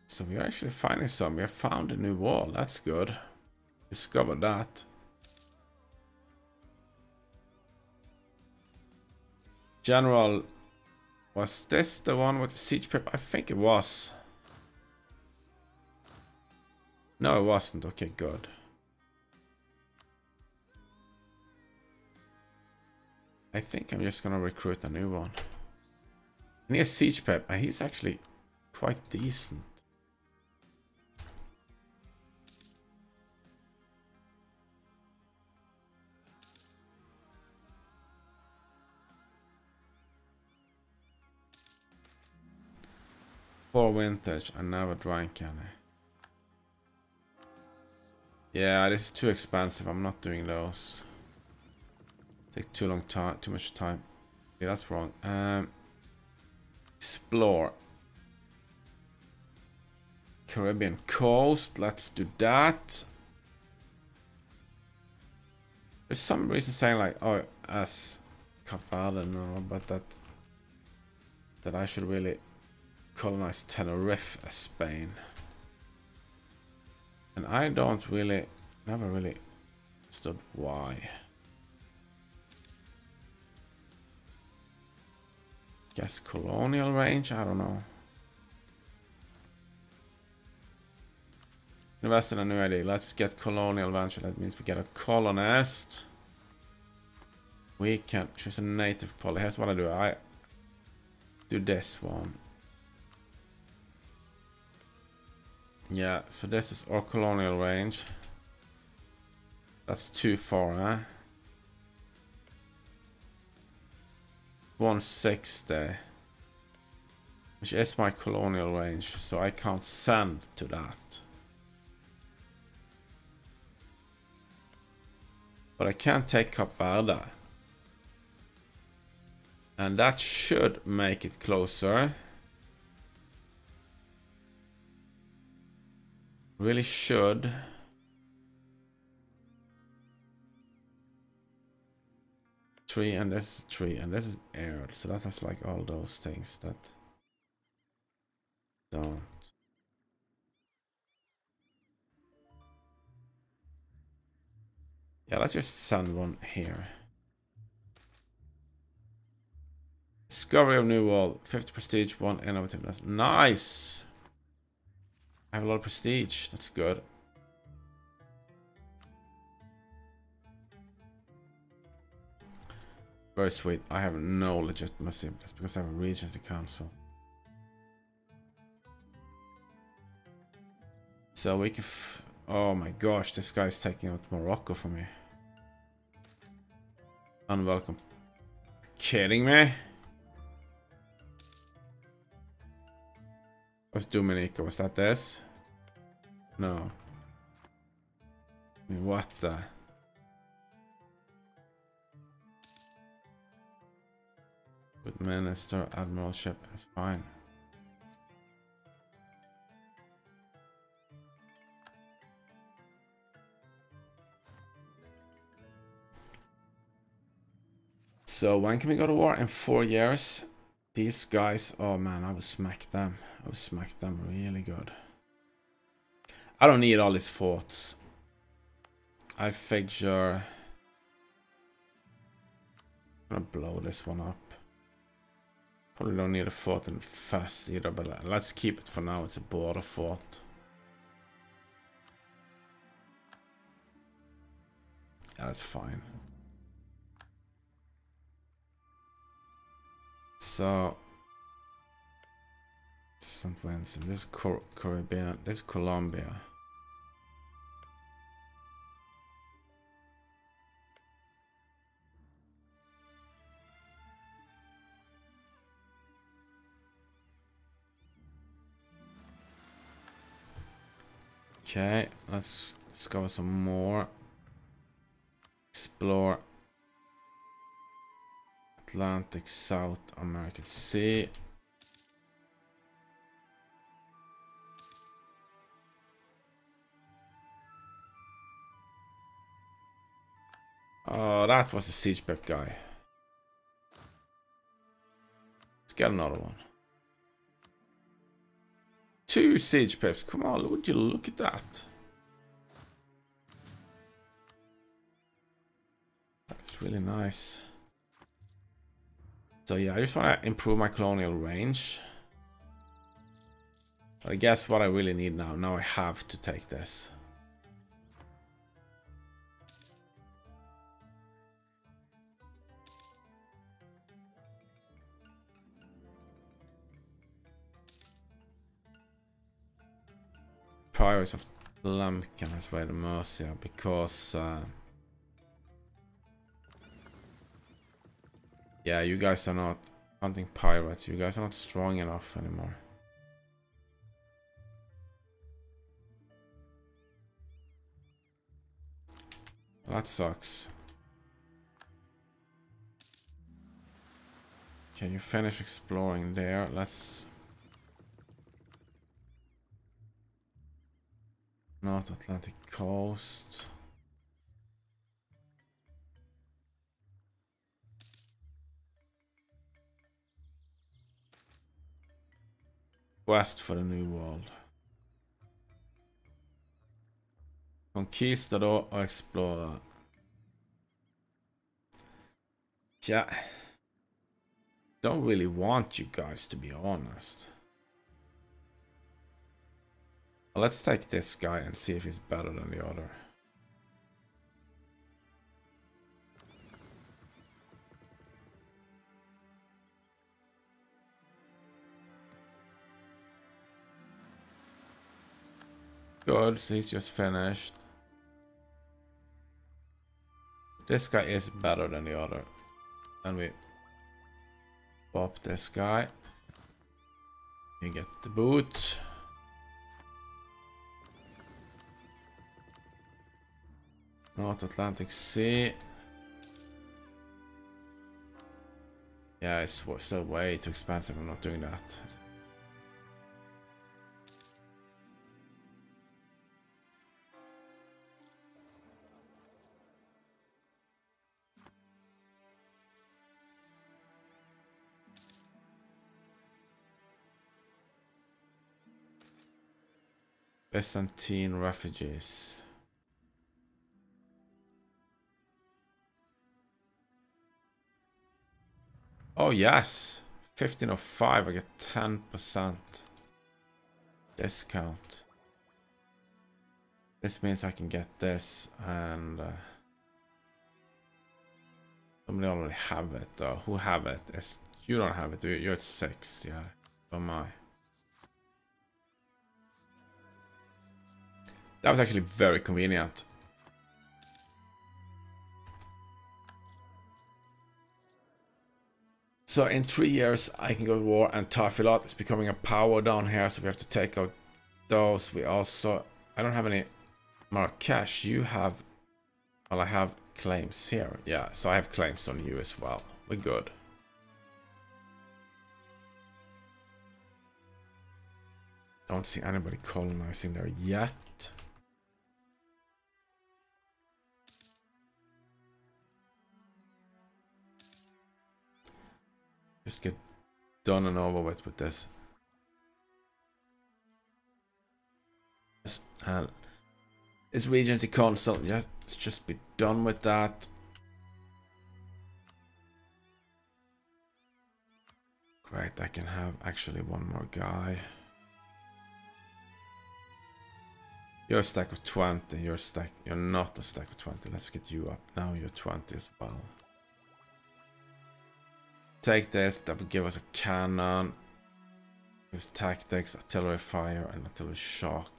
So we're actually finding some. We have found a new wall. That's good. Discovered that. General was this the one with the siege pip? I think it was. No, it wasn't. Okay, good. I think I'm just gonna recruit a new one. And he has siege pip, and he's actually quite decent. For vintage, never drank any. Yeah, this is too expensive. I'm not doing those. Take too long time, too much time. Yeah, that's wrong. Um, explore. Caribbean coast. Let's do that. There's some reason saying like, oh, as Cape no, but that that I should really colonized Tenerife as Spain. And I don't really, never really understood why. Guess colonial range, I don't know. Invest in a new idea. Let's get colonial venture. That means we get a colonist. We can choose a native poly. Here's what I do. I do this one. Yeah, so this is our colonial range. That's too far, huh? 160. Which is my colonial range, so I can't send to that. But I can take Cap Verde. And that should make it closer. Really should. Tree and this is tree and this is air. So that has like all those things that don't. Yeah, let's just send one here. Discovery of new wall, 50 prestige, 1 innovativeness. Nice! I have a lot of prestige. That's good. Very sweet. I have no legitimacy. That's because I have a Regency Council. So we can... oh my gosh, this guy's taking out Morocco for me. Unwelcome. Kidding me? What's Dominica Was that this? No. I mean, what the? Good minister, admiralship is fine. So when can we go to war? In four years? These guys, oh man, I will smack them. I will smack them really good. I don't need all these forts. I figure... I'm gonna blow this one up. Probably don't need a fort in fast either, but let's keep it for now. It's a border fort. Yeah, that's fine. So, St. Vincent, this is Caribbean, this is Colombia. Okay, let's discover some more. Explore Atlantic South American Sea. Oh, that was a siege pip guy. Let's get another one. Two siege pips. Come on, would you look at that? That's really nice. So yeah, I just want to improve my colonial range. But I guess what I really need now, now I have to take this. Pirates of Lumpkin has raided Murcia because uh, Yeah, you guys are not hunting pirates. You guys are not strong enough anymore. That sucks. Can you finish exploring there? Let's... North Atlantic coast. Quest for the New World. Conquistador or Explorer. Yeah. Don't really want you guys, to be honest. Let's take this guy and see if he's better than the other. Good, he's just finished. This guy is better than the other. And we pop this guy. You get the boot. North Atlantic Sea. Yeah, it's still way too expensive. I'm not doing that. Byzantine refugees. Oh yes, 15 of 5, I get 10% discount. This means I can get this and uh, somebody already have it though. Who have it? It's, you don't have it, You're at 6, yeah. So am I. That was actually very convenient. So in three years I can go to war and Tafilalt is becoming a power down here so we have to take out those. We also... I don't have any Marrakesh. You have... Well I have claims here. Yeah, so I have claims on you as well. We're good. Don't see anybody colonizing there yet. Just get done and over with with this. Uh, this Regency Council, just, just be done with that. Great, I can have actually one more guy. You're a stack of 20, you're stack you're not a stack of 20. Let's get you up. Now you're 20 as well. Take this, that would give us a cannon. With tactics, artillery fire, and artillery shock.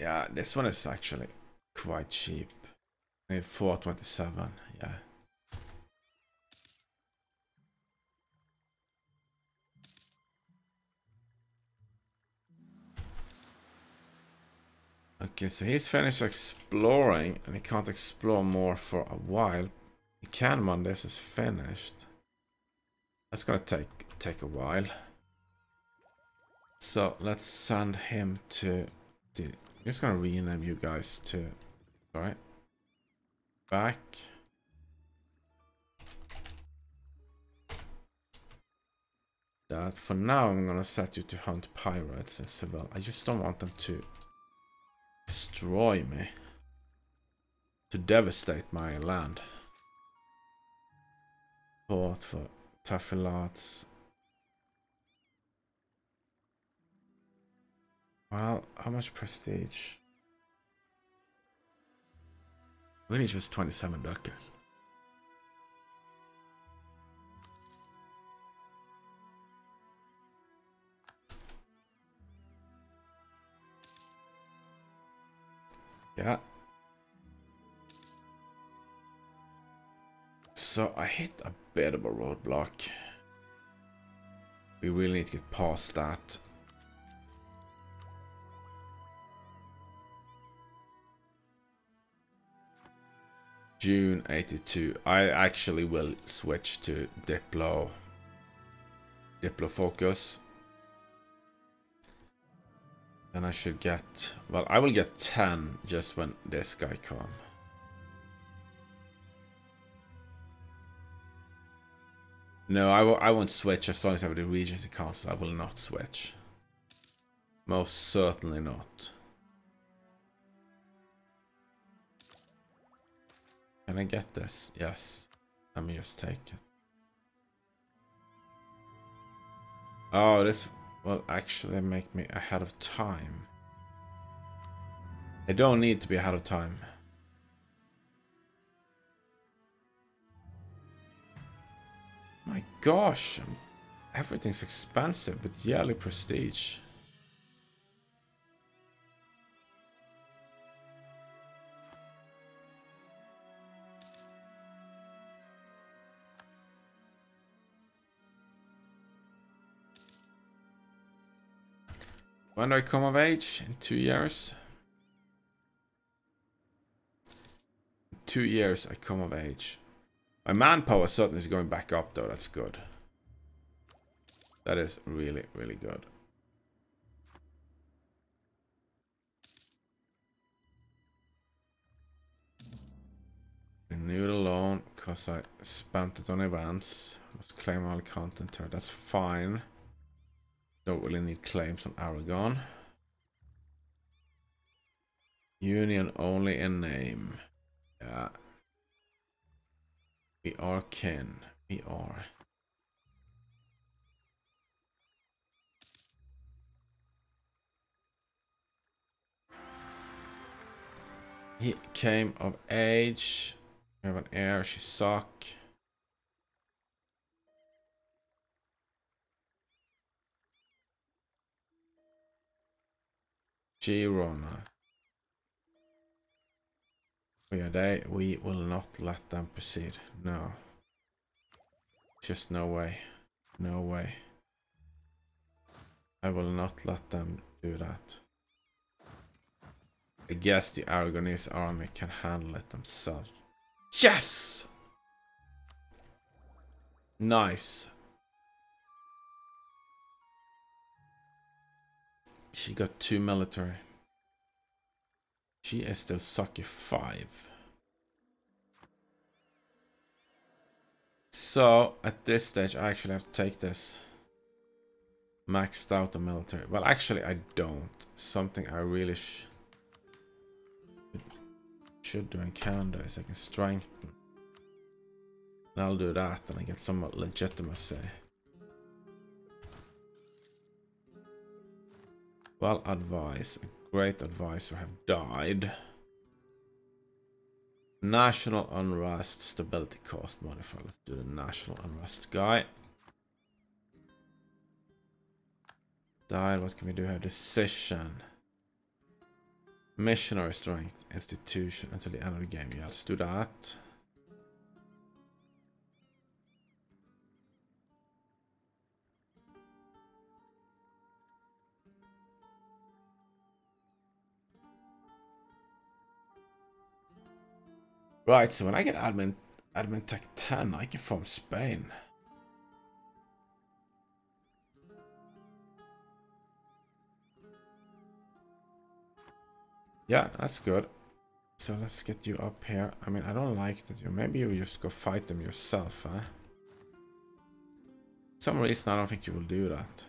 Yeah, this one is actually quite cheap. I need 427, Okay, so he's finished exploring and he can't explore more for a while. He can on this is finished. That's gonna take take a while. So let's send him to the I'm just gonna rename you guys to alright back. That for now I'm gonna set you to hunt pirates in Seville. I just don't want them to destroy me. To devastate my land. Port for Tafilalts. Well, how much prestige? We need just 27 ducats. Yeah. So I hit a bit of a roadblock. We really need to get past that. June 82. I actually will switch to Diplo. Diplo focus. Then I should get... Well, I will get 10 just when this guy come. No, I w I won't switch as long as I have the Regency Council. I will not switch. Most certainly not. Can I get this? Yes. Let me just take it. Oh, this will actually make me ahead of time. I don't need to be ahead of time. My gosh, um, everything's expensive, but yearly prestige. When do I come of age? In two years? two years I come of age. My manpower certainly is going back up though, that's good. That is really, really good. Renewed alone because I spent it on events. Let's claim all content here. That's fine. Don't really need claims on Aragon. Union only in name. Yeah. We are kin. We are. He came of age. We have an heir, she suck. Girona. Yeah, they, we will not let them proceed. No. Just no way. No way. I will not let them do that. I guess the Aragonese army can handle it themselves. Yes! Nice. She got two military. She is still Saki 5. So, at this stage, I actually have to take this. Maxed out the military. Well, actually, I don't. Something I really sh should do in Canada is I can strengthen. And I'll do that, and I get some legitimacy. Well advice. A great advisor have died. National unrest stability cost modifier. Let's do the national unrest guy. Dial, what can we do here? Decision. Missionary strength, institution until the end of the game. Yeah, let's do that. Right, so when I get admin admin tech 10, I can form Spain. Yeah, that's good. So let's get you up here. I mean, I don't like that you... Maybe you just go fight them yourself, huh? For some reason, I don't think you will do that.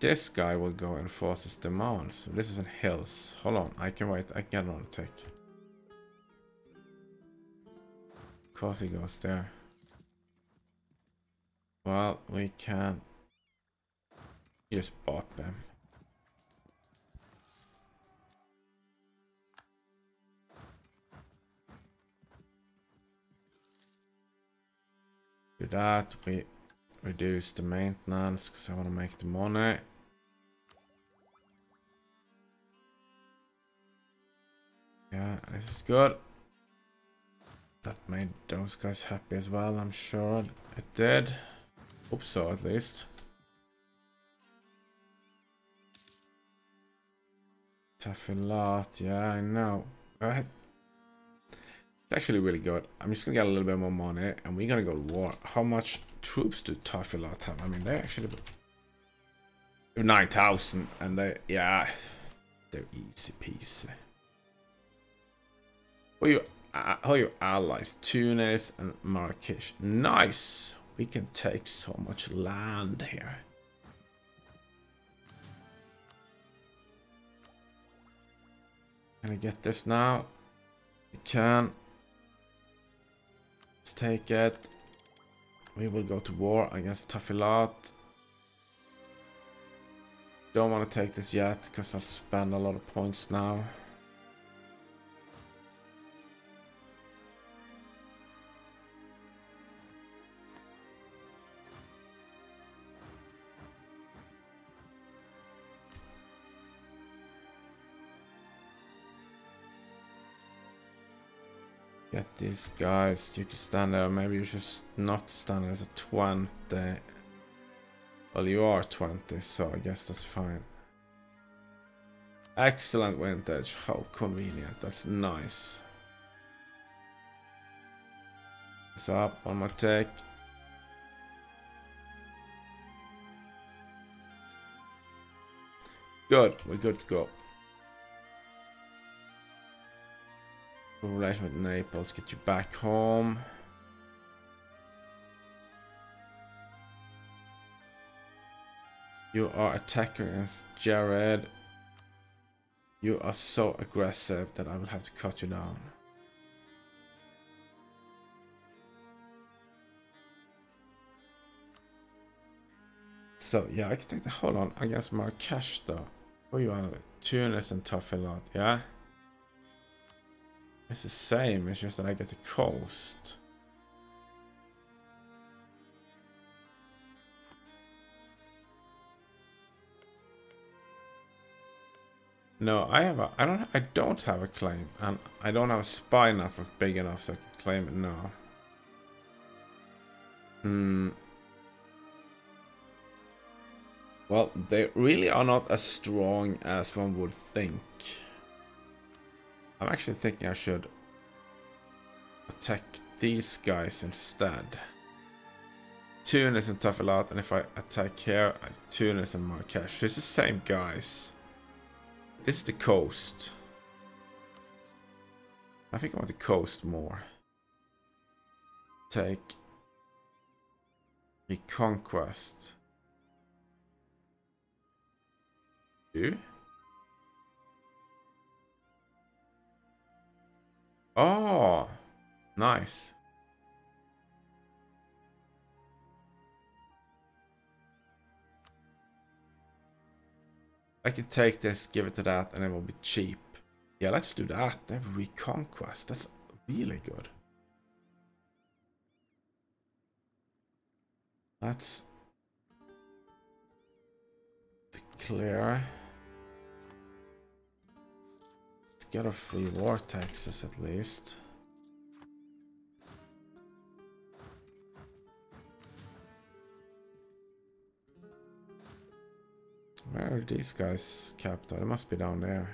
This guy will go and force his demands. This is in hills. Hold on, I can wait. I can run take. Of course he goes there. Well, we can just bop him. Do that. We reduce the maintenance because I want to make the money. Yeah, this is good. That made those guys happy as well, I'm sure it did. Hope so, at least. Tafilalt, yeah, I know. It's actually really good. I'm just gonna get a little bit more money, and we're gonna go to war. How much troops do Tafilalt time. I mean, they actually... 9,000, and they... Yeah, they're easy peasy. Who are, you, uh, who are your allies? Tunis and Marrakesh. Nice! We can take so much land here. Can I get this now? We can. Let's take it. We will go to war against Tafilalt. Don't want to take this yet because I'll spend a lot of points now. Get these guys. You can stand there. Maybe you should not stand there as a 20. Well, you are 20, so I guess that's fine. Excellent vintage. How convenient. That's nice. It's up on my tech. Good. We're good to go. Relation with Naples, get you back home. You are attacking against Jared. You are so aggressive that I will have to cut you down. So yeah, I can take the hold on against Marrakesh though. Where you are? Tunis and Tafilalt, yeah? It's the same, it's just that I get the coast. No, I have a I don't I don't have a claim and I don't have a spy network big enough can claim it now. Hmm. Well, they really are not as strong as one would think. I'm actually thinking I should attack these guys instead. Tunis a Tafilalt, and if I attack here, Tunis and Marrakesh. It's the same guys. This is the coast. I think I want the coast more. Take the conquest. You? Oh, nice. I can take this, give it to that, and it will be cheap. Yeah, let's do that. Every reconquest. That's really good. Let's declare. Get a free vortexes at least. Where are these guys capped? They must be down there.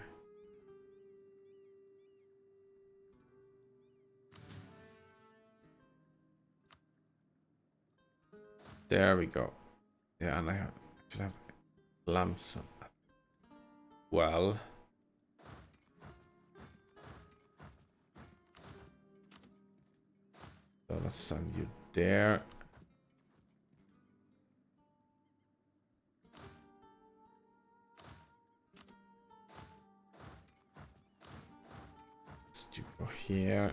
There we go. Yeah, and I actually have lamps. Well. Let's send you there. Let's go here.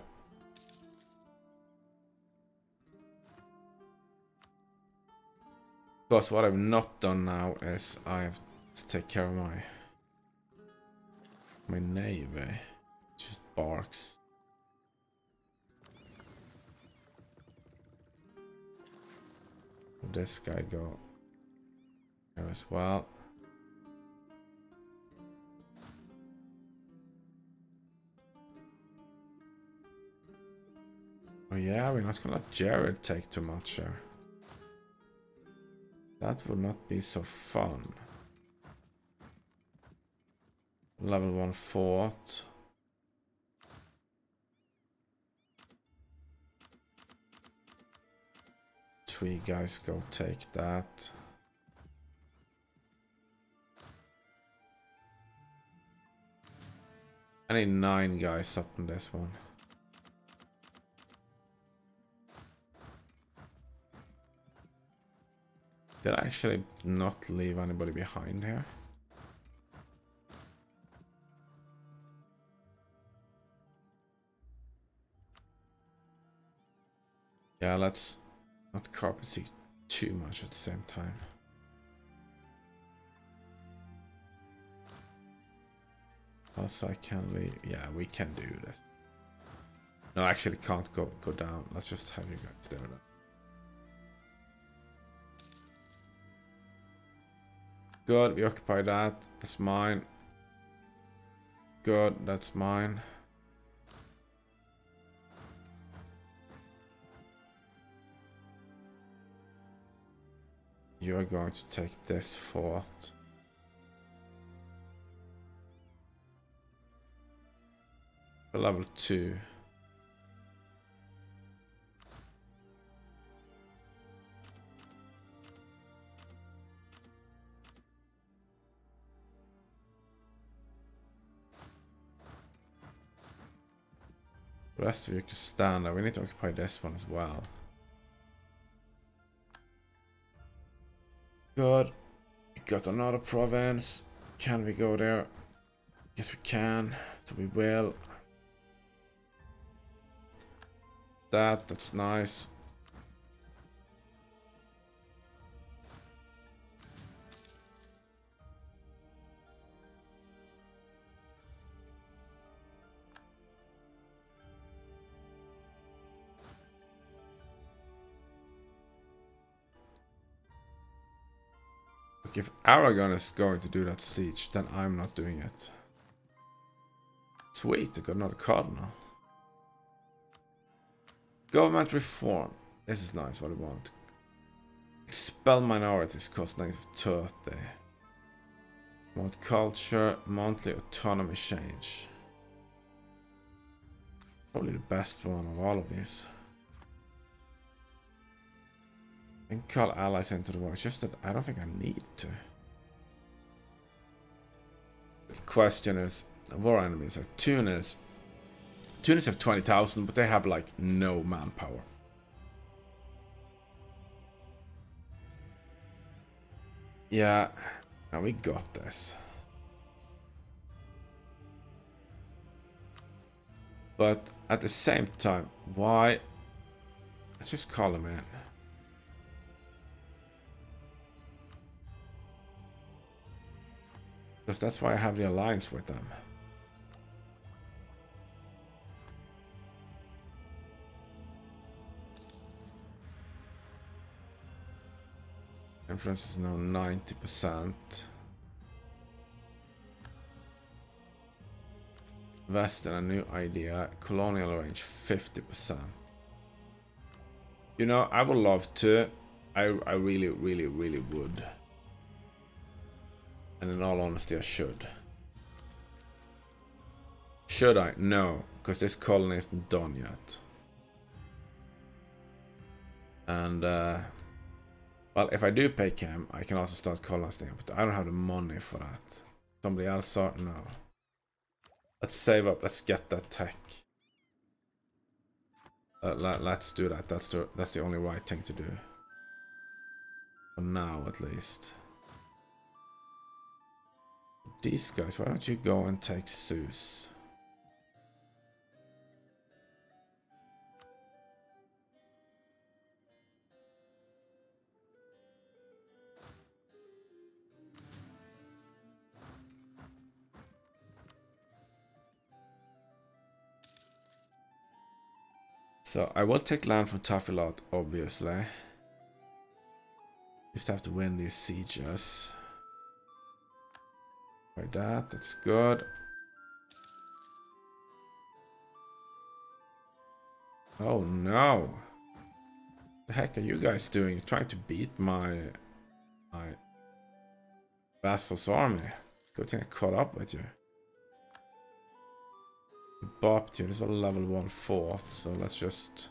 course, what I've not done now is I have to take care of my my navy. Just barks. This guy go there as well. Oh yeah, we're not gonna let Jared take too much here. That would not be so fun. Level 1 fort. Three guys go take that. I need nine guys up in this one. Did I actually not leave anybody behind here? Yeah, let's not carpet siege too much at the same time. Also, I can leave. Yeah, we can do this. No, actually can't go go down. Let's just have you guys there. Then. Good, we occupy that. That's mine. Good, that's mine. You're going to take this fort. Level 2. The rest of you can stand there. We need to occupy this one as well. Good. We got another province. Can we go there? Yes, we can. So we will. That, that's nice. If Aragon is going to do that siege, then I'm not doing it. Sweet, I got another cardinal. Government reform. This is nice, what I want. Expel minorities, cost negative 30. Promote culture, monthly autonomy change. Probably the best one of all of these. And call allies into the war. It's just that I don't think I need to. The question is, war enemies are Tunis, Tunis have 20,000, but they have like no manpower. Yeah, now we got this. But at the same time, why? Let's just call him in. Because that's why I have the alliance with them. Influence is now 90%. Invest in a new idea. Colonial range 50%. You know, I would love to. I, I really, really, really would. And in all honesty, I should. Should I? No, because this colony isn't done yet. And, uh, well, if I do pay chem, I can also start colonizing, but I don't have the money for that. Somebody else start? No. Let's save up. Let's get that tech. Uh, let, us do that. That's the that's the only right thing to do. For now, at least. These guys, why don't you go and take Sous? So I will take land from Tafilalt, obviously. Just have to win these sieges. Like that, that's good. Oh no! What the heck are you guys doing? You're trying to beat my my vassal's army. Good thing I caught up with you bopped you. There's a level 1 fort, so let's just...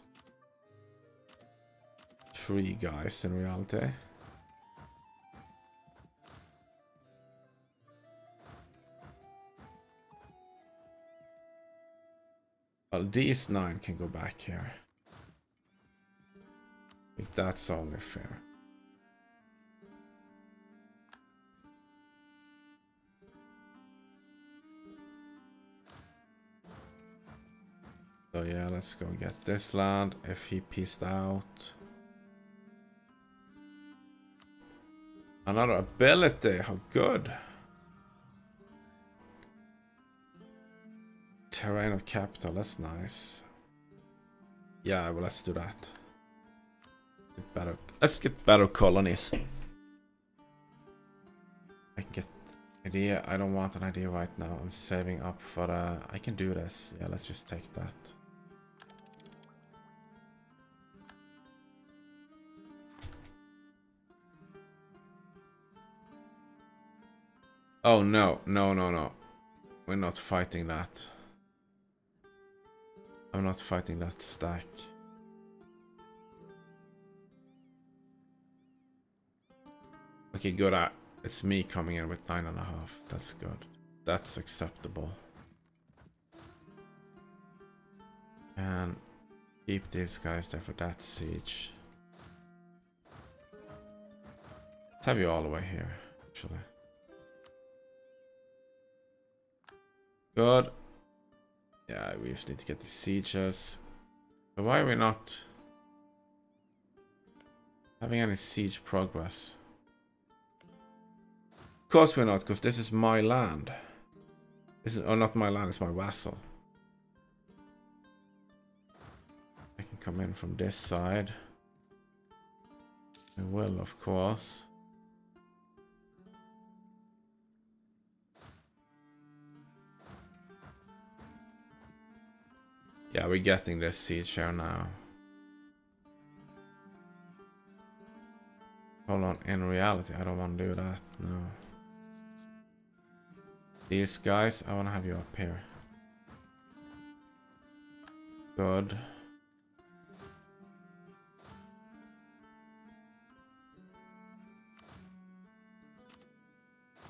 Three guys in reality. Well, these nine can go back here. I think that's only fair. So yeah, let's go get this land if he pieced out. Another ability, how good. Terrain of capital, that's nice. Yeah, well let's do that. Get better. Let's get better colonies. I get idea. I don't want an idea right now. I'm saving up for uh I can do this. Yeah, let's just take that. Oh, no. No, no, no. We're not fighting that. I'm not fighting that stack. Okay, good. Uh, it's me coming in with nine and a half. That's good. That's acceptable. And keep these guys there for that siege. Let's have you all the way here, actually. Good. Yeah, we just need to get the sieges. But why are we not having any siege progress? Of course we're not, because this is my land. This is, or not my land, it's my vassal. I can come in from this side. I will, of course. Yeah, we're getting this seed share now. Hold on, in reality, I don't want to do that, no. These guys, I want to have you up here. Good.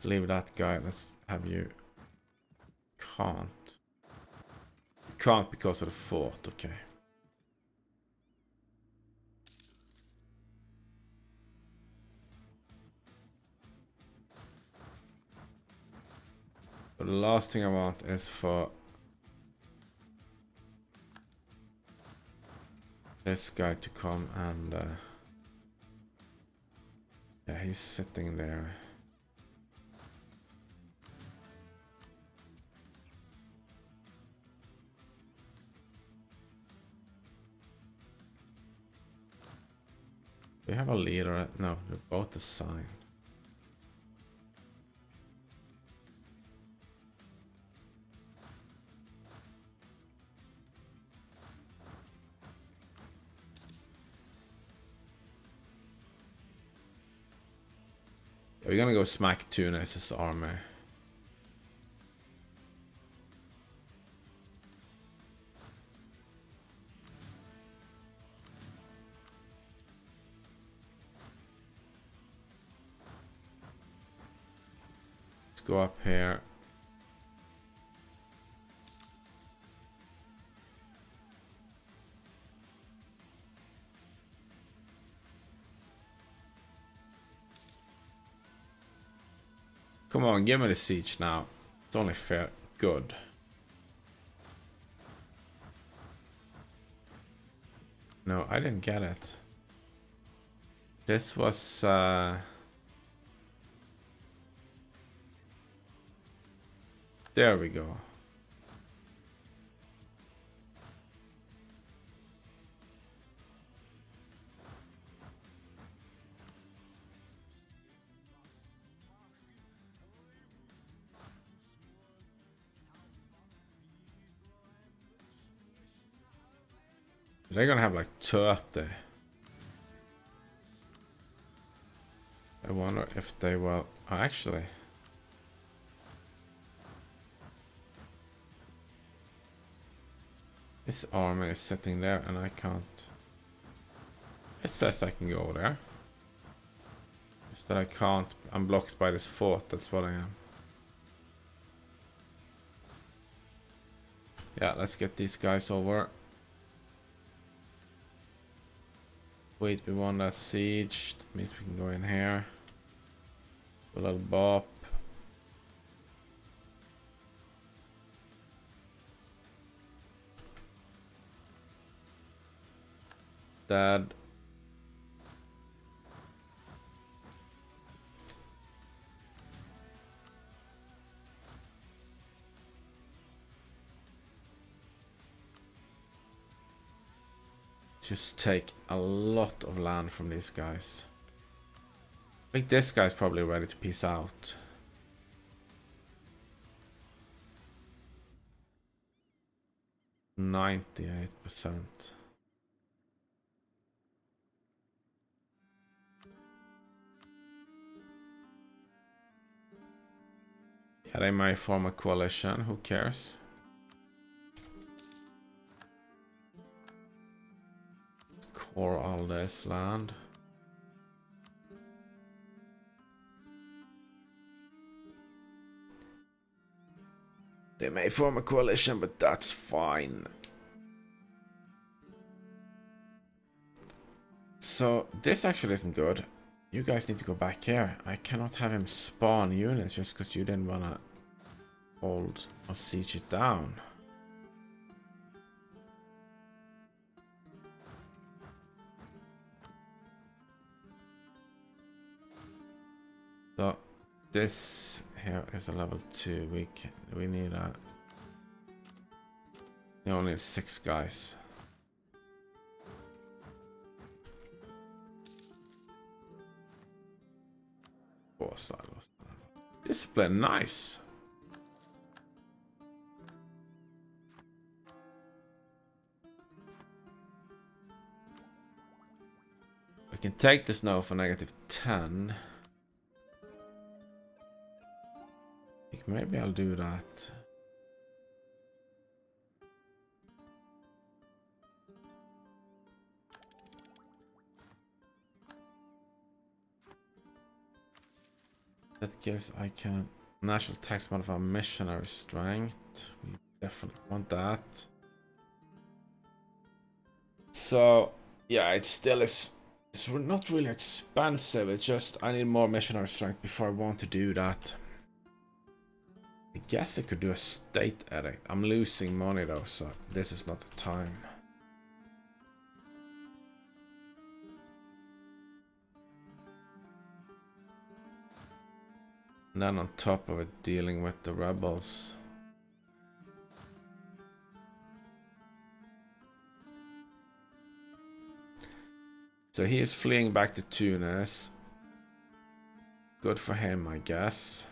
Leave that guy, let's have you... Can't can't because of the fort, okay. But the last thing I want is for this guy to come and uh, yeah he's sitting there we have a leader no they're both assigned We're gonna go smack Tunis' army. Go up here. Come on, give me the siege now. It's only fair. Good. No, I didn't get it. This was... Uh... There we go. They're gonna have like 30. I wonder if they will... Oh, actually... This army is sitting there and I can't... It says I can go there. Just that I can't. I'm blocked by this fort, that's what I am. Yeah, let's get these guys over. Wait, we won that siege. That means we can go in here. A little bop. Just take a lot of land from these guys. I think this guy's probably ready to peace out. Ninety-eight percent. Yeah, they might form a coalition, who cares? Core all this land. They may form a coalition, but that's fine. So, this actually isn't good. You guys need to go back here. I cannot have him spawn units just because you didn't want to hold or siege it down. So this here is a level two. We can, we need a. We only need six guys. Discipline, nice. I can take this now for negative 10. maybe I'll do that. That gives I can national tax modifier missionary strength. We definitely want that. So yeah, it still is it's not really expensive, it's just I need more missionary strength before I want to do that. I guess I could do a state edict. I'm losing money though, so this is not the time. And then on top of it, dealing with the rebels. So he is fleeing back to Tunis. Good for him, I guess.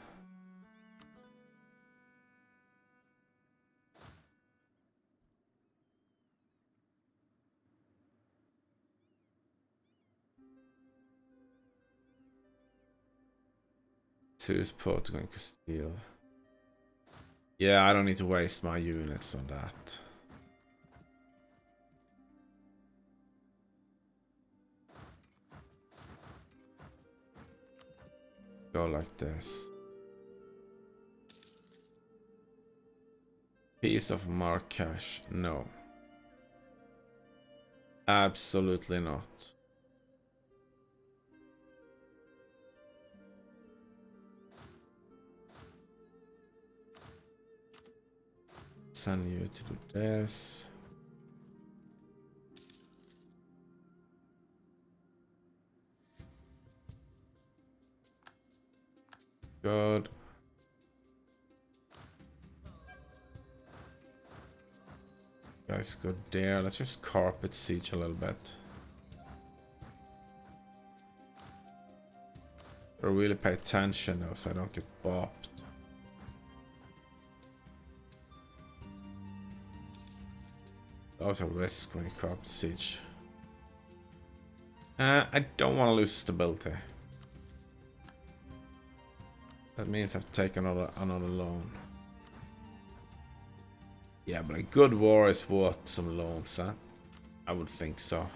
Suez, Portugal, and Castile. Yeah, I don't need to waste my units on that. Go like this. Piece of Marrakesh. No. Absolutely not. Send you to do this. Good. Guys, good there. Let's just carpet siege a little bit. But really pay attention though, so I don't get bopped. That was a risk when you carpet siege. Uh, I don't want to lose stability. That means I've taken another, another loan. Yeah, but a good war is worth some loans, huh? I would think so.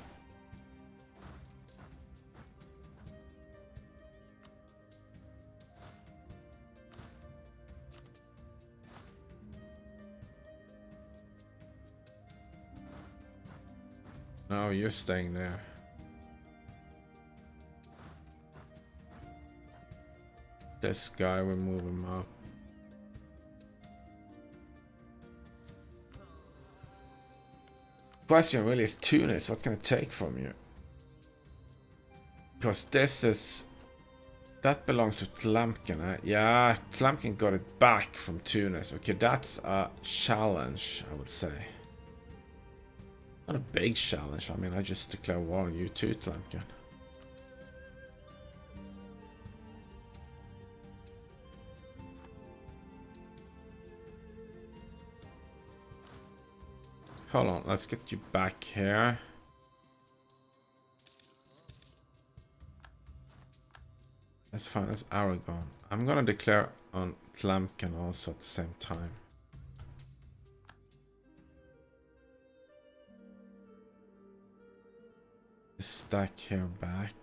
No, you're staying there. This guy, we move him up. Question really is Tunis, what can it take from you? Because this is... That belongs to Tlemcen, eh? Yeah, Tlemcen got it back from Tunis. Okay, that's a challenge, I would say. Not a big challenge, I mean, I just declare war on you too, Tlemcen. Hold on, let's get you back here. That's fine, that's Aragon. I'm gonna declare on Tlemcen also at the same time. Stack here back.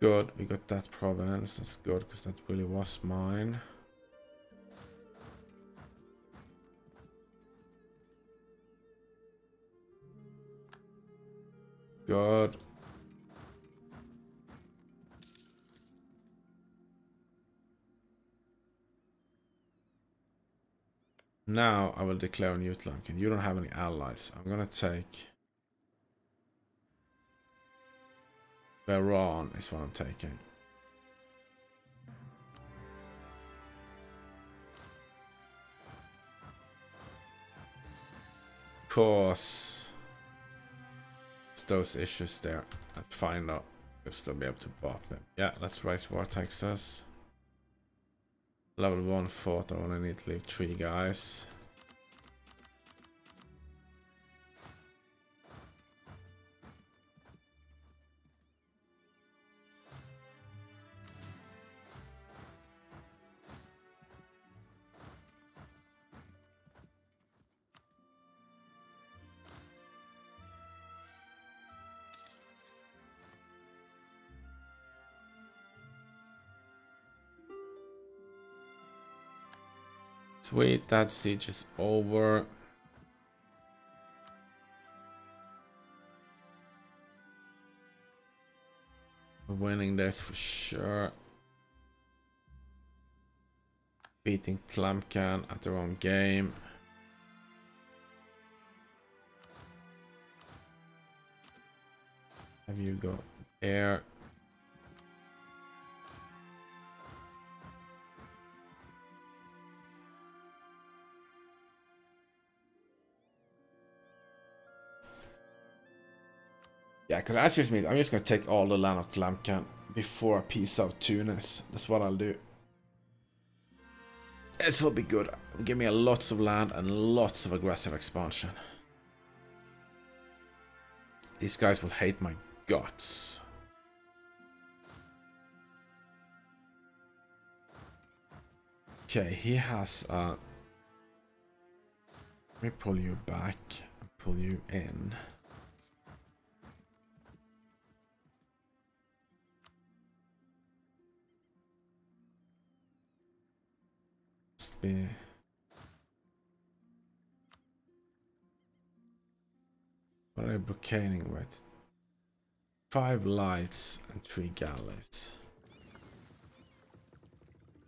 Good, we got that province. That's good because that really was mine. God. Now I will declare new Tlemcen. You don't have any allies. I'm gonna take... Veron is what I'm taking. Of course those issues there. Let's find out. We'll still be able to bop them. Yeah, let's raise vortexes. Level 1 fort, I only need to leave 3 guys. Sweet, that siege is over. Winning this for sure. Beating Tlemcen at their own game. Have you go there? Yeah, because that's just me. I'm just going to take all the land of Tlemcen before a piece of Tunis. That's what I'll do. This will be good. Give me a lots of land and lots of aggressive expansion. These guys will hate my guts. Okay, he has uh let me pull you back and pull you in. Be... What are they blockading with? Five lights and three galleys.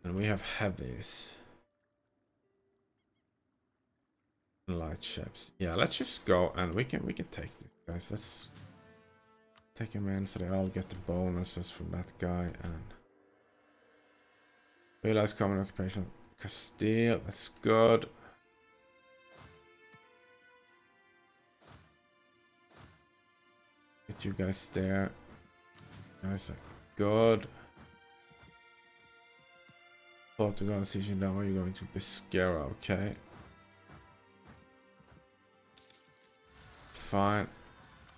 And we have heavies. Light ships. Yeah, let's just go and we can we can take these guys. Let's take them in so they all get the bonuses from that guy and realize common occupation Castile, that's good. Get you guys there. Are good. Portugal siege now. You're going to Pesquera, okay. Fine.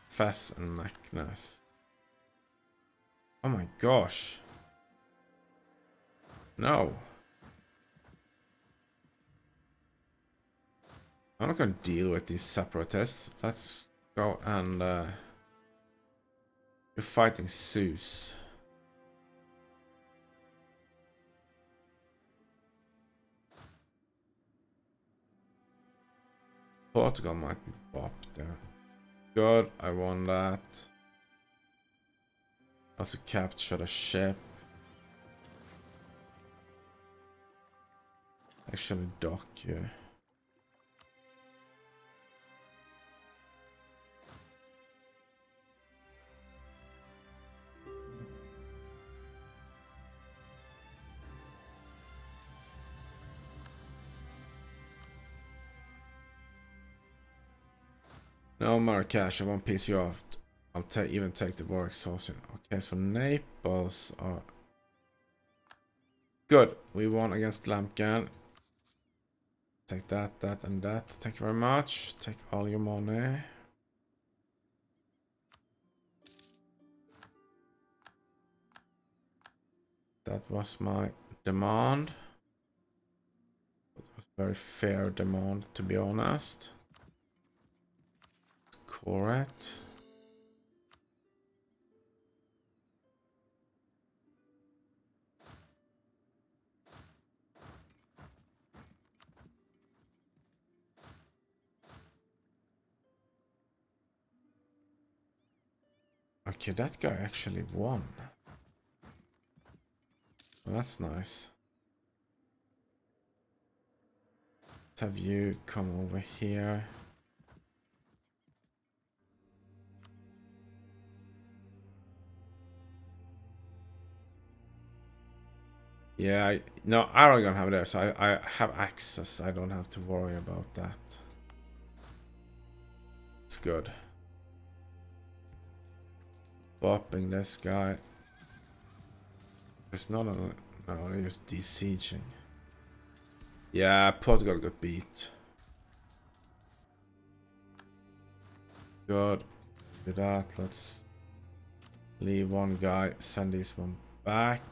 Fez and Magnus. Oh my gosh. No. I'm not to deal with these separatists. Let's go and... Uh, you're fighting Sous. Portugal might be bopped there. Good, I won that. Also captured a ship. Actually dock you. No Marrakesh, I won't piss you off. I'll even take the war exhaustion. Okay, so Naples are good. We won against Tlemcen. Take that, that, and that. Thank you very much. Take all your money. That was my demand. It was very fair demand, to be honest. Correct. Okay, that guy actually won. Well, that's nice. Let's have you come over here. Yeah, no, I, no, Aragon have there, so I, I have access. I don't have to worry about that. It's good. Bopping this guy. There's not a... No, they're desieging. Yeah, Portugal got beat. Good. Do that. Let's leave one guy, send this one back.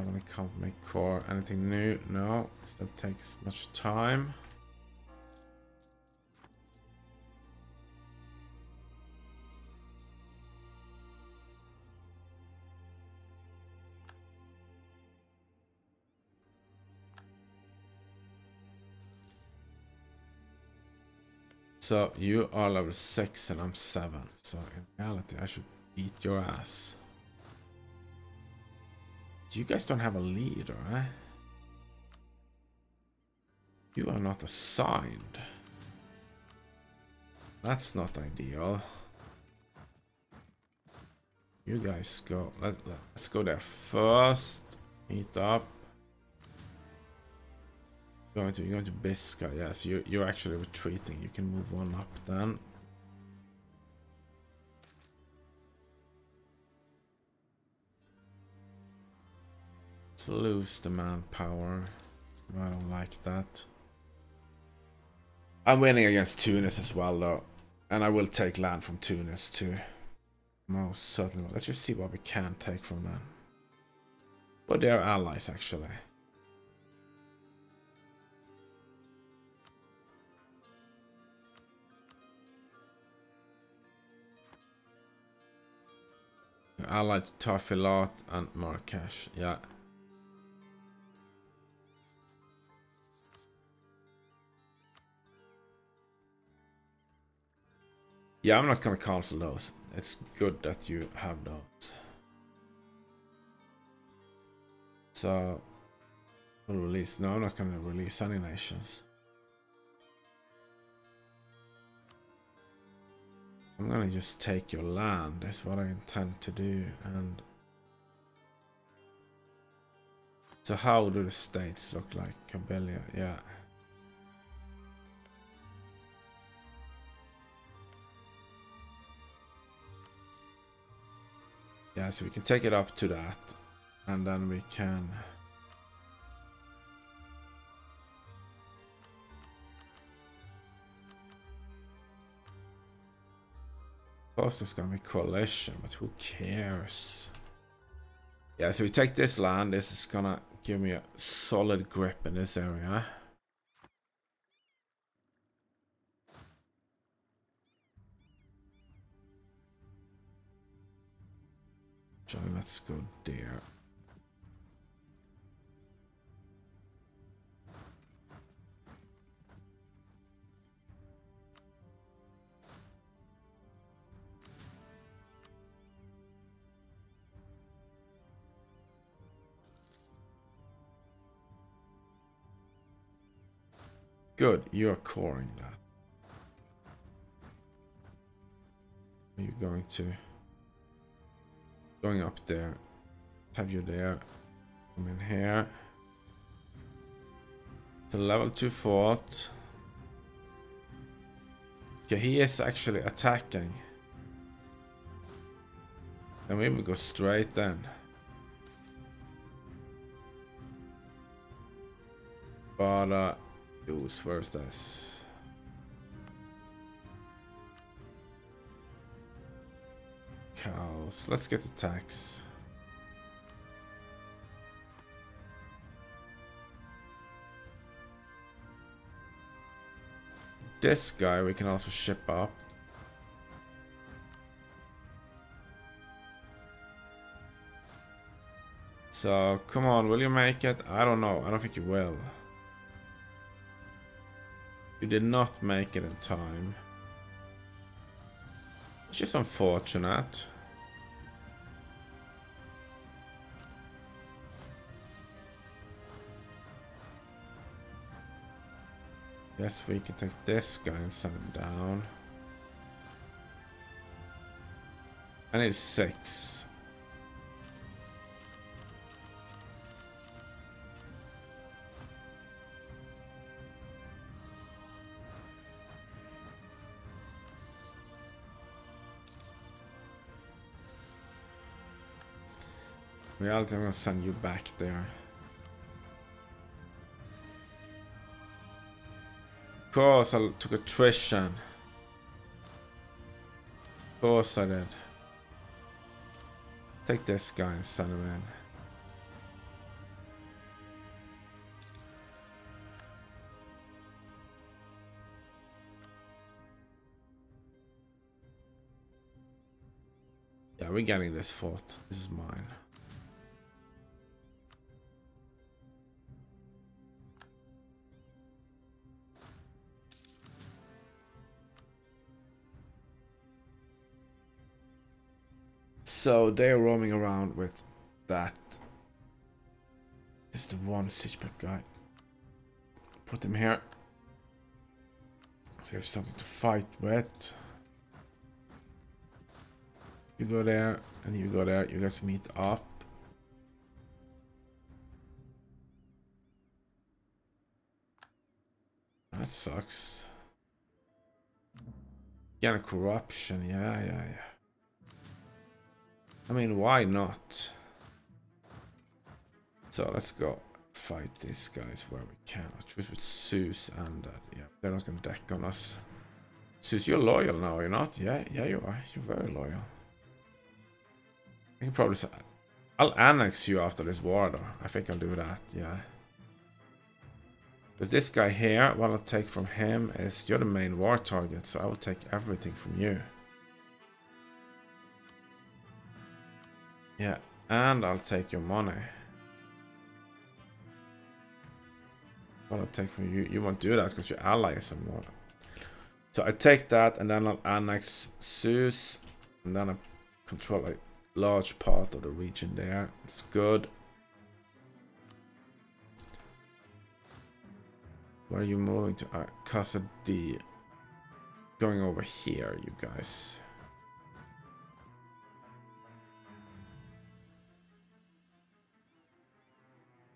I'm gonna come make core. Anything new? No. This doesn't take as much time. So you are level 6 and I'm 7. So in reality I should beat your ass. You guys don't have a leader, eh? You are not assigned. That's not ideal. You guys go. Let, let's go there first. Meet up. Going to you're going to Bisca. Yes, you you're actually retreating. You can move one up then. Lose the manpower. I don't like that. I'm winning against Tunis as well though. And I will take land from Tunis too. Most certainly. Let's just see what we can take from them. But they're allies actually. Allied Tafilalt and Marrakesh. Yeah. Yeah, I'm not gonna cancel those. It's good that you have those. So, we'll release. No, I'm not gonna release any nations. I'm gonna just take your land. That's what I intend to do. And so, how do the states look like? Kabylia, yeah. Yeah, so we can take it up to that. And then we can... Of course there's gonna be coalition, but who cares? Yeah, so we take this land. This is gonna give me a solid grip in this area. So let's go there. Good, you're coring that. Are you going to... Going up there. have you there. Come in here. The level 2 fort. Okay, he is actually attacking. Then we will go straight then. But, uh, use, where's this? Cows. Let's get the tax. This guy we can also ship up. So, come on, will you make it? I don't know. I don't think you will. You did not make it in time. It's just unfortunate. Guess we can take this guy and send him down. I need six. Reality, I'm gonna send you back there. Of course, I took attrition. Of course I did. Take this guy and send him in. Yeah, we're getting this fort. This is mine. So they're roaming around with that. This is the one siege prep guy. Put him here. So you have something to fight with. You go there, and you go there. You guys meet up. That sucks. Yeah, corruption. Yeah, yeah, yeah. I mean, why not? So let's go fight these guys where we can. I'll choose with Sous and uh, yeah, they're not gonna deck on us. Sous, you're loyal now, you're not? Yeah, yeah, you are. You're very loyal. I can probably say, I'll annex you after this war though. I think I'll do that, yeah. But this guy here, what I'll take from him is you're the main war target, so I will take everything from you. Yeah, and I'll take your money. What I'll take from you, you won't do that because your ally is more. So I take that and then I'll annex Sous and then I control a large part of the region there. It's good. Where are you moving to? Uh, Casa D. Going over here, you guys.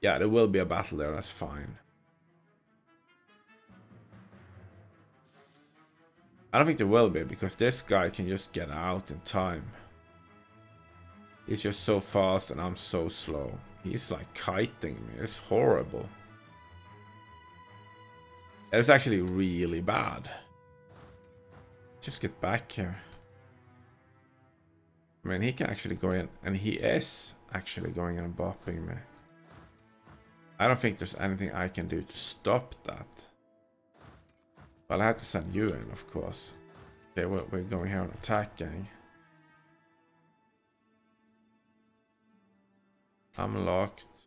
Yeah, there will be a battle there, that's fine. I don't think there will be, because this guy can just get out in time. He's just so fast and I'm so slow. He's like kiting me. It's horrible. It's actually really bad. Just get back here. I mean, he can actually go in, and he is actually going in and bopping me. I don't think there's anything I can do to stop that. Well, I have to send you in, of course. Okay, we're, we're going here and attacking. I'm locked.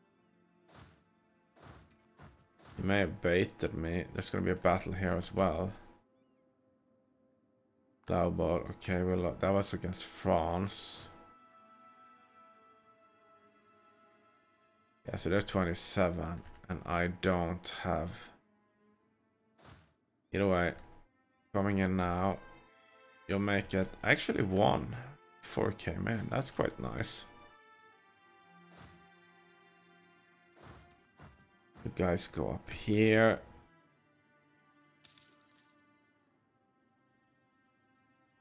He may have baited me. There's gonna be a battle here as well. Laubor, okay, well that was against France. Yeah, so they're 27, and I don't have... Either way, coming in now, you'll make it actually one 4k, man, that's quite nice. You guys go up here.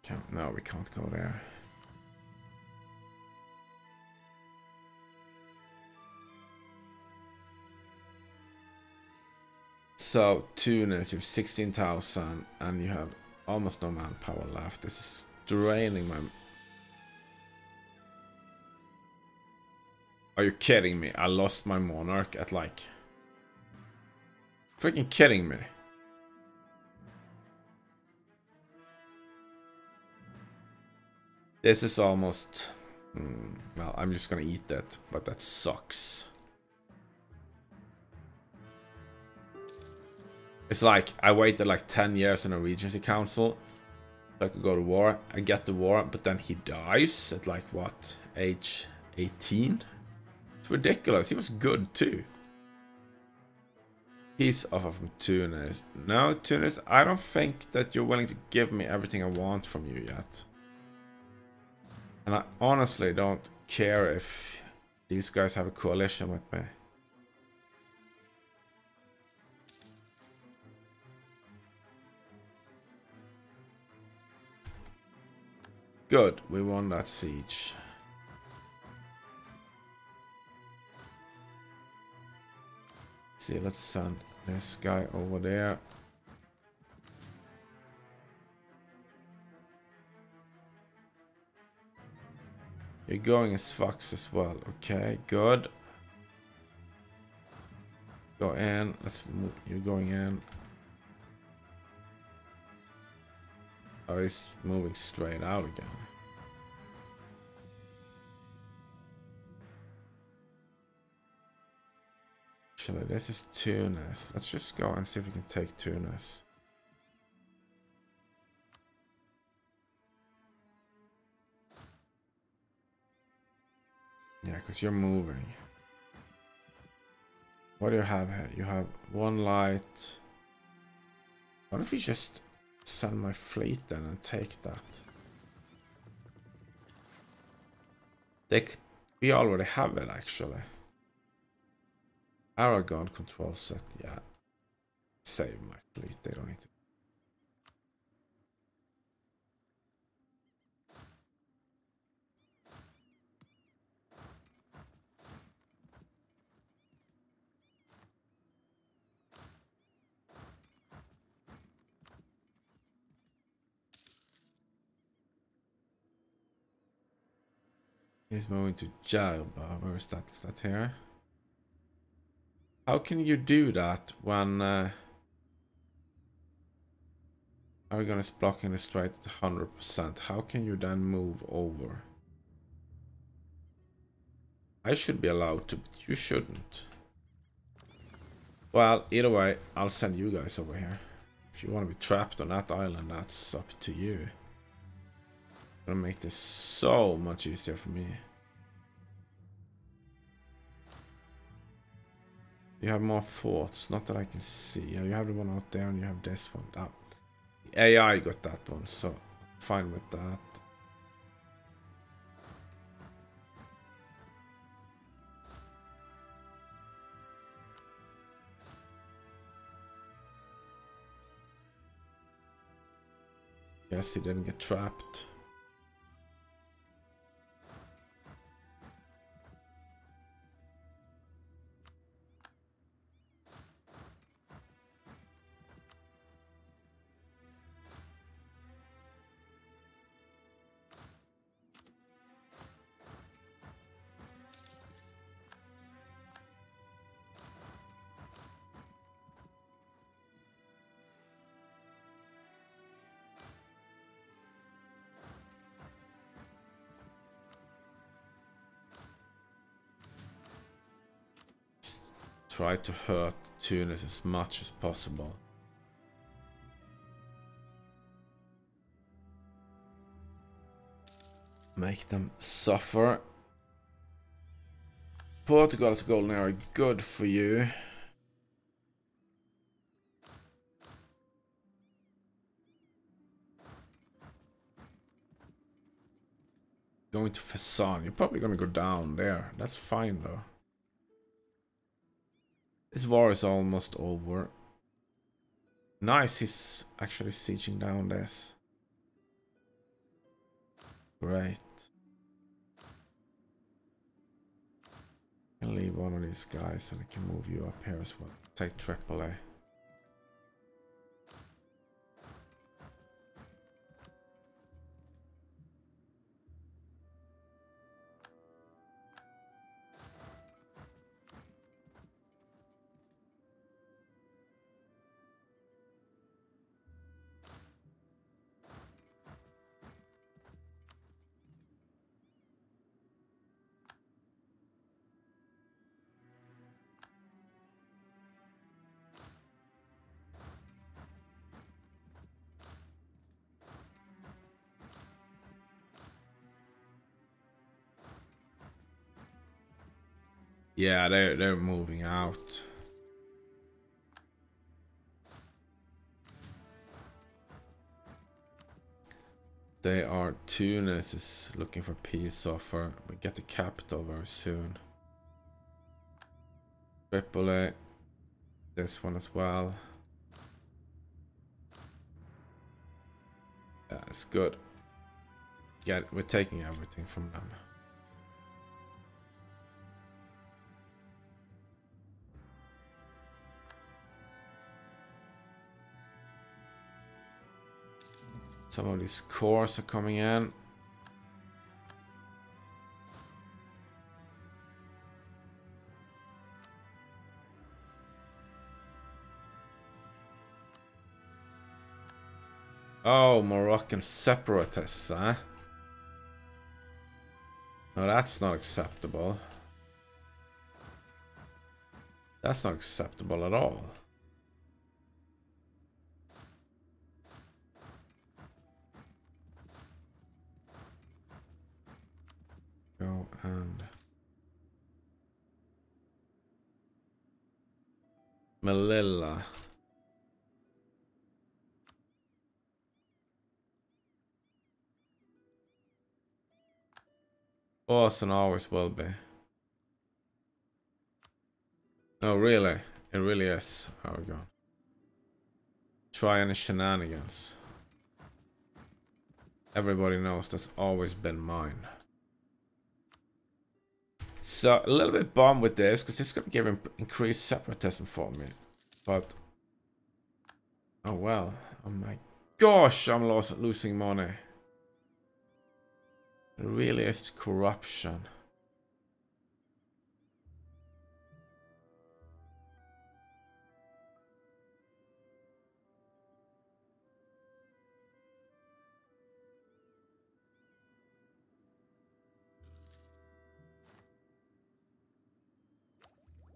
Can't, no, we can't go there. So, Tunis, you have 16,000 and you have almost no manpower left. This is draining my... Are you kidding me? I lost my monarch at like... Freaking kidding me. This is almost... Mm, well, I'm just gonna eat that, but that sucks. It's like, I waited like 10 years in a Regency Council. So I could go to war. I get the war, but then he dies at like, what, age 18? It's ridiculous. He was good too. He's off of Tunis. No, Tunis, I don't think that you're willing to give me everything I want from you yet. And I honestly don't care if these guys have a coalition with me. Good, we won that siege. See, let's send this guy over there. You're going as Fox as well. Okay, good. Go in. Let's move. You're going in. Oh, he's moving straight out again. Actually, this is Tunis. Let's just go and see if we can take Tunis. Yeah, because you're moving. What do you have here? You have one light. Why don't we just send my fleet then and take that? They, we already have it actually. Aragon control set, yeah. Save my fleet, they don't need to. He's moving to Jerba. Where is that? Is that here? How can you do that when... Uh, Aragon is blocking the strait at 100%. How can you then move over? I should be allowed to, but you shouldn't. Well, either way, I'll send you guys over here. If you want to be trapped on that island, that's up to you. Gonna make this so much easier for me. You have more forts, not that I can see. You have the one out there and you have this one. Oh. AI got that one, so fine with that. Yes, he didn't get trapped. Try to hurt Tunis as much as possible. Make them suffer. Portugal's golden era, good for you. Going to Fezzan, you're probably gonna go down there. That's fine though. This war is almost over. Nice, he's actually sieging down this. Great. I can leave one of these guys and I can move you up here as well. Take AAA. Yeah, they're they're moving out. They are Tunis is looking for peace offer. We get the capital very soon. Tripoli. This one as well. That's good. Yeah, we're taking everything from them. Some of these cores are coming in. Oh, Moroccan separatists, huh? No, that's not acceptable. That's not acceptable at all. Melilla. Was and always will be. No, really. It really is. Oh, we go. Try any shenanigans. Everybody knows that's always been mine. So, a little bit bummed with this, because it's going to give him increased separatism for me. But... Oh, well. Oh my gosh, I'm lost, losing money. It really is corruption.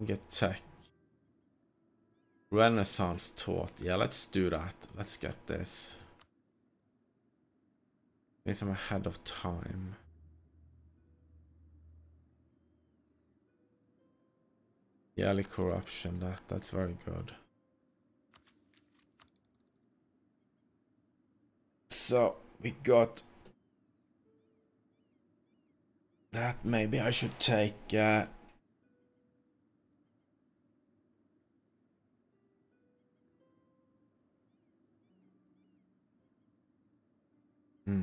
Get tech. Renaissance taught. Yeah, let's do that. Let's get this. Means I'm ahead of time. Yearly corruption, that that's very good. So we got that maybe I should take uh, Hmm.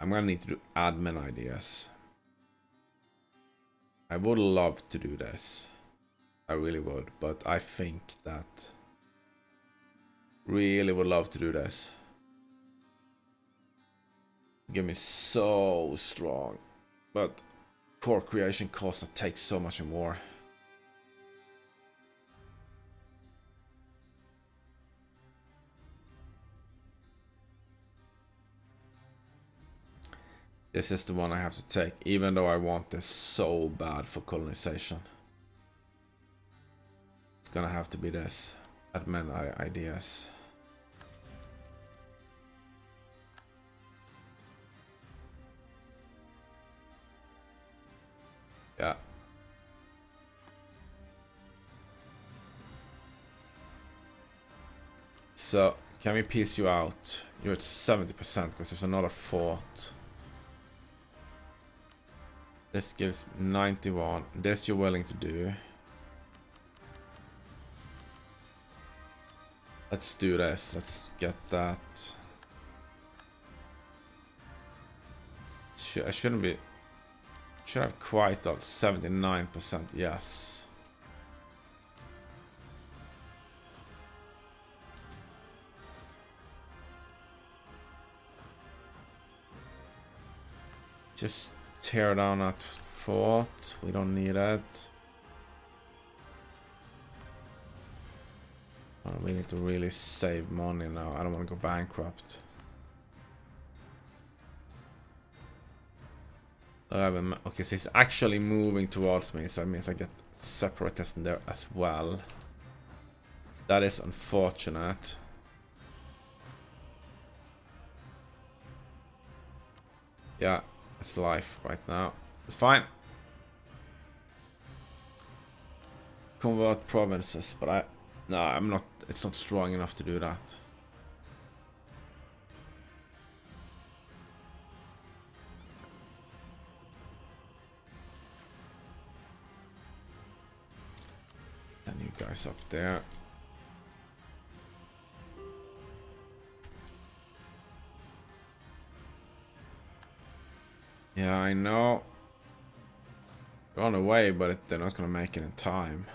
I'm gonna need to do admin ideas. I would love to do this. I really would, but I think that really would love to do this. Give me so strong. But core creation cost that takes so much more. This is the one I have to take, even though I want this so bad for colonization. It's gonna have to be this. Admin ideas. Yeah. So, can we piece you out? You're at 70% because there's another fort. This gives 91. This you're willing to do. Let's do this. Let's get that. I shouldn't be should have quite of 79%, yes. Just tear down that fort. We don't need it. We need to really save money now. I don't want to go bankrupt. Okay, so he's actually moving towards me, so that means I get separatism there as well. That is unfortunate. Yeah, it's life right now. It's fine. Convert provinces, but I... No, I'm not... It's not strong enough to do that. Guys up there. Yeah, I know. They're on the way, but they're not gonna make it in time.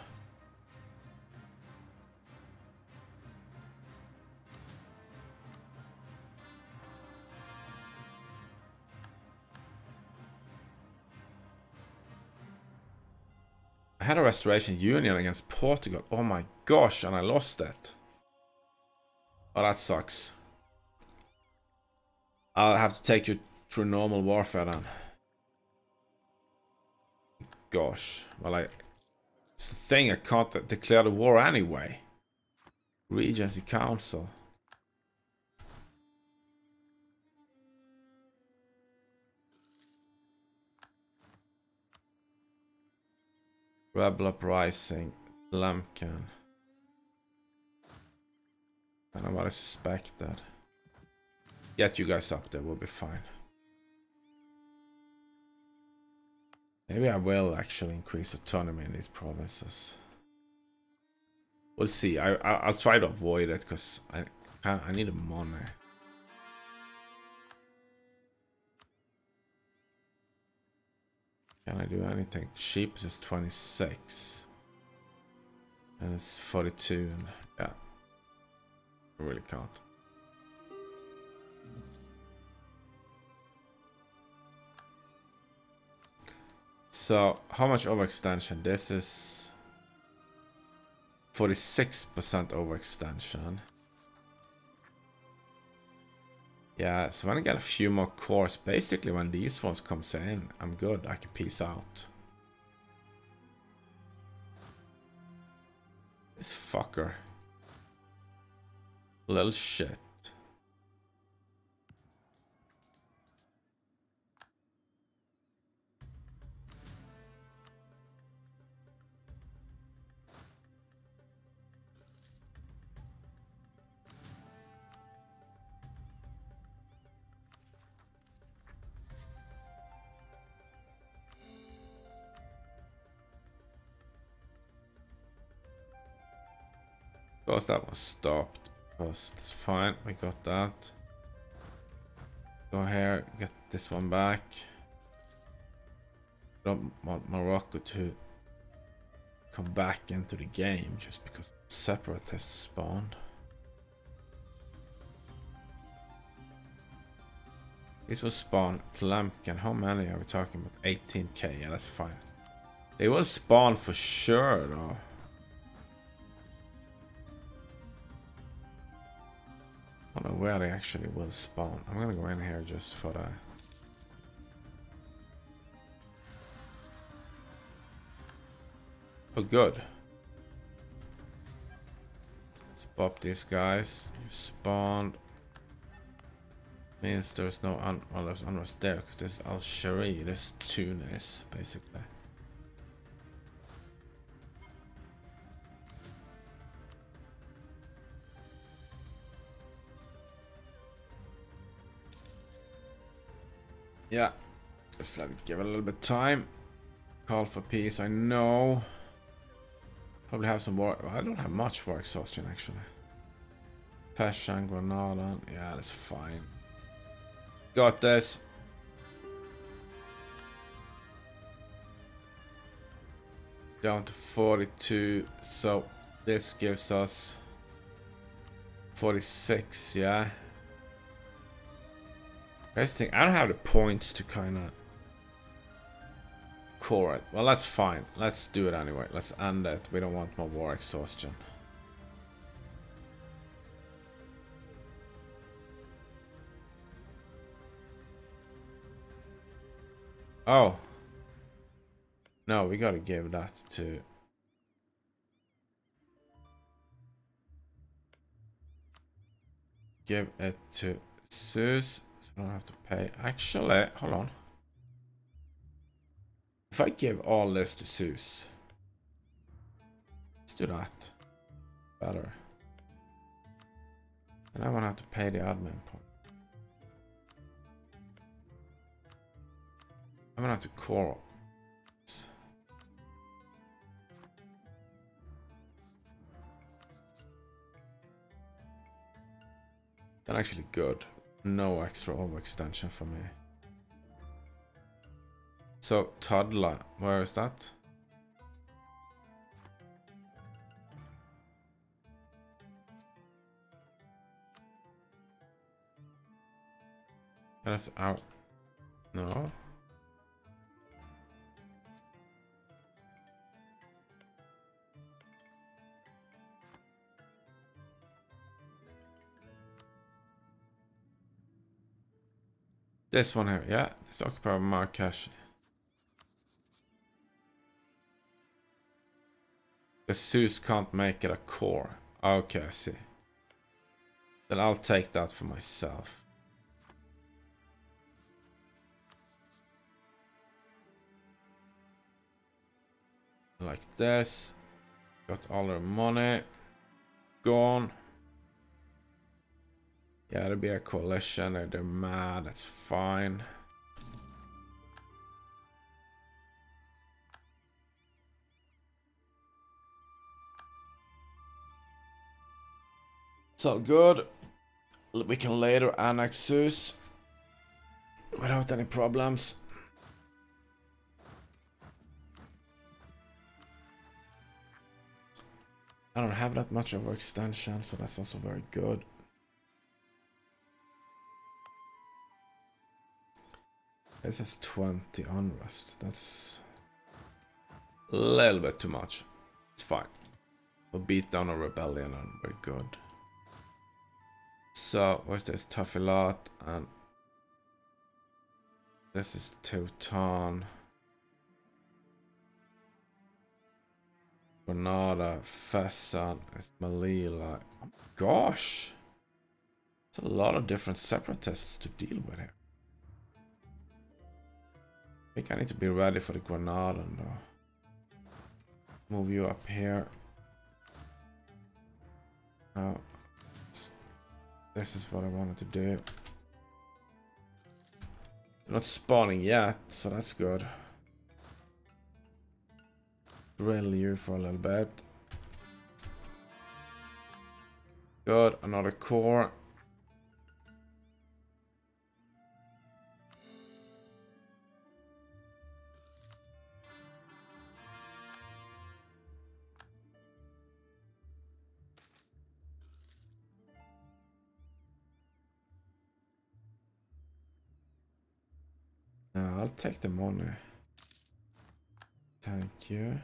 I had a restoration union against Portugal. Oh my gosh, and I lost it. Oh, that sucks. I'll have to take you through normal warfare then. Gosh, well I... It's the thing, I can't declare the war anyway. Regency Council. Rebel Uprising, Tlemcen. And I'm gonna suspect that. Get you guys up there, we'll be fine. Maybe I will actually increase autonomy in these provinces. We'll see. I, I will try to avoid it because I I need a money. Can I do anything? Sheep is 26. And it's 42. And yeah. I really can't. So, how much overextension? This is 46% overextension. Yeah, so when I get a few more cores, basically when these ones comes in, I'm good. I can peace out. This fucker. Little shit. Course that was stopped. Because that's fine, we got that. Go here, get this one back. Don't want Morocco to come back into the game just because separatists spawned. This was spawn Tlemcen. How many are we talking about? 18k. Yeah, that's fine. They will spawn for sure, though. I don't know where they actually will spawn. I'm gonna go in here just for the... Oh, good. Let's pop these guys. You spawned. Means there's no un well, there's unrest there because there's Al Shari, there's Tunis, basically. Yeah. Just let it give it a little bit time. Call for peace, I know. Probably have some war. I don't have much war exhaustion actually. Peshan, Granada. Yeah, that's fine. Got this. Down to 42. So this gives us 46, yeah. That's the thing. I don't have the points to kind of core it. Well, that's fine. Let's do it anyway. Let's end it. We don't want more war exhaustion. Oh. No, we gotta give that to... Give it to Sous. So I don't have to pay. Actually, hold on. If I give all this to Sous. Let's do that. Better. And I won't have to pay the admin point. I'm gonna have to core. That's actually good. No extra overextension for me. So, Tadla, where is that? That's out. No. This one here, yeah. Let's occupy Marrakesh. The Sous can't make it a core. Okay, I see. Then I'll take that for myself. Like this. Got all their money. Gone. Yeah, there'll be a coalition. They're mad. That's fine. It's all good. We can later annex Sous without any problems. I don't have that much of an extension, so that's also very good. This is 20 unrest. That's a little bit too much. It's fine. We'll beat down a rebellion and we're good. So, what's this? Tafilalt and this is Tetouan. Granada, Fezzan, Melilla. Oh gosh! It's a lot of different separatists to deal with here. I think I need to be ready for the Granada though. Move you up here. This is what I wanted to do. They're not spawning yet, so that's good. Drill you for a little bit. Good, another core. Take the money. Thank you.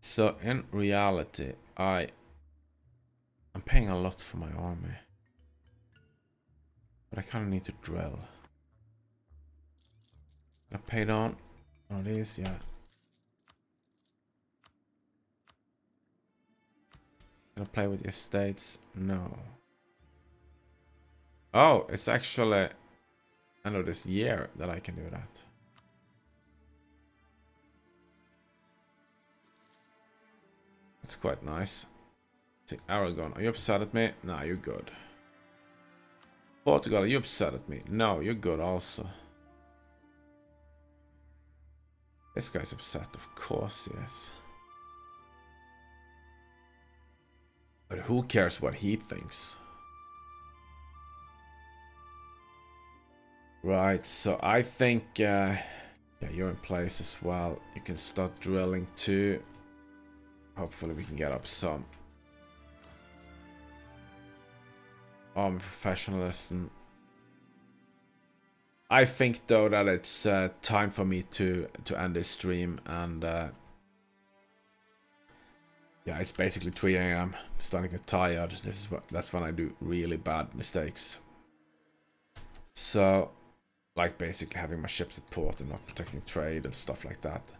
So in reality, I I'm paying a lot for my army. But I kind of need to drill. I paid on of these, yeah. Gonna play with estates? No. Oh, it's actually end of this year that I can do that. That's quite nice. See, Aragon, are you upset at me? Nah, you're good. Portugal, are you upset at me? No, you're good also. This guy's upset, of course, yes. But who cares what he thinks? Right, so I think... Uh, yeah, you're in place as well. You can start drilling too. Hopefully we can get up some. i'm Army professionalism. I think though that it's uh, time for me to to end this stream and uh, yeah, it's basically 3 a.m. Starting to get tired. This is what that's when I do really bad mistakes. So, like basically having my ships at port and not protecting trade and stuff like that.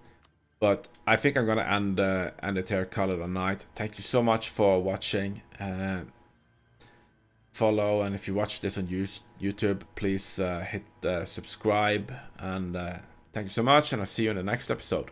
But I think I'm gonna end uh, end it here, call it a night. Thank you so much for watching. Uh, follow and if you watch this on YouTube, please uh, hit uh, subscribe and uh, thank you so much and I'll see you in the next episode.